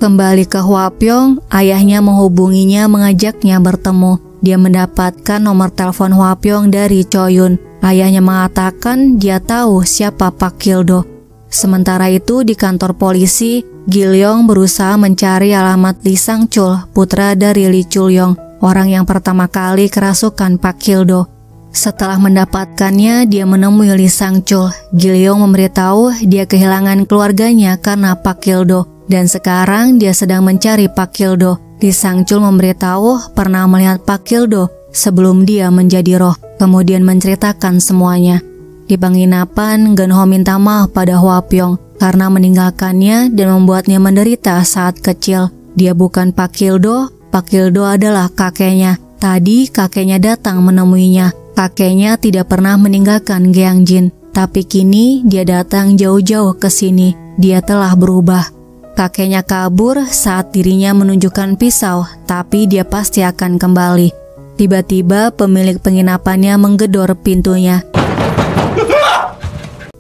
Kembali ke Huapyong, ayahnya menghubunginya mengajaknya bertemu. Dia mendapatkan nomor telepon Huapyong dari Choyun. Ayahnya mengatakan dia tahu siapa Pak Kildo. Sementara itu di kantor polisi, Gilyong berusaha mencari alamat Lee Sang Chul, putra dari Lee Chul Yong, orang yang pertama kali kerasukan Pak Kildo. Setelah mendapatkannya, dia menemui Lee Sang Chul. Gilyong memberitahu dia kehilangan keluarganya karena Pak Kildo dan sekarang dia sedang mencari Pak Kildo. Lee Sang Chul memberitahu pernah melihat Pak Kildo sebelum dia menjadi roh, kemudian menceritakan semuanya. Di penginapan, Genho minta maaf pada Huapyong karena meninggalkannya dan membuatnya menderita saat kecil. Dia bukan Pak Kildo, Pak Kildo adalah kakeknya. Tadi kakeknya datang menemuinya. Kakeknya tidak pernah meninggalkan Gyeongjin, tapi kini dia datang jauh-jauh ke sini. Dia telah berubah. Kakeknya kabur saat dirinya menunjukkan pisau, tapi dia pasti akan kembali. Tiba-tiba pemilik penginapannya menggedor pintunya.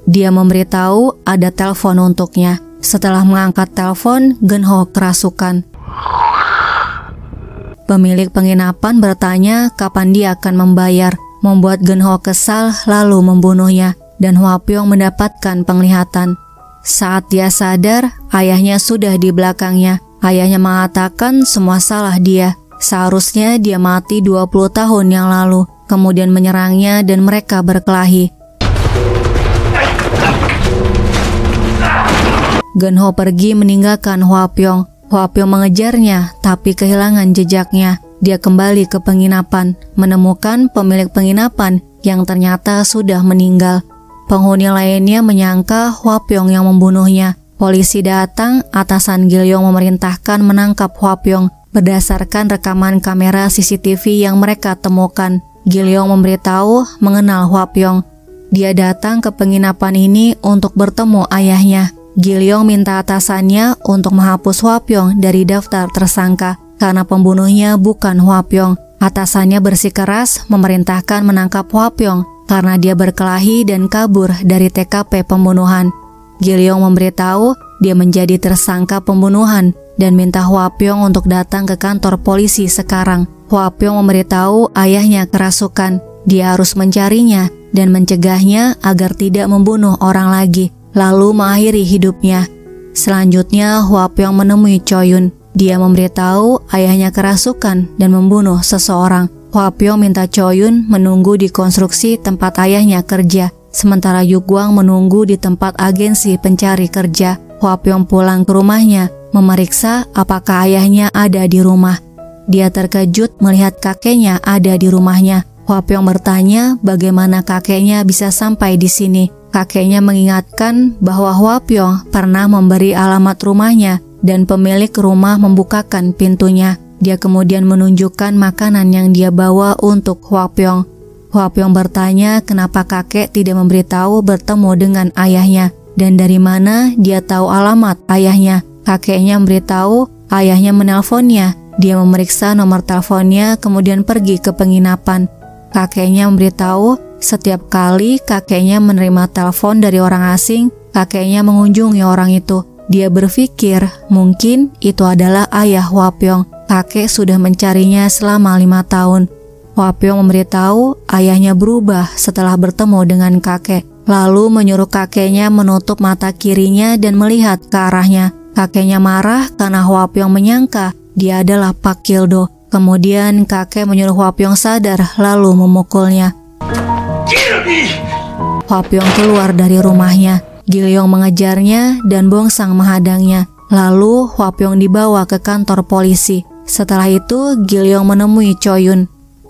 Dia memberitahu ada telepon untuknya. Setelah mengangkat telepon, Genho kerasukan. Pemilik penginapan bertanya kapan dia akan membayar, membuat Genho kesal lalu membunuhnya, dan Hwapyong mendapatkan penglihatan. Saat dia sadar, ayahnya sudah di belakangnya. Ayahnya mengatakan semua salah dia. Seharusnya dia mati 20 tahun yang lalu, kemudian menyerangnya dan mereka berkelahi. Genho pergi meninggalkan Hwapyong. Hwapyong mengejarnya, tapi kehilangan jejaknya. Dia kembali ke penginapan, menemukan pemilik penginapan yang ternyata sudah meninggal. Penghuni lainnya menyangka Hwapyong yang membunuhnya. Polisi datang, atasan Gilyong memerintahkan menangkap Hwapyong berdasarkan rekaman kamera CCTV yang mereka temukan. Gilyong memberitahu mengenal Hwapyong. Dia datang ke penginapan ini untuk bertemu ayahnya. Gilyong minta atasannya untuk menghapus Hwapyong dari daftar tersangka karena pembunuhnya bukan Hwapyong. Atasannya bersikeras memerintahkan menangkap Hwapyong karena dia berkelahi dan kabur dari TKP pembunuhan. Gilyong memberitahu dia menjadi tersangka pembunuhan dan minta Hwapyong untuk datang ke kantor polisi sekarang. Hwapyong memberitahu ayahnya kerasukan. Dia harus mencarinya dan mencegahnya agar tidak membunuh orang lagi, lalu mengakhiri hidupnya. Selanjutnya, Hwapyong menemui Choyun. Dia memberitahu ayahnya kerasukan dan membunuh seseorang. Hwapyong minta Choyun menunggu di konstruksi tempat ayahnya kerja, sementara Yugwang menunggu di tempat agensi pencari kerja. Hwapyong pulang ke rumahnya, memeriksa apakah ayahnya ada di rumah. Dia terkejut melihat kakeknya ada di rumahnya. Hwapyong bertanya bagaimana kakeknya bisa sampai di sini. Kakeknya mengingatkan bahwa Hwapyong pernah memberi alamat rumahnya dan pemilik rumah membukakan pintunya. Dia kemudian menunjukkan makanan yang dia bawa untuk Hwapyong. Hwapyong bertanya kenapa kakek tidak memberitahu bertemu dengan ayahnya dan dari mana dia tahu alamat ayahnya. Kakeknya memberitahu ayahnya menelponnya. Dia memeriksa nomor teleponnya kemudian pergi ke penginapan. Kakeknya memberitahu setiap kali kakeknya menerima telepon dari orang asing, kakeknya mengunjungi orang itu. Dia berpikir mungkin itu adalah ayah Wapyong. Kakek sudah mencarinya selama lima tahun. Wapyong memberitahu ayahnya berubah setelah bertemu dengan kakek, lalu menyuruh kakeknya menutup mata kirinya dan melihat ke arahnya. Kakeknya marah karena Wapyong menyangka dia adalah Pak Kildo. Kemudian kakek menyuruh Wapyong sadar lalu memukulnya. Hwapyong keluar dari rumahnya. Gilyong mengejarnya dan Bongsang menghadangnya. Lalu Hwapyong dibawa ke kantor polisi. Setelah itu Gilyong menemui Choyun.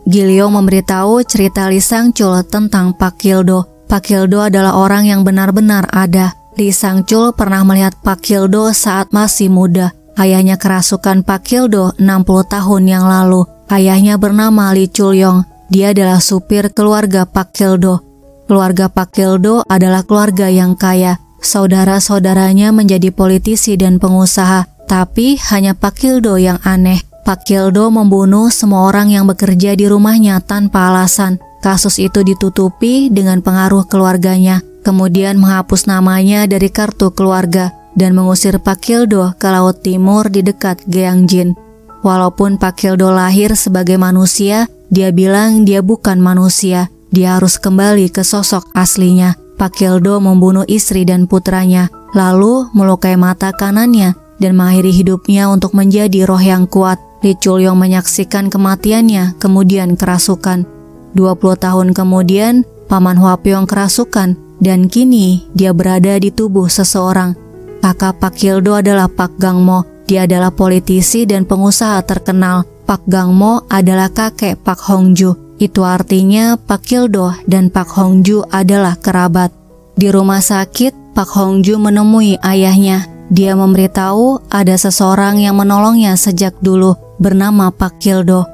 Gilyong memberitahu cerita Lee Sang Chul tentang Pak Kildo. Pak Kildo adalah orang yang benar-benar ada. Lee Sang Chul pernah melihat Pak Kildo saat masih muda. Ayahnya kerasukan Pak Kildo 60 tahun yang lalu. Ayahnya bernama Lee Chul Yong. Dia adalah supir keluarga Pak Kildo. Keluarga Pak Kildo adalah keluarga yang kaya. Saudara-saudaranya menjadi politisi dan pengusaha, Tapi hanya Pak Kildo yang aneh. Pak Kildo membunuh semua orang yang bekerja di rumahnya tanpa alasan. Kasus itu ditutupi dengan pengaruh keluarganya, kemudian menghapus namanya dari kartu keluarga dan mengusir Pak Kildo ke Laut Timur di dekat Gyeongjin. Walaupun Pak Kildo lahir sebagai manusia, dia bilang dia bukan manusia. Dia harus kembali ke sosok aslinya. Pak Kildo membunuh istri dan putranya, lalu melukai mata kanannya dan mengakhiri hidupnya untuk menjadi roh yang kuat. Lee Chul-yong menyaksikan kematiannya, kemudian kerasukan. 20 tahun kemudian, Paman Hwapyong kerasukan, dan kini dia berada di tubuh seseorang. Kakak Pak Kildo adalah Pak Gangmo, dia adalah politisi dan pengusaha terkenal. Pak Gangmo adalah kakek Pak Hongju. Itu artinya Pak Kildo dan Pak Hongju adalah kerabat. Di rumah sakit, Pak Hongju menemui ayahnya. Dia memberitahu ada seseorang yang menolongnya sejak dulu bernama Pak Gildo.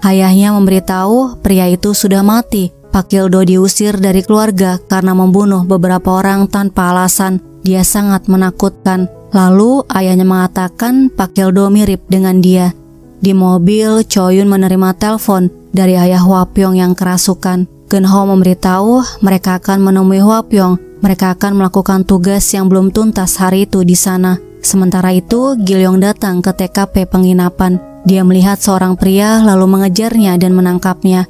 Ayahnya memberitahu pria itu sudah mati. Pak Gildo diusir dari keluarga karena membunuh beberapa orang tanpa alasan. Dia sangat menakutkan. Lalu ayahnya mengatakan Pak Gildo mirip dengan dia. Di mobil, Choyun menerima telepon dari ayah Wapyong yang kerasukan. Genho memberitahu mereka akan menemui Hwapyong. Mereka akan melakukan tugas yang belum tuntas hari itu di sana. Sementara itu, Gilyong datang ke TKP penginapan. Dia melihat seorang pria lalu mengejarnya dan menangkapnya.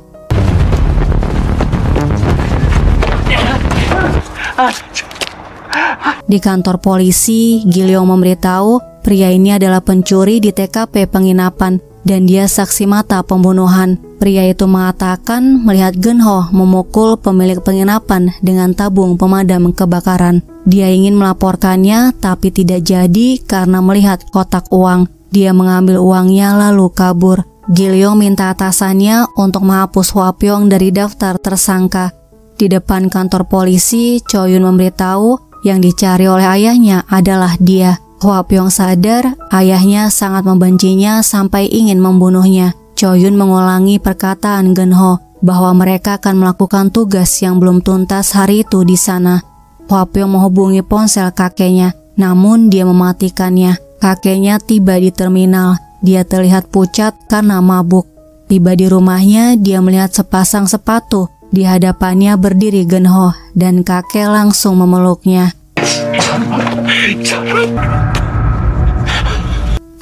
Di kantor polisi, Gilyong memberitahu pria ini adalah pencuri di TKP penginapan dan dia saksi mata pembunuhan. Pria itu mengatakan melihat Genho memukul pemilik penginapan dengan tabung pemadam kebakaran. Dia ingin melaporkannya tapi tidak jadi karena melihat kotak uang. Dia mengambil uangnya lalu kabur. Gilyo minta atasannya untuk menghapus Hwapyong dari daftar tersangka. Di depan kantor polisi, Choyun memberitahu yang dicari oleh ayahnya adalah dia. Hwapyong sadar ayahnya sangat membencinya sampai ingin membunuhnya. Choyun mengulangi perkataan Genho bahwa mereka akan melakukan tugas yang belum tuntas hari itu di sana. Hwapyong menghubungi ponsel kakeknya, namun dia mematikannya. Kakeknya tiba di terminal. Dia terlihat pucat karena mabuk. Tiba di rumahnya, dia melihat sepasang sepatu. Di hadapannya berdiri Genho dan kakek langsung memeluknya.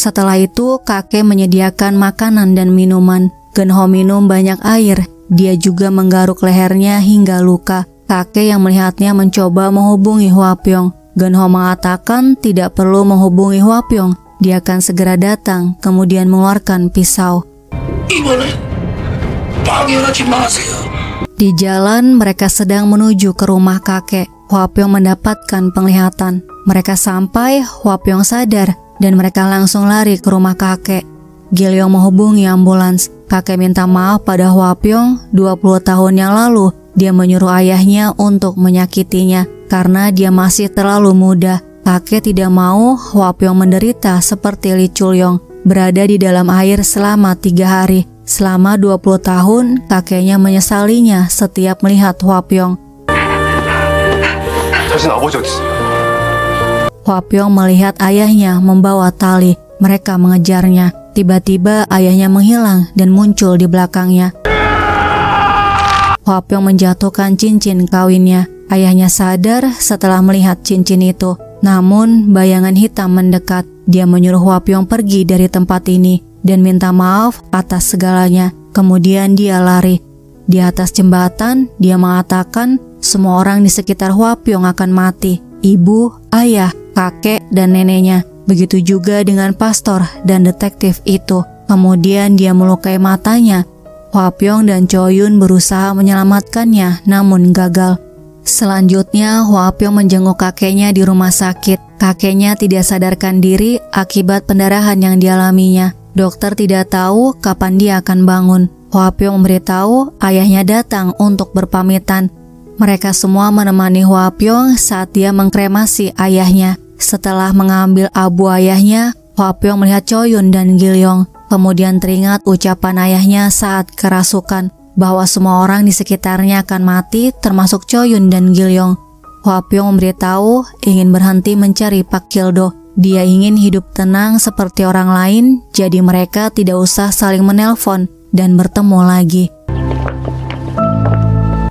Setelah itu, kakek menyediakan makanan dan minuman. Genho minum banyak air. Dia juga menggaruk lehernya hingga luka. Kakek yang melihatnya mencoba menghubungi Hwapyong. Genho mengatakan tidak perlu menghubungi Hwapyong. Dia akan segera datang, kemudian mengeluarkan pisau. Di jalan, mereka sedang menuju ke rumah kakek. Hwapyong mendapatkan penglihatan. Mereka sampai, Hwapyong sadar dan mereka langsung lari ke rumah kakek. Gilyong menghubungi ambulans. Kakek minta maaf pada Hwapyong 20 tahun yang lalu. Dia menyuruh ayahnya untuk menyakitinya karena dia masih terlalu muda. Kakek tidak mau Hwapyong menderita seperti Lee Chulyong berada di dalam air selama tiga hari. Selama 20 tahun, kakeknya menyesalinya setiap melihat Hwapyong. Hwapyong melihat ayahnya membawa tali. Mereka mengejarnya. Tiba-tiba ayahnya menghilang dan muncul di belakangnya. Hwapyong menjatuhkan cincin kawinnya. Ayahnya sadar setelah melihat cincin itu. Namun bayangan hitam mendekat. Dia menyuruh Hwapyong pergi dari tempat ini dan minta maaf atas segalanya. Kemudian dia lari. Di atas jembatan, dia mengatakan semua orang di sekitar Hwapyong akan mati. Ibu, ayah, kakek, dan neneknya. Begitu juga dengan pastor dan detektif itu. Kemudian dia melukai matanya. Hwapyong dan Choyun berusaha menyelamatkannya namun gagal. Selanjutnya, Hwapyong menjenguk kakeknya di rumah sakit. Kakeknya tidak sadarkan diri akibat pendarahan yang dialaminya. Dokter tidak tahu kapan dia akan bangun. Hwapyong memberitahu ayahnya datang untuk berpamitan. Mereka semua menemani Hwapyong saat dia mengkremasi ayahnya. Setelah mengambil abu ayahnya, Hwapyong melihat Choyun dan Gilyong. Kemudian teringat ucapan ayahnya saat kerasukan bahwa semua orang di sekitarnya akan mati termasuk Choyun dan Gilyong. Hua Pyong memberitahu ingin berhenti mencari Pak Kildo. Dia ingin hidup tenang seperti orang lain, jadi mereka tidak usah saling menelpon dan bertemu lagi.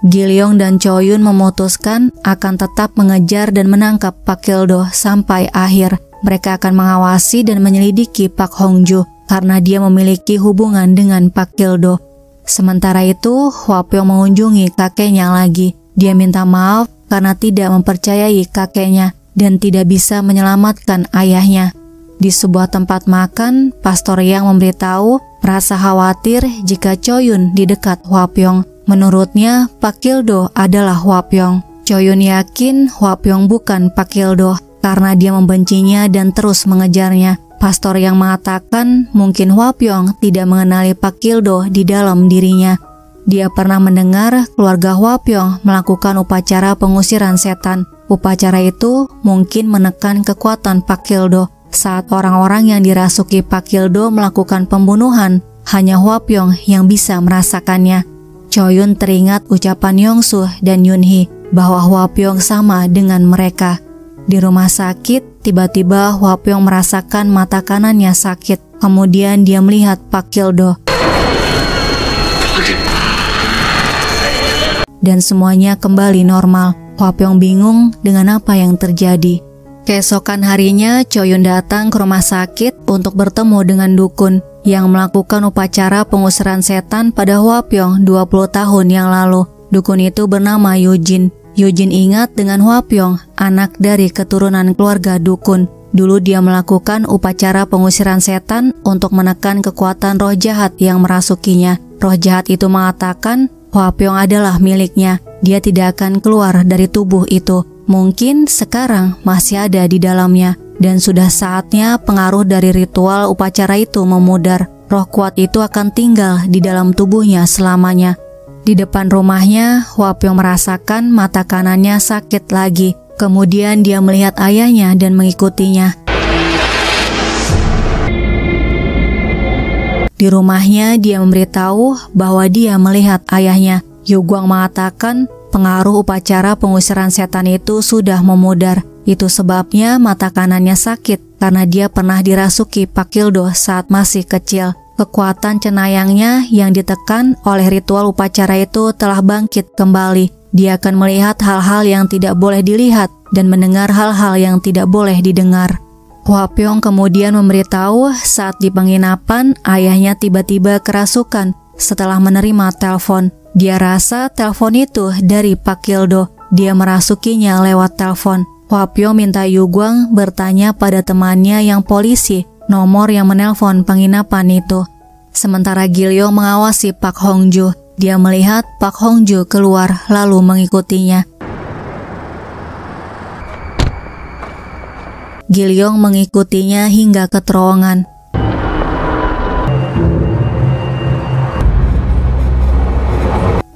Gilyong dan Choyun memutuskan akan tetap mengejar dan menangkap Pak Kildo sampai akhir. Mereka akan mengawasi dan menyelidiki Pak Hongju karena dia memiliki hubungan dengan Pak Kildo. Sementara itu, Hua Pyong mengunjungi kakeknya lagi. Dia minta maaf karena tidak mempercayai kakeknya dan tidak bisa menyelamatkan ayahnya. Di sebuah tempat makan, Pastor Yang memberitahu merasa khawatir jika Choyun di dekat Hua Pyong. Menurutnya, Pak Kildo adalah Hwapyong. Choyun yakin Hwapyong bukan Pak Kildo karena dia membencinya dan terus mengejarnya. Pastor yang mengatakan mungkin Hwapyong tidak mengenali Pak Kildo di dalam dirinya. Dia pernah mendengar keluarga Hwapyong melakukan upacara pengusiran setan. Upacara itu mungkin menekan kekuatan Pak Kildo. Saat orang-orang yang dirasuki Pak Kildo melakukan pembunuhan, hanya Hwapyong yang bisa merasakannya. Choyun teringat ucapan Yongsu dan Yunhee bahwa Hwa Pyong sama dengan mereka. Di rumah sakit, tiba-tiba Hwa Pyong merasakan mata kanannya sakit. Kemudian dia melihat Pak Kildo. Dan semuanya kembali normal. Hwa Pyong bingung dengan apa yang terjadi. Keesokan harinya, Choyun datang ke rumah sakit untuk bertemu dengan dukun yang melakukan upacara pengusiran setan pada Huapyong 20 tahun yang lalu. Dukun itu bernama Yujin. Yujin ingat dengan Huapyong, anak dari keturunan keluarga dukun. Dulu dia melakukan upacara pengusiran setan untuk menekan kekuatan roh jahat yang merasukinya. Roh jahat itu mengatakan Huapyong adalah miliknya. Dia tidak akan keluar dari tubuh itu. Mungkin sekarang masih ada di dalamnya dan sudah saatnya pengaruh dari ritual upacara itu memudar. Roh kuat itu akan tinggal di dalam tubuhnya selamanya. Di depan rumahnya, Wapyong merasakan mata kanannya sakit lagi. Kemudian dia melihat ayahnya dan mengikutinya. Di rumahnya, dia memberitahu bahwa dia melihat ayahnya. Yuguang mengatakan pengaruh upacara pengusiran setan itu sudah memudar. Itu sebabnya mata kanannya sakit karena dia pernah dirasuki Pak Kildo saat masih kecil. Kekuatan cenayangnya yang ditekan oleh ritual upacara itu telah bangkit kembali. Dia akan melihat hal-hal yang tidak boleh dilihat dan mendengar hal-hal yang tidak boleh didengar. Hua Pyong kemudian memberitahu saat di penginapan ayahnya tiba-tiba kerasukan setelah menerima telepon. Dia rasa telepon itu dari Pak Kildo. Dia merasukinya lewat telepon. Wapyo minta Yuguang bertanya pada temannya yang polisi nomor yang menelpon penginapan itu. Sementara Gilyo mengawasi Pak Hongju, dia melihat Pak Hongju keluar lalu mengikutinya. Gilyong mengikutinya hingga ke terowongan.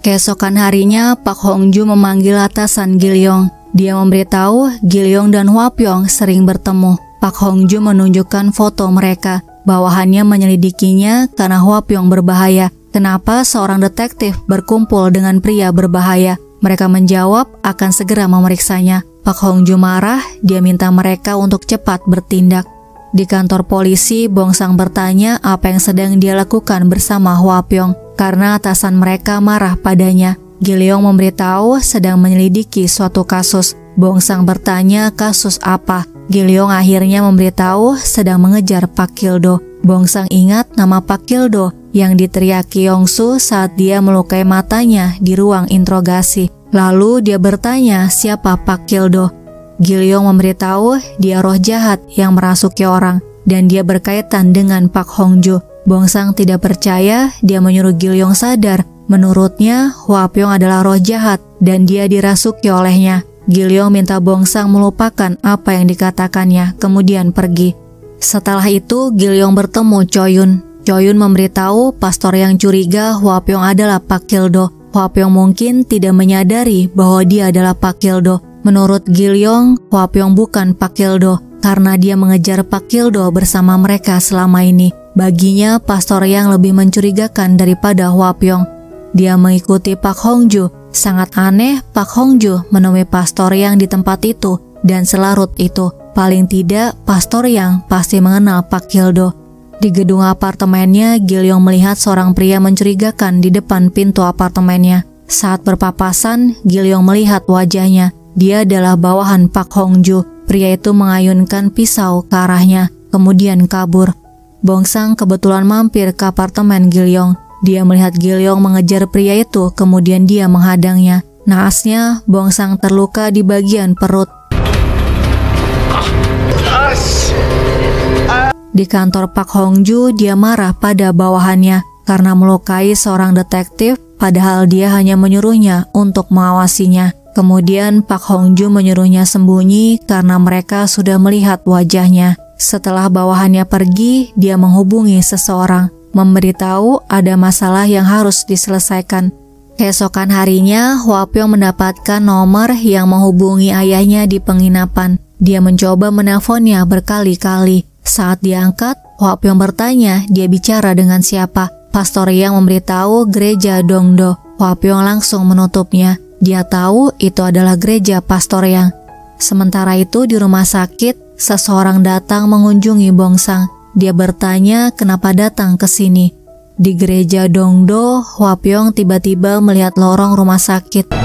Keesokan harinya, Pak Hongju memanggil atasan Gilyong. Dia memberitahu Gilyong dan Hwapyong sering bertemu. Pak Hongju menunjukkan foto mereka. Bawahannya menyelidikinya karena Hwapyong berbahaya. Kenapa seorang detektif berkumpul dengan pria berbahaya? Mereka menjawab akan segera memeriksanya. Pak Hongju marah, dia minta mereka untuk cepat bertindak. Di kantor polisi, Bongsang bertanya apa yang sedang dia lakukan bersama Hwapyong karena atasan mereka marah padanya. Gileong memberitahu sedang menyelidiki suatu kasus. Bongsang bertanya kasus apa. Gileong akhirnya memberitahu sedang mengejar Pak Kildo. Bongsang ingat nama Pak Kildo yang diteriaki Yongsu saat dia melukai matanya di ruang interogasi. Lalu dia bertanya siapa Pak Kildo. Gileong memberitahu dia roh jahat yang merasuki orang dan dia berkaitan dengan Pak Hongju. Bongsang tidak percaya, dia menyuruh Gileong sadar Menurutnya, Huapyong adalah roh jahat dan dia dirasuki olehnya. Gilyong minta Bongsang melupakan apa yang dikatakannya, kemudian pergi. Setelah itu, Gilyong bertemu Choyun. Choyun memberitahu pastor yang curiga Huapyong adalah Pak Kildo. Huapyong mungkin tidak menyadari bahwa dia adalah Pak Kildo. Menurut Gilyong, Huapyong bukan Pak Kildo karena dia mengejar Pak Kildo bersama mereka selama ini. Baginya, pastor yang lebih mencurigakan daripada Huapyong. Dia mengikuti Pak Hongju Sangat aneh, Pak Hongju menemui Pastor Yang di tempat itu dan selarut itu. Paling tidak, Pastor Yang pasti mengenal Pak Hildo. Di gedung apartemennya, Gilyong melihat seorang pria mencurigakan di depan pintu apartemennya. Saat berpapasan, Gilyong melihat wajahnya. Dia adalah bawahan Pak Hongju. Pria itu mengayunkan pisau ke arahnya, kemudian kabur. Bongsang kebetulan mampir ke apartemen Gilyong. Dia melihat Gilyong mengejar pria itu, kemudian dia menghadangnya. Naasnya, Bongsang terluka di bagian perut. Di kantor Pak Hongju, dia marah pada bawahannya karena melukai seorang detektif padahal dia hanya menyuruhnya untuk mengawasinya. Kemudian Pak Hongju menyuruhnya sembunyi karena mereka sudah melihat wajahnya. Setelah bawahannya pergi, dia menghubungi seseorang, memberitahu ada masalah yang harus diselesaikan. Keesokan harinya, Hua Pyong mendapatkan nomor yang menghubungi ayahnya di penginapan. Dia mencoba menelponnya berkali-kali. Saat diangkat, Hua Pyong bertanya dia bicara dengan siapa. Pastor yang memberitahu gereja Dongdo. Hua Pyong langsung menutupnya. Dia tahu itu adalah gereja Pastor Yang. Sementara itu di rumah sakit, seseorang datang mengunjungi Bongsang. Dia bertanya kenapa datang ke sini. Di gereja Dongdo, Hua Pyong tiba-tiba melihat lorong rumah sakit.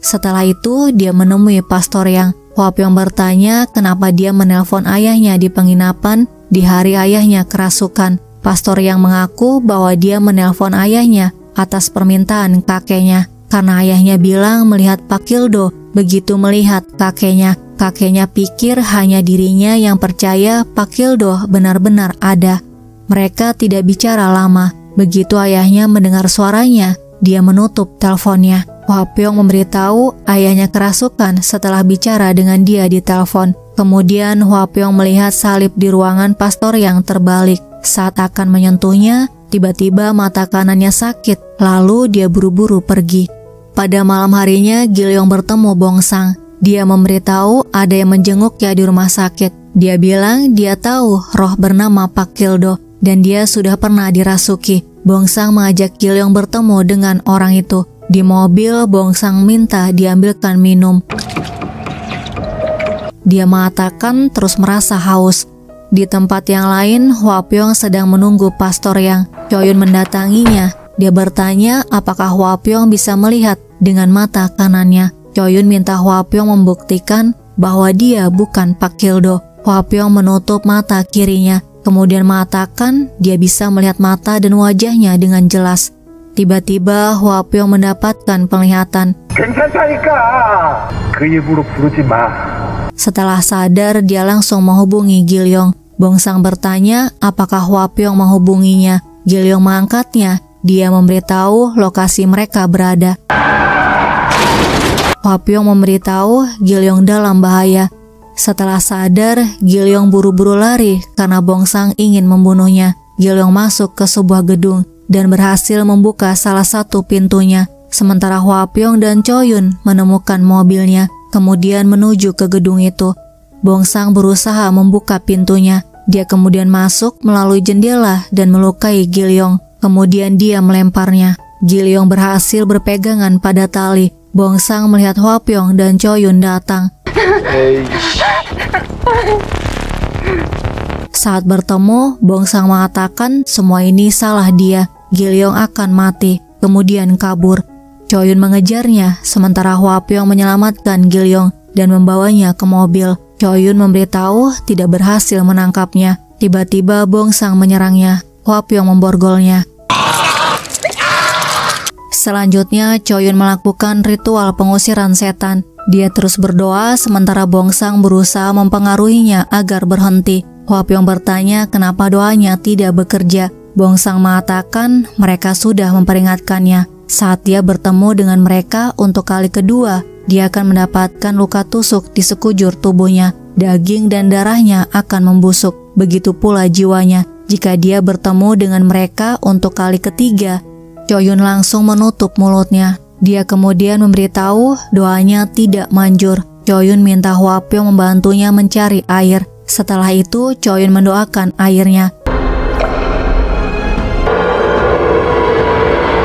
Setelah itu, dia menemui pastor yang Hua Pyong bertanya kenapa dia menelpon ayahnya di penginapan di hari ayahnya kerasukan, pastor yang mengaku bahwa dia menelpon ayahnya atas permintaan kakeknya karena ayahnya bilang melihat Pak Kildo. Begitu melihat kakeknya, kakeknya pikir hanya dirinya yang percaya Pak Kildo benar-benar ada. Mereka tidak bicara lama. Begitu ayahnya mendengar suaranya, dia menutup teleponnya. Hua Pyong memberitahu ayahnya kerasukan setelah bicara dengan dia di telepon. Kemudian Hua Pyong melihat salib di ruangan pastor yang terbalik. Saat akan menyentuhnya, tiba-tiba mata kanannya sakit, lalu dia buru-buru pergi. Pada malam harinya, Gilyong bertemu Bongsang. Dia memberitahu ada yang menjenguknya di rumah sakit. Dia bilang dia tahu roh bernama Pak Kildo dan dia sudah pernah dirasuki. Bongsang mengajak Gilyong bertemu dengan orang itu. Di mobil, Bongsang minta diambilkan minum. Dia mengatakan terus merasa haus. Di tempat yang lain, Hua Pyong sedang menunggu pastor yang Choyun mendatanginya. Dia bertanya apakah Hua Pyong bisa melihat dengan mata kanannya. Choyun minta Hua Pyong membuktikan bahwa dia bukan Pak Kildo. Hua Pyong menutup mata kirinya, kemudian mengatakan dia bisa melihat mata dan wajahnya dengan jelas. Tiba-tiba Hua Pyong mendapatkan penglihatan. Setelah sadar, dia langsung menghubungi Gilyong. Bongsang bertanya apakah Hua Pyong menghubunginya. Gilyong mengangkatnya. Dia memberitahu lokasi mereka berada. Hua Pyong memberitahu Gilyong dalam bahaya. Setelah sadar, Gilyong buru-buru lari karena Bongsang ingin membunuhnya. Gilyong masuk ke sebuah gedung dan berhasil membuka salah satu pintunya. Sementara Hua Pyong dan Choyun menemukan mobilnya kemudian menuju ke gedung itu. Bongsang berusaha membuka pintunya. Dia kemudian masuk melalui jendela dan melukai Gilyong. Kemudian dia melemparnya. Gilyong berhasil berpegangan pada tali. Bongsang melihat Hwapyong dan Choyun datang. Saat bertemu, Bongsang mengatakan semua ini salah dia. Gilyong akan mati, kemudian kabur. Choyun mengejarnya, sementara Hua Pyong menyelamatkan Gilyong dan membawanya ke mobil. Choyun memberitahu tidak berhasil menangkapnya. Tiba-tiba Bongsang menyerangnya. Hua Pyong memborgolnya. Selanjutnya, Choyun melakukan ritual pengusiran setan. Dia terus berdoa sementara Bongsang berusaha mempengaruhinya agar berhenti. Hua Pyong bertanya kenapa doanya tidak bekerja. Bongsang mengatakan mereka sudah memperingatkannya. Saat dia bertemu dengan mereka untuk kali kedua, dia akan mendapatkan luka tusuk di sekujur tubuhnya. Daging dan darahnya akan membusuk. Begitu pula jiwanya. Jika dia bertemu dengan mereka untuk kali ketiga, Choyun langsung menutup mulutnya. Dia kemudian memberitahu doanya tidak manjur. Choyun minta Hwapyo membantunya mencari air. Setelah itu, Choyun mendoakan airnya.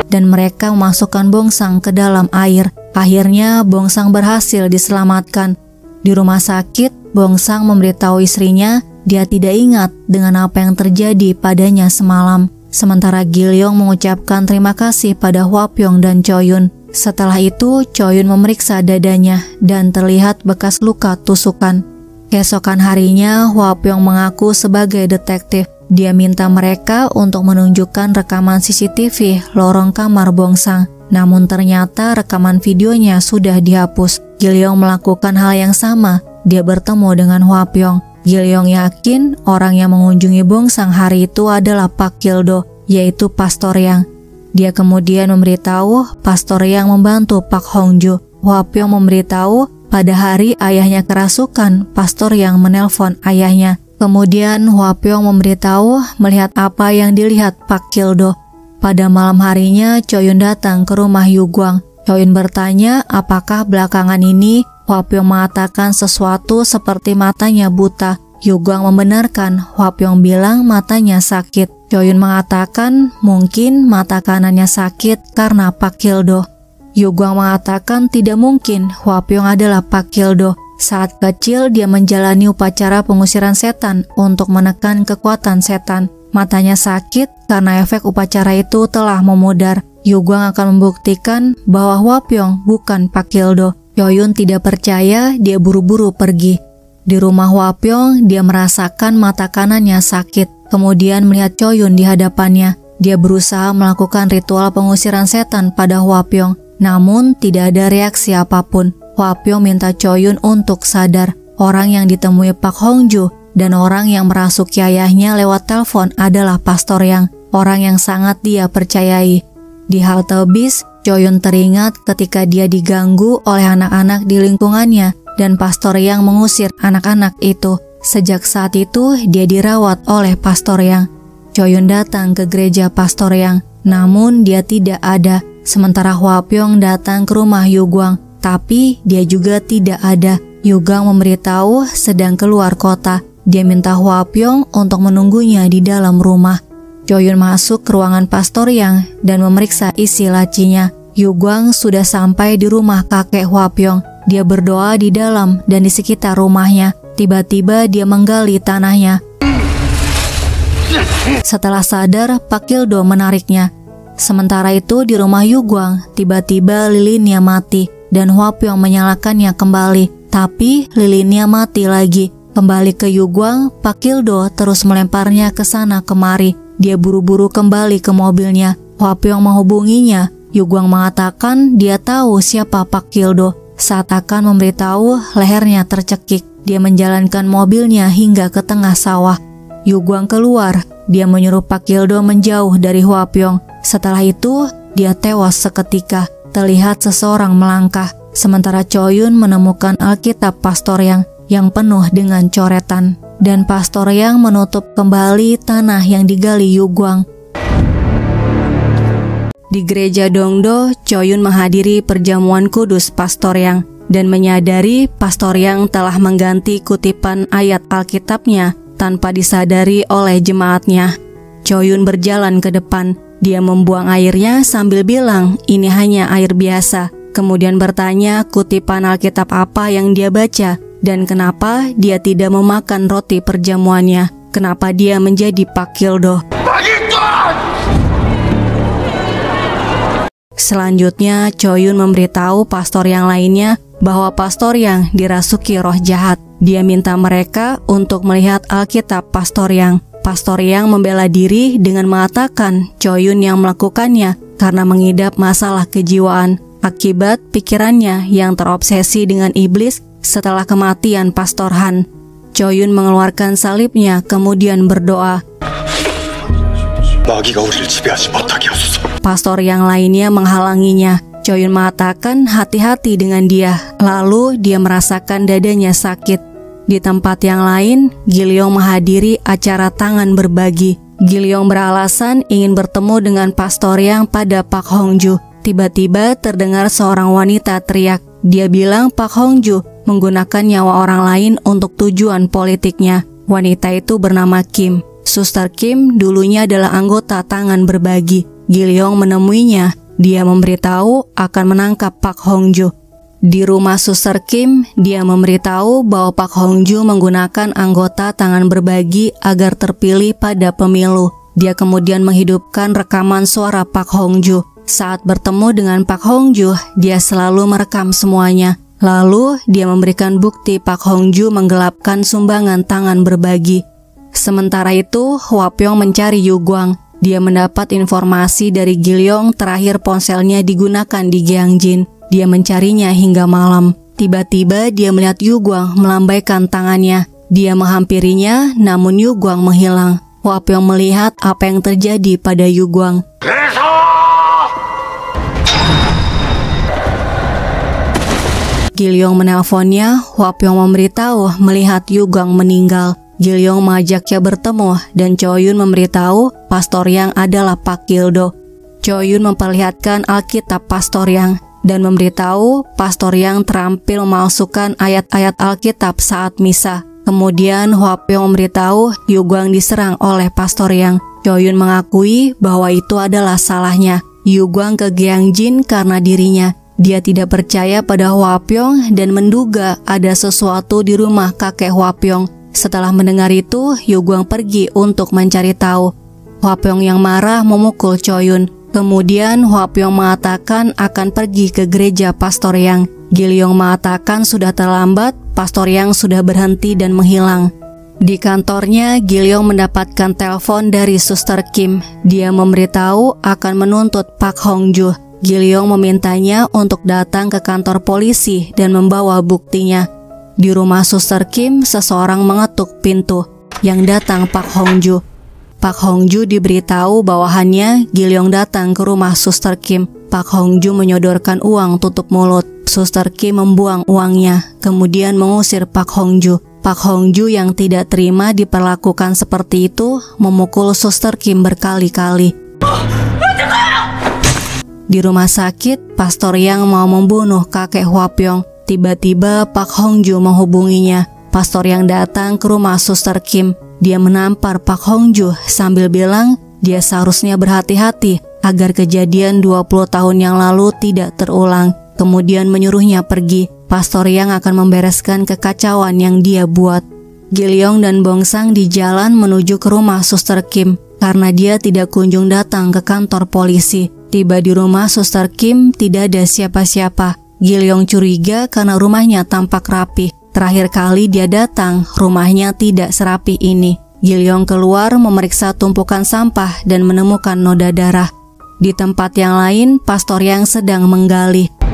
dan mereka memasukkan Bongsang ke dalam air. Akhirnya Bongsang berhasil diselamatkan. Di rumah sakit, Bongsang memberitahu istrinya dia tidak ingat dengan apa yang terjadi padanya semalam. Sementara Gilyong mengucapkan terima kasih pada Hwapyong dan Choyun. Setelah itu, Choyun memeriksa dadanya dan terlihat bekas luka tusukan. Keesokan harinya, Hwapyong mengaku sebagai detektif. Dia minta mereka untuk menunjukkan rekaman CCTV lorong kamar Bongsang. Namun ternyata rekaman videonya sudah dihapus. Gilyong melakukan hal yang sama. Dia bertemu dengan Hwa Pyong. Gilyong yakin orang yang mengunjungi Bongsang hari itu adalah Pak Kildo, yaitu Pastor Yang. Dia kemudian memberitahu Pastor Yang membantu Pak Hongju. Hwa Pyong memberitahu pada hari ayahnya kerasukan, Pastor Yang menelpon ayahnya. Kemudian Hua Pyong memberitahu melihat apa yang dilihat Pak Kildo. Pada malam harinya, Choyun datang ke rumah Yu Guang. Choyun bertanya apakah belakangan ini Hua Pyong mengatakan sesuatu seperti matanya buta. Yu Guang membenarkan, Hua Pyong bilang matanya sakit. Choyun mengatakan mungkin mata kanannya sakit karena Pak Kildo. Yu Guang mengatakan tidak mungkin Hua Pyong adalah Pak Kildo. Saat kecil, dia menjalani upacara pengusiran setan untuk menekan kekuatan setan. Matanya sakit karena efek upacara itu telah memudar. Yuguang akan membuktikan bahwa Hwapyong bukan Pak Kildo. Yoyun tidak percaya, dia buru-buru pergi. Di rumah Hwapyong, dia merasakan mata kanannya sakit. Kemudian melihat Choyun di hadapannya. Dia berusaha melakukan ritual pengusiran setan pada Hwapyong, namun tidak ada reaksi apa pun. Hwapyo minta Choyun untuk sadar. Orang yang ditemui Pak Hongju dan orang yang merasuki ayahnya lewat telepon adalah Pastor Yang, orang yang sangat dia percayai. Di halte bis, Choyun teringat ketika dia diganggu oleh anak-anak di lingkungannya dan Pastor Yang mengusir anak-anak itu. Sejak saat itu, dia dirawat oleh Pastor Yang. Choyun datang ke gereja Pastor Yang, namun dia tidak ada. Sementara Hwa Pyong datang ke rumah Yu Guang tapi dia juga tidak ada. Yugang memberitahu sedang keluar kota. Dia minta Hua Pyong untuk menunggunya di dalam rumah. Joyun masuk ke ruangan Pastor Yang dan memeriksa isi lacinya. Yuguang sudah sampai di rumah kakek Hua Pyong. Dia berdoa di dalam dan di sekitar rumahnya. Tiba-tiba dia menggali tanahnya. Setelah sadar, Pak Kildo menariknya. Sementara itu di rumah Yuguang, tiba-tiba lilinnya mati dan Hwapyong menyalakannya kembali. Tapi lilinnya mati lagi. Kembali ke Yuguang, Pak Kildo terus melemparnya ke sana kemari. Dia buru-buru kembali ke mobilnya. Hwapyong menghubunginya. Yuguang mengatakan dia tahu siapa Pak Kildo. Saat akan memberitahu, lehernya tercekik. Dia menjalankan mobilnya hingga ke tengah sawah. Yuguang keluar. Dia menyuruh Pak Kildo menjauh dari Hwapyong. Setelah itu, dia tewas seketika terlihat seseorang melangkah, sementara Choyun menemukan Alkitab Pastor Yang yang penuh dengan coretan. Dan Pastor Yang menutup kembali tanah yang digali Yuguang. Di gereja Dongdo, Choyun menghadiri perjamuan kudus Pastor Yang dan menyadari Pastor Yang telah mengganti kutipan ayat Alkitabnya tanpa disadari oleh jemaatnya. Choyun berjalan ke depan dia membuang airnya sambil bilang ini hanya air biasa. Kemudian bertanya kutipan Alkitab apa yang dia baca dan kenapa dia tidak memakan roti perjamuannya. Kenapa dia menjadi Pak Kildo. Selanjutnya, Choyun memberitahu pastor yang lainnya bahwa pastor yang dirasuki roh jahat. Dia minta mereka untuk melihat Alkitab pastor yang Pastor Yang membela diri dengan mengatakan Choyun yang melakukannya karena mengidap masalah kejiwaan akibat pikirannya yang terobsesi dengan iblis setelah kematian Pastor Han. Choyun mengeluarkan salibnya kemudian berdoa. Pastor yang lainnya menghalanginya. Choyun mengatakan hati-hati dengan dia. Lalu dia merasakan dadanya sakit. Di tempat yang lain, Gilyong menghadiri acara tangan berbagi. Gilyong beralasan ingin bertemu dengan pastor yang pada Pak Hongju. Tiba-tiba terdengar seorang wanita teriak. Dia bilang Pak Hongju menggunakan nyawa orang lain untuk tujuan politiknya. Wanita itu bernama Kim. Suster Kim dulunya adalah anggota tangan berbagi. Gilyong menemuinya. dia memberitahu akan menangkap Pak Hongju. Di rumah Suster Kim, dia memberitahu bahwa Pak Hongju menggunakan anggota tangan berbagi agar terpilih pada pemilu. Dia kemudian menghidupkan rekaman suara Pak Hongju. Saat bertemu dengan Pak Hongju, dia selalu merekam semuanya. Lalu, dia memberikan bukti Pak Hongju menggelapkan sumbangan tangan berbagi. Sementara itu, Hua Pyong mencari Yu Guang. Dia mendapat informasi dari Gilyong terakhir ponselnya digunakan di Giangjin. Dia mencarinya hingga malam. Tiba-tiba dia melihat Yu Guang melambaikan tangannya. Dia menghampirinya, namun Yu Guang menghilang. Hua Pyong melihat apa yang terjadi pada Yu Guang. Gilyong menelponnya, Hua Pyong memberitahu melihat Yu Guang meninggal. Gilyong mengajaknya bertemu dan Choyun memberitahu Pastor Yang adalah Pak Gildo. Choyun memperlihatkan Alkitab Pastor Yang dan memberitahu Pastor Yang terampil memasukkan ayat-ayat Alkitab saat misa. Kemudian Huapyong memberitahu Yu Guang diserang oleh Pastor Yang. Choyun mengakui bahwa itu adalah salahnya. Yu Guang ke Giangjin karena dirinya. Dia tidak percaya pada Huapyong dan menduga ada sesuatu di rumah kakek Huapyong. Setelah mendengar itu, Yu Guang pergi untuk mencari tahu. Huapyong yang marah memukul Choyun. Kemudian Huapyong mengatakan akan pergi ke gereja Pastor Yang. Gilyong mengatakan sudah terlambat, Pastor Yang sudah berhenti dan menghilang. Di kantornya, Gilyong mendapatkan telepon dari Suster Kim. Dia memberitahu akan menuntut Pak Hongju. Gilyong memintanya untuk datang ke kantor polisi dan membawa buktinya. Di rumah Suster Kim, seseorang mengetuk pintu. Yang datang Pak Hongju. Pak Hongju diberitahu bawahannya Gilyong datang ke rumah Suster Kim. Pak Hongju menyodorkan uang tutup mulut. Suster Kim membuang uangnya, kemudian mengusir Pak Hongju. Pak Hongju yang tidak terima diperlakukan seperti itu memukul Suster Kim berkali-kali. Di rumah sakit, Pastor Yang mau membunuh kakek Huapyong. Tiba-tiba Pak Hongju menghubunginya. Pastor yang datang ke rumah Suster Kim. Dia menampar Pak Hongju sambil bilang dia seharusnya berhati-hati agar kejadian 20 tahun yang lalu tidak terulang kemudian menyuruhnya pergi. Pastor yang akan membereskan kekacauan yang dia buat. Gilyong dan Bongsang di jalan menuju ke rumah Suster Kim karena dia tidak kunjung datang ke kantor polisi. Tiba di rumah Suster Kim tidak ada siapa-siapa. Gilyong curiga karena rumahnya tampak rapi. Terakhir kali dia datang, rumahnya tidak serapi ini. Gilyong keluar memeriksa tumpukan sampah dan menemukan noda darah. Di tempat yang lain, pastor yang sedang menggali.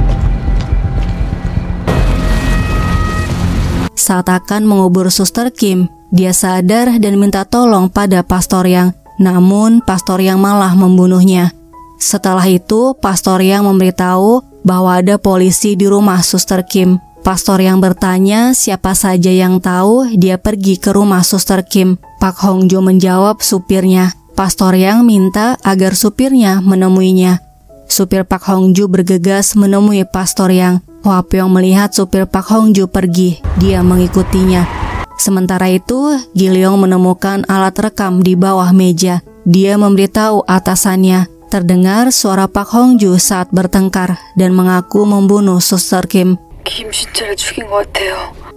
Saat akan mengubur suster Kim, dia sadar dan minta tolong pada pastor yang, namun pastor yang malah membunuhnya. Setelah itu, pastor yang memberitahu bahwa ada polisi di rumah suster Kim. Pastor yang bertanya siapa saja yang tahu dia pergi ke rumah suster Kim. Pak Hongjo menjawab supirnya. Pastor yang minta agar supirnya menemuinya supir Pak Hongju bergegas menemui pastor yang Hwapyong melihat supir Pak Hongju pergi. Dia mengikutinya. Sementara itu, Gilyong menemukan alat rekam di bawah meja. Dia memberitahu atasannya. Terdengar suara Pak Hongju saat bertengkar dan mengaku membunuh suster Kim. Kim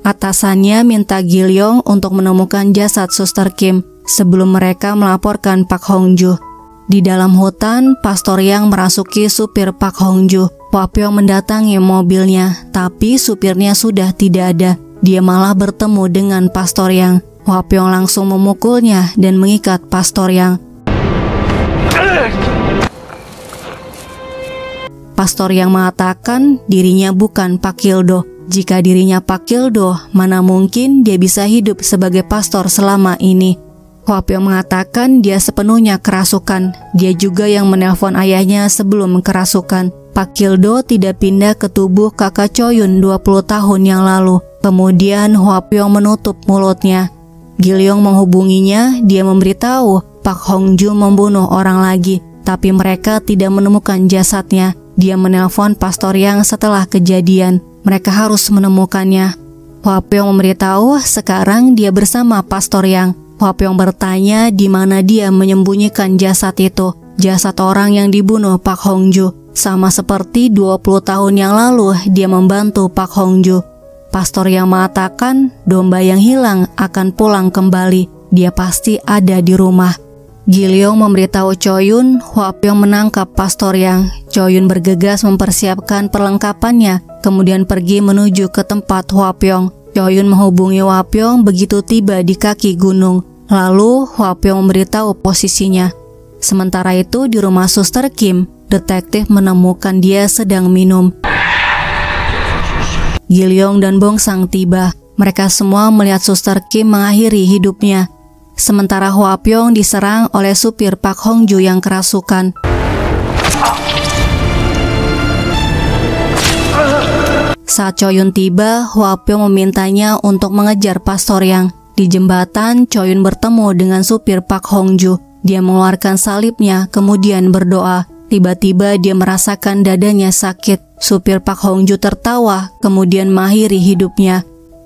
Atasannya minta Gilyong untuk menemukan jasad suster Kim sebelum mereka melaporkan Pak Hongju. Di dalam hutan, Pastor Yang merasuki supir Pak Hongju. Wapyo mendatangi mobilnya, tapi supirnya sudah tidak ada. Dia malah bertemu dengan Pastor Yang. Wapyo langsung memukulnya dan mengikat Pastor Yang. Pastor yang mengatakan dirinya bukan Pak Kildo. Jika dirinya Pak Kildo, mana mungkin dia bisa hidup sebagai pastor selama ini. Huapyo mengatakan dia sepenuhnya kerasukan. Dia juga yang menelpon ayahnya sebelum kerasukan. Pak Kildo tidak pindah ke tubuh kakak Choyun 20 tahun yang lalu. Kemudian Huapyong menutup mulutnya. Gilyong menghubunginya, dia memberitahu Pak Hongju membunuh orang lagi, tapi mereka tidak menemukan jasadnya. Dia menelpon pastor yang setelah kejadian. Mereka harus menemukannya. Huapyong memberitahu sekarang dia bersama pastor yang. Huapyong bertanya di mana dia menyembunyikan jasad itu. Jasad orang yang dibunuh Pak Hongju. Sama seperti 20 tahun yang lalu dia membantu Pak Hongju. Pastor yang mengatakan domba yang hilang akan pulang kembali. Dia pasti ada di rumah. Gilyong memberitahu Choyun, Huapyong menangkap Pastor Yang. Choyun bergegas mempersiapkan perlengkapannya, kemudian pergi menuju ke tempat Huapyong. Choyun menghubungi Huapyong begitu tiba di kaki gunung. Lalu Huapyong memberitahu posisinya. Sementara itu di rumah suster Kim, detektif menemukan dia sedang minum. Gilyong dan Bongsang tiba. Mereka semua melihat suster Kim mengakhiri hidupnya. Sementara Hua Pyong diserang oleh supir Pak Hongju yang kerasukan. Saat Choyun tiba, Hua Pyong memintanya untuk mengejar Pastor Yang. Di jembatan, Choyun bertemu dengan supir Pak Hongju. Dia mengeluarkan salibnya, kemudian berdoa. Tiba-tiba dia merasakan dadanya sakit. Supir Pak Hongju tertawa, kemudian mengakhiri hidupnya.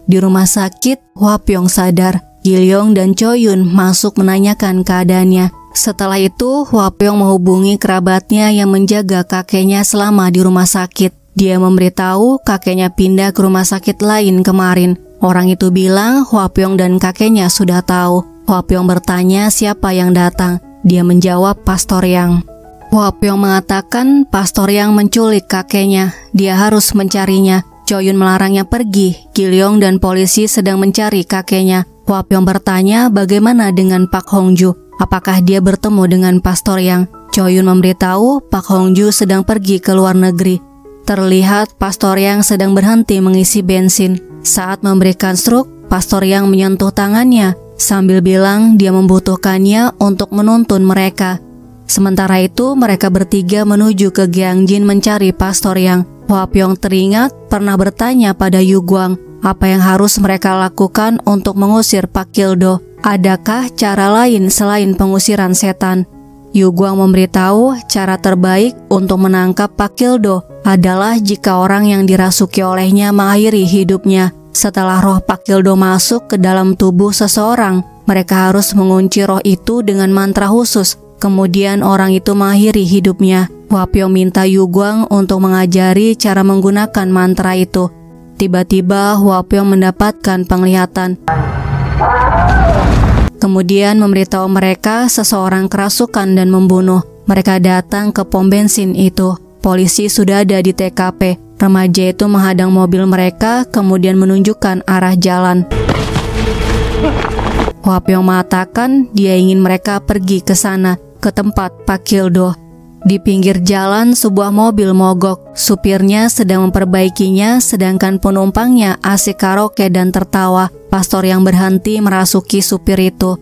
Di rumah sakit, Hwa Pyong sadar. Gilyong dan Choyun masuk menanyakan keadaannya. Setelah itu, Hwa Pyong menghubungi kerabatnya yang menjaga kakeknya selama di rumah sakit. Dia memberitahu kakeknya pindah ke rumah sakit lain kemarin. Orang itu bilang Hwa Pyong dan kakeknya sudah tahu. Hwa Pyong bertanya siapa yang datang. Dia menjawab Pastor Yang. Pyong mengatakan pastor yang menculik kakeknya. Dia harus mencarinya. Choyun melarangnya pergi. Gilyong dan polisi sedang mencari kakeknya. Pyong bertanya bagaimana dengan Pak Hongju. Apakah dia bertemu dengan pastor yang? Choyun memberitahu Pak Hongju sedang pergi ke luar negeri. Terlihat pastor yang sedang berhenti mengisi bensin. Saat memberikan struk, pastor yang menyentuh tangannya sambil bilang dia membutuhkannya untuk menuntun mereka. Sementara itu, mereka bertiga menuju ke Giangjin mencari pastor yang Pyong teringat pernah bertanya pada Yu Guang apa yang harus mereka lakukan untuk mengusir Pak Kildo. Adakah cara lain selain pengusiran setan? Yu Guang memberitahu cara terbaik untuk menangkap Pak Kildo adalah jika orang yang dirasuki olehnya mengakhiri hidupnya. Setelah roh Pak Kildo masuk ke dalam tubuh seseorang, mereka harus mengunci roh itu dengan mantra khusus Kemudian orang itu mengakhiri hidupnya. Wapyo minta Yu Guang untuk mengajari cara menggunakan mantra itu. Tiba-tiba Wapyo mendapatkan penglihatan. Kemudian memberitahu mereka seseorang kerasukan dan membunuh. Mereka datang ke pom bensin itu. Polisi sudah ada di TKP. Remaja itu menghadang mobil mereka, kemudian menunjukkan arah jalan. Wapyo mengatakan dia ingin mereka pergi ke sana ke tempat Pak Kildo. Di pinggir jalan sebuah mobil mogok, supirnya sedang memperbaikinya sedangkan penumpangnya asik karaoke dan tertawa. Pastor yang berhenti merasuki supir itu.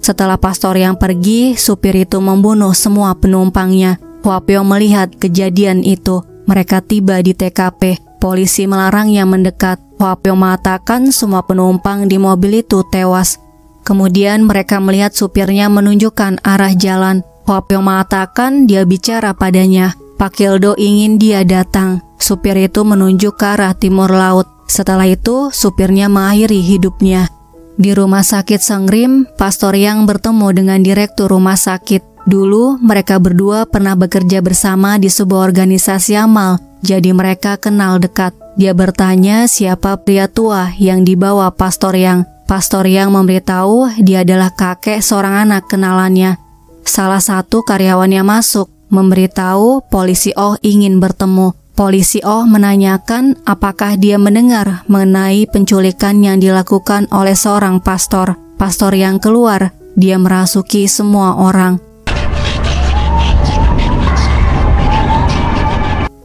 Setelah pastor yang pergi, supir itu membunuh semua penumpangnya. Huapyo melihat kejadian itu. Mereka tiba di TKP. Polisi melarangnya mendekat. Huapyo mengatakan semua penumpang di mobil itu tewas. Kemudian mereka melihat supirnya menunjukkan arah jalan. Hoapyo mengatakan dia bicara padanya. Pak Kildo ingin dia datang. Supir itu menunjuk ke arah timur laut. Setelah itu, supirnya mengakhiri hidupnya. Di rumah sakit Sangrim, Pastor Yang bertemu dengan direktur rumah sakit. Dulu, mereka berdua pernah bekerja bersama di sebuah organisasi amal, jadi mereka kenal dekat. Dia bertanya siapa pria tua yang dibawa Pastor Yang. Pastor yang memberitahu dia adalah kakek seorang anak kenalannya. Salah satu karyawannya masuk, memberitahu polisi Oh ingin bertemu. Polisi Oh menanyakan apakah dia mendengar mengenai penculikan yang dilakukan oleh seorang pastor. Pastor yang keluar, dia merasuki semua orang.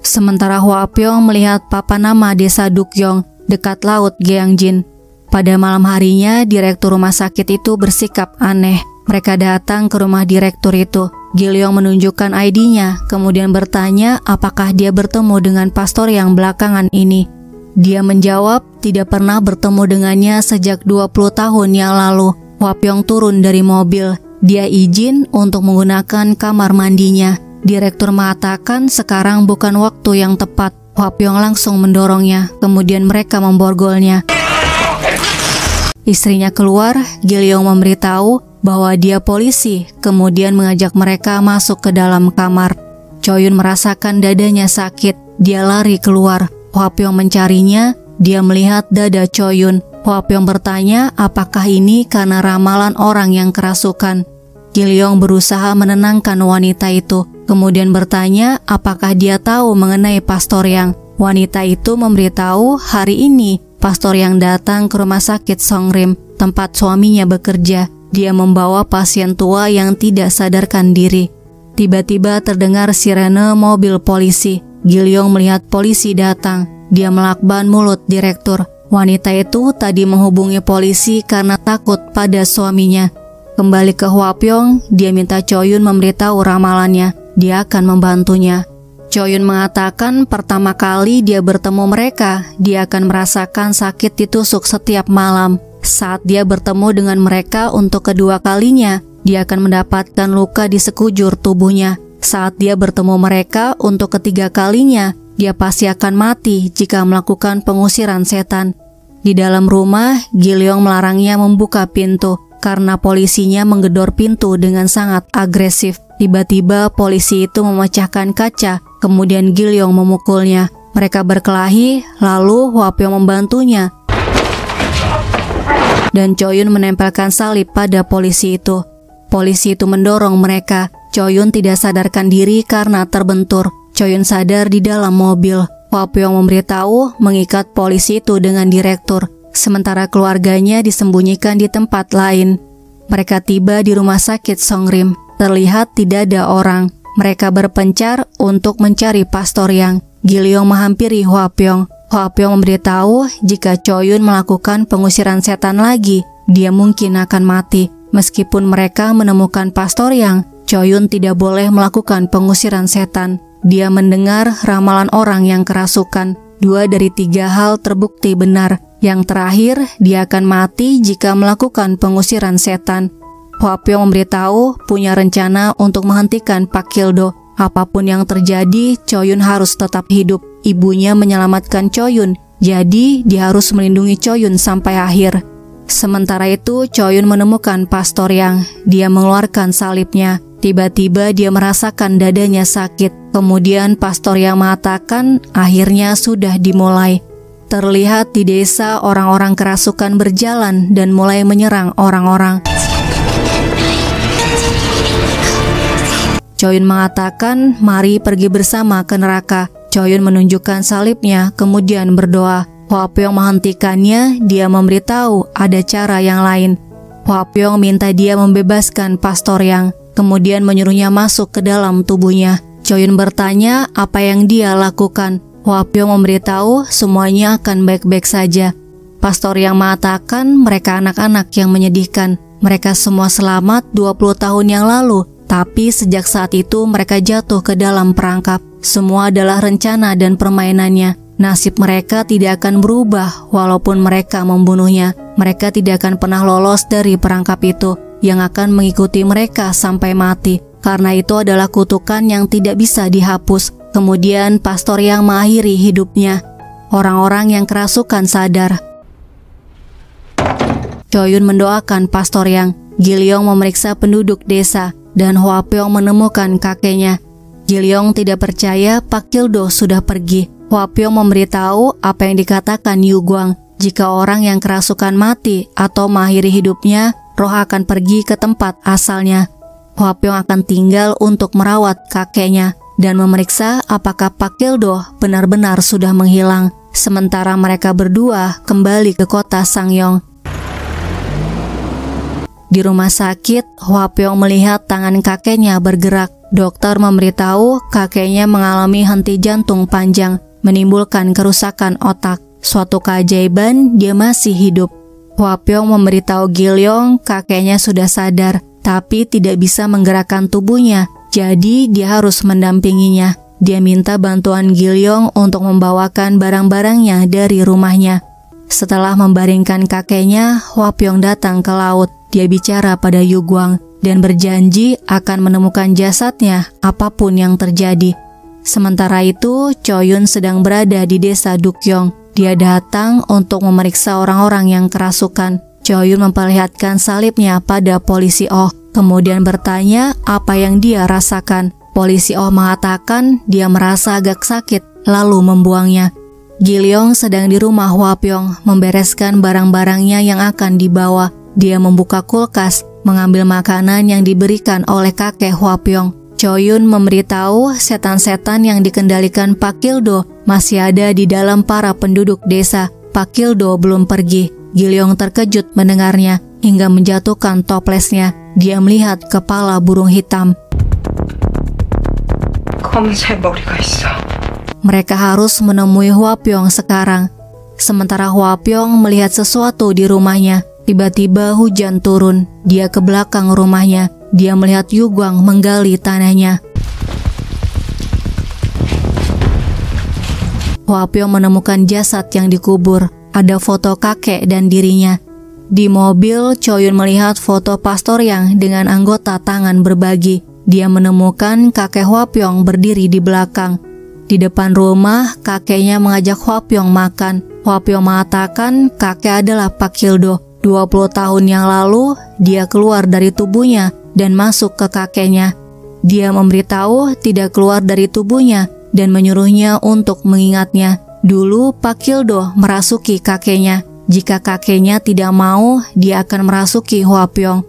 Sementara Hua Pyong melihat papa nama desa Dukyong dekat laut Gyeongjin. Pada malam harinya, direktur rumah sakit itu bersikap aneh. Mereka datang ke rumah direktur itu. Gilyong menunjukkan ID-nya, kemudian bertanya apakah dia bertemu dengan pastor yang belakangan ini. Dia menjawab tidak pernah bertemu dengannya sejak 20 tahun yang lalu. Wapyong turun dari mobil. Dia izin untuk menggunakan kamar mandinya. Direktur mengatakan sekarang bukan waktu yang tepat. Wapyong langsung mendorongnya, kemudian mereka memborgolnya. Istrinya keluar, Gilyong memberitahu bahwa dia polisi, kemudian mengajak mereka masuk ke dalam kamar. Choyun merasakan dadanya sakit, dia lari keluar. Hwapyong mencarinya, dia melihat dada Choyun. Hwapyong bertanya apakah ini karena ramalan orang yang kerasukan. Gilyong berusaha menenangkan wanita itu, kemudian bertanya apakah dia tahu mengenai pastor yang. Wanita itu memberitahu hari ini pastor yang datang ke rumah sakit Songrim, tempat suaminya bekerja. Dia membawa pasien tua yang tidak sadarkan diri. Tiba-tiba terdengar sirene mobil polisi. Gilyong melihat polisi datang. Dia melakban mulut direktur. Wanita itu tadi menghubungi polisi karena takut pada suaminya. Kembali ke Huapyong, dia minta Choyun memberitahu ramalannya. Dia akan membantunya. Choyun mengatakan pertama kali dia bertemu mereka, dia akan merasakan sakit ditusuk setiap malam. Saat dia bertemu dengan mereka untuk kedua kalinya, dia akan mendapatkan luka di sekujur tubuhnya. Saat dia bertemu mereka untuk ketiga kalinya, dia pasti akan mati jika melakukan pengusiran setan. Di dalam rumah, Gileong melarangnya membuka pintu karena polisinya menggedor pintu dengan sangat agresif. Tiba-tiba polisi itu memecahkan kaca, kemudian Gilyong memukulnya. Mereka berkelahi, lalu Hwapyong membantunya. Dan Choyun menempelkan salib pada polisi itu. Polisi itu mendorong mereka. Choyun tidak sadarkan diri karena terbentur. Choyun sadar di dalam mobil. Hwapyong memberitahu mengikat polisi itu dengan direktur sementara keluarganya disembunyikan di tempat lain. Mereka tiba di rumah sakit Songrim. Terlihat tidak ada orang. Mereka berpencar untuk mencari pastor yang. Gileong menghampiri Huapyong. Huapyong memberitahu jika Choyun melakukan pengusiran setan lagi, dia mungkin akan mati. Meskipun mereka menemukan pastor yang, Choyun tidak boleh melakukan pengusiran setan. Dia mendengar ramalan orang yang kerasukan. Dua dari tiga hal terbukti benar. Yang terakhir, dia akan mati jika melakukan pengusiran setan. Huapyo memberitahu punya rencana untuk menghentikan Pak Kildo. Apa pun yang terjadi, Choyun harus tetap hidup. Ibunya menyelamatkan Choyun, jadi dia harus melindungi Choyun sampai akhir. Sementara itu, Choyun menemukan pastor yang dia mengeluarkan salibnya. Tiba-tiba dia merasakan dadanya sakit. Kemudian pastor yang mengatakan akhirnya sudah dimulai. Terlihat di desa orang-orang kerasukan berjalan dan mulai menyerang orang-orang. Choyun mengatakan, mari pergi bersama ke neraka. Choyun menunjukkan salibnya, kemudian berdoa. Hwapyong menghentikannya, dia memberitahu ada cara yang lain. Hwapyong minta dia membebaskan pastor yang, kemudian menyuruhnya masuk ke dalam tubuhnya. Choyun bertanya apa yang dia lakukan. Wapyo memberitahu semuanya akan baik-baik saja. Pastor yang mengatakan mereka anak-anak yang menyedihkan. Mereka semua selamat 20 tahun yang lalu, tapi sejak saat itu mereka jatuh ke dalam perangkap. Semua adalah rencana dan permainannya. Nasib mereka tidak akan berubah walaupun mereka membunuhnya. Mereka tidak akan pernah lolos dari perangkap itu yang akan mengikuti mereka sampai mati. Karena itu adalah kutukan yang tidak bisa dihapus. Kemudian pastor yang mengakhiri hidupnya. Orang-orang yang kerasukan sadar. Choyun mendoakan pastor yang. Gilyong memeriksa penduduk desa dan Hwapyong menemukan kakeknya. Gilyong tidak percaya Pak Kildo sudah pergi. Hwapyong memberitahu apa yang dikatakan Yu Guang. Jika orang yang kerasukan mati atau mengakhiri hidupnya, roh akan pergi ke tempat asalnya. Hwapyong akan tinggal untuk merawat kakeknya dan memeriksa apakah Pak Kildo benar-benar sudah menghilang, sementara mereka berdua kembali ke kota Sangyong. Di rumah sakit, Hwapyong melihat tangan kakeknya bergerak. Dokter memberitahu kakeknya mengalami henti jantung panjang, menimbulkan kerusakan otak. Suatu keajaiban, dia masih hidup. Hwapyong memberitahu Gilyong kakeknya sudah sadar, tapi tidak bisa menggerakkan tubuhnya jadi dia harus mendampinginya. Dia minta bantuan Gilyong untuk membawakan barang-barangnya dari rumahnya. Setelah membaringkan kakeknya, Wapyong datang ke laut. Dia bicara pada Guang dan berjanji akan menemukan jasadnya apa pun yang terjadi. Sementara itu, Choyun sedang berada di desa Dukyong. Dia datang untuk memeriksa orang-orang yang kerasukan. Choyun memperlihatkan salibnya pada polisi Oh, kemudian bertanya apa yang dia rasakan. Polisi Oh mengatakan dia merasa agak sakit, lalu membuangnya. Gilyong sedang di rumah Hwapyong membereskan barang-barangnya yang akan dibawa. Dia membuka kulkas, mengambil makanan yang diberikan oleh kakek Hwapyong. Choyun memberitahu setan-setan yang dikendalikan Pak Kildo masih ada di dalam para penduduk desa. Pak Kildo belum pergi. Gilyong terkejut mendengarnya hingga menjatuhkan toplesnya. Dia melihat kepala burung hitam. Mereka harus menemui Huapyong sekarang. Sementara Huapyong melihat sesuatu di rumahnya, tiba-tiba hujan turun. Dia ke belakang rumahnya. Dia melihat Yugwang menggali tanahnya. Huapyong menemukan jasad yang dikubur. Ada foto kakek dan dirinya. Di mobil, Choyun melihat foto pastor yang dengan anggota tangan berbagi. Dia menemukan kakek Huapyong berdiri di belakang. Di depan rumah, kakeknya mengajak Huapyong makan. Huapyong mengatakan kakek adalah Pak Kildo. 20 tahun yang lalu, dia keluar dari tubuhnya dan masuk ke kakeknya. Dia memberitahu tidak keluar dari tubuhnya dan menyuruhnya untuk mengingatnya. Dulu Pak Kildo merasuki kakeknya. Jika kakeknya tidak mau, dia akan merasuki Huapyong.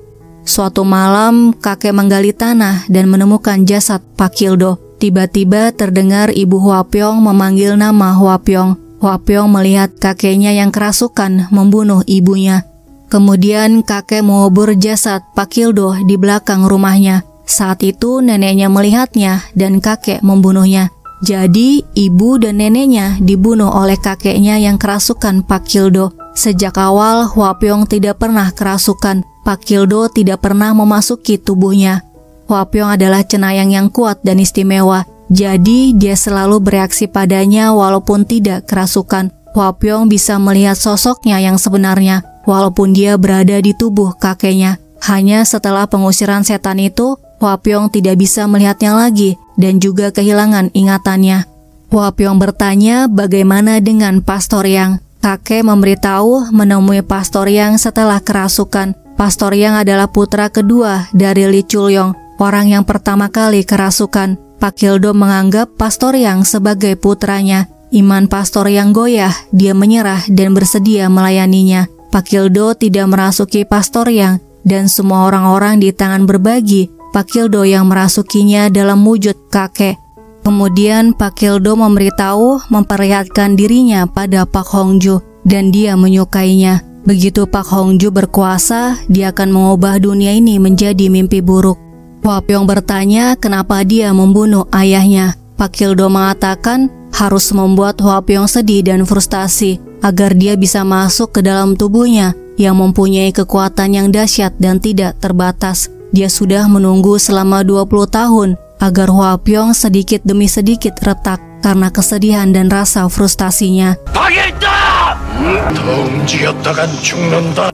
Suatu malam, kakek menggali tanah dan menemukan jasad Pak Kildo. Tiba-tiba terdengar ibu Huapyong memanggil nama Huapyong. Huapyong melihat kakeknya yang kerasukan membunuh ibunya. Kemudian kakek mengubur jasad Pak Kildo di belakang rumahnya. Saat itu neneknya melihatnya dan kakek membunuhnya. Jadi, ibu dan neneknya dibunuh oleh kakeknya yang kerasukan Pak Kildo. Sejak awal, Huapyong tidak pernah kerasukan. Pak Kildo tidak pernah memasuki tubuhnya. Huapyong adalah cenayang yang kuat dan istimewa. Jadi, dia selalu bereaksi padanya walaupun tidak kerasukan. Huapyong bisa melihat sosoknya yang sebenarnya, walaupun dia berada di tubuh kakeknya. Hanya setelah pengusiran setan itu, Huapyong tidak bisa melihatnya lagi dan juga kehilangan ingatannya. Huapyong bertanya bagaimana dengan Pastor Yang. Kakek memberitahu menemui Pastor Yang setelah kerasukan. Pastor Yang adalah putra kedua dari Li Chulyong, orang yang pertama kali kerasukan. Pak Kildo menganggap Pastor Yang sebagai putranya. Iman Pastor Yang goyah, dia menyerah dan bersedia melayaninya. Pak Kildo tidak merasuki Pastor Yang dan semua orang-orang di tangan berbagi Pak Kildo yang merasukinya dalam wujud kakek. Kemudian Pak Kildo memberitahu memperlihatkan dirinya pada Pak Hongju dan dia menyukainya. Begitu Pak Hongju berkuasa, dia akan mengubah dunia ini menjadi mimpi buruk. Hua Pyong bertanya kenapa dia membunuh ayahnya. Pak Kildo mengatakan harus membuat Hua Pyong sedih dan frustasi agar dia bisa masuk ke dalam tubuhnya yang mempunyai kekuatan yang dahsyat dan tidak terbatas. Dia sudah menunggu selama 20 tahun agar Hua Pyong sedikit demi sedikit retak karena kesedihan dan rasa frustasinya.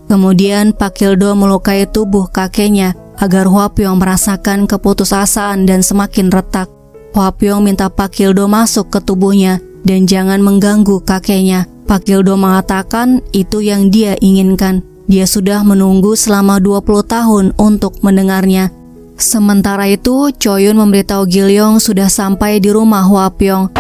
Kemudian Pak Kildo melukai tubuh kakeknya agar Hua Pyong merasakan keputusasaan dan semakin retak. Hua Pyong minta Pak Kildo masuk ke tubuhnya dan jangan mengganggu kakeknya. Pak Kildo mengatakan itu yang dia inginkan. Dia sudah menunggu selama 20 tahun untuk mendengarnya. Sementara itu, Choyun memberitahu Gilyong sudah sampai di rumah Hwapyong.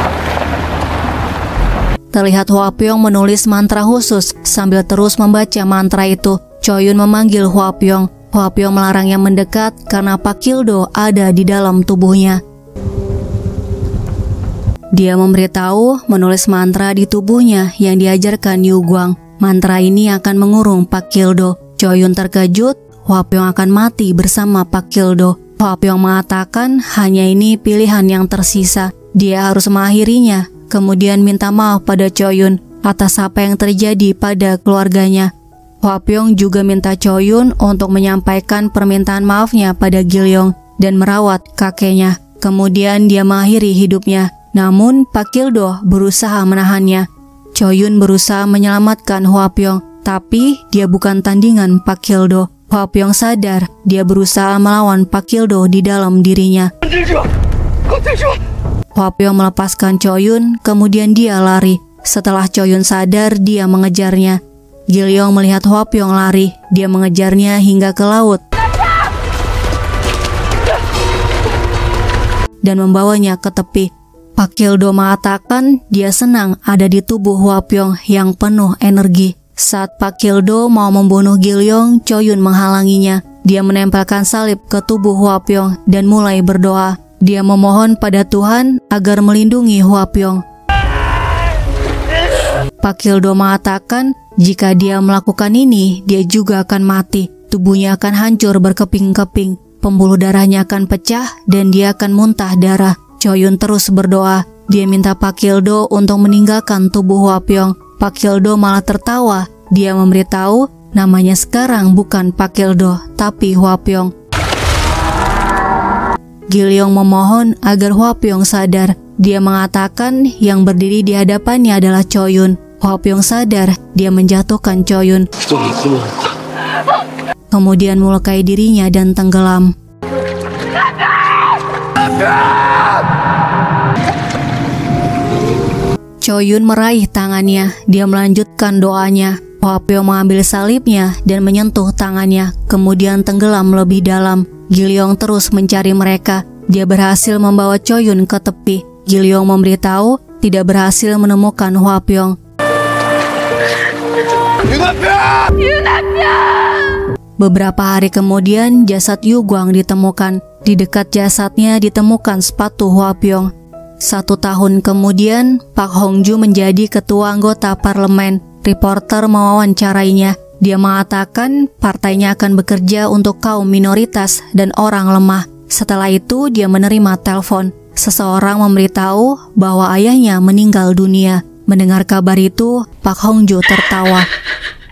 Terlihat Hwapyong menulis mantra khusus sambil terus membaca mantra itu. Choyun memanggil Hwapyong. Hwapyong melarangnya mendekat karena Pak Kildo ada di dalam tubuhnya. Dia memberitahu menulis mantra di tubuhnya yang diajarkan Yu Guang. Mantra ini akan mengurung Pak Kildo. Choyun terkejut, Hwapyong akan mati bersama Pak Kildo. Hwapyong mengatakan hanya ini pilihan yang tersisa. Dia harus mengakhirinya, kemudian minta maaf pada Choyun atas apa yang terjadi pada keluarganya. Hwapyong juga minta Choyun untuk menyampaikan permintaan maafnya pada Gilyong dan merawat kakeknya. Kemudian dia mengakhiri hidupnya. Namun Pak Kildo berusaha menahannya. Choyun berusaha menyelamatkan Pyong, tapi dia bukan tandingan Pak Kildo. Pyong sadar dia berusaha melawan Pak Kildo di dalam dirinya. Pyong melepaskan Choyun, kemudian dia lari. Setelah Choyun sadar, dia mengejarnya. Gilyong melihat Hua Pyong lari. Dia mengejarnya hingga ke laut. Dan membawanya ke tepi. Pak Kildo mengatakan dia senang ada di tubuh Hua Pyong yang penuh energi. Saat Pak Kildo mau membunuh Gilyong, Choyun menghalanginya. Dia menempelkan salib ke tubuh Hua Pyong dan mulai berdoa. Dia memohon pada Tuhan agar melindungi Hua Pyong. Pak Kildo mengatakan jika dia melakukan ini, dia juga akan mati. Tubuhnya akan hancur berkeping-keping. Pembuluh darahnya akan pecah dan dia akan muntah darah. Choyun terus berdoa. Dia minta Pak Kildo untuk meninggalkan tubuh Hua Pyong. Pak Kildo malah tertawa. Dia memberitahu namanya sekarang bukan Pak Kildo, tapi Hua Pyong. Gilyong memohon agar Hua Pyong sadar. Dia mengatakan yang berdiri di hadapannya adalah Choyun. Hua Pyong sadar, dia menjatuhkan Choyun. Kemudian melukai dirinya dan tenggelam. Choyun meraih tangannya, dia melanjutkan doanya. Pyong mengambil salibnya dan menyentuh tangannya, kemudian tenggelam lebih dalam. Gilyong terus mencari mereka. Dia berhasil membawa Choyun ke tepi. Gilyong memberitahu tidak berhasil menemukan Hua Pyong. Beberapa hari kemudian jasad Yu Guang ditemukan. Di dekat jasadnya ditemukan sepatu Hua Pyong. Satu tahun kemudian, Pak Hongju menjadi ketua anggota parlemen. Reporter mewawancarainya. Dia mengatakan partainya akan bekerja untuk kaum minoritas dan orang lemah. Setelah itu, dia menerima telepon. Seseorang memberitahu bahwa ayahnya meninggal dunia. Mendengar kabar itu, Pak Hongju tertawa.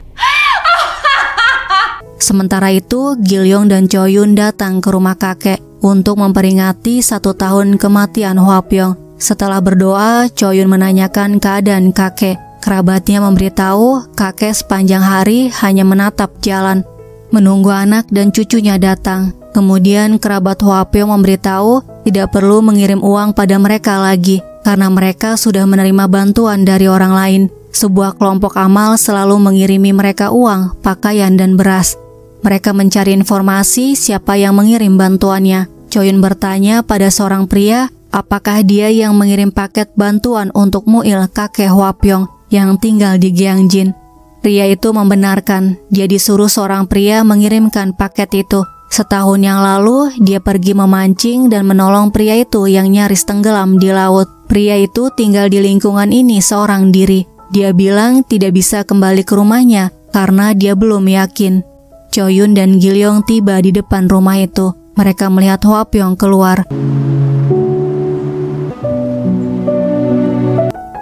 Sementara itu, Gilyong dan Choyun datang ke rumah kakek untuk memperingati satu tahun kematian Hua Pyong. Setelah berdoa, Choyun menanyakan keadaan kakek. Kerabatnya memberitahu kakek sepanjang hari hanya menatap jalan, menunggu anak dan cucunya datang. Kemudian kerabat Hua Pyong memberitahu tidak perlu mengirim uang pada mereka lagi karena mereka sudah menerima bantuan dari orang lain. Sebuah kelompok amal selalu mengirimi mereka uang, pakaian, dan beras. Mereka mencari informasi siapa yang mengirim bantuannya. Choyun bertanya pada seorang pria apakah dia yang mengirim paket bantuan untuk Muil kakek Hwapyong yang tinggal di Gyeongjin. Pria itu membenarkan dia disuruh seorang pria mengirimkan paket itu. Setahun yang lalu, dia pergi memancing dan menolong pria itu yang nyaris tenggelam di laut. Pria itu tinggal di lingkungan ini seorang diri. Dia bilang tidak bisa kembali ke rumahnya karena dia belum yakin. Choyun dan Gilyong tiba di depan rumah itu. Mereka melihat Hwa Pyong keluar.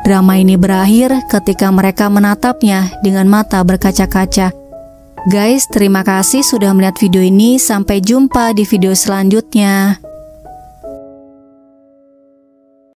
Drama ini berakhir ketika mereka menatapnya dengan mata berkaca-kaca. Guys, terima kasih sudah melihat video ini. Sampai jumpa di video selanjutnya.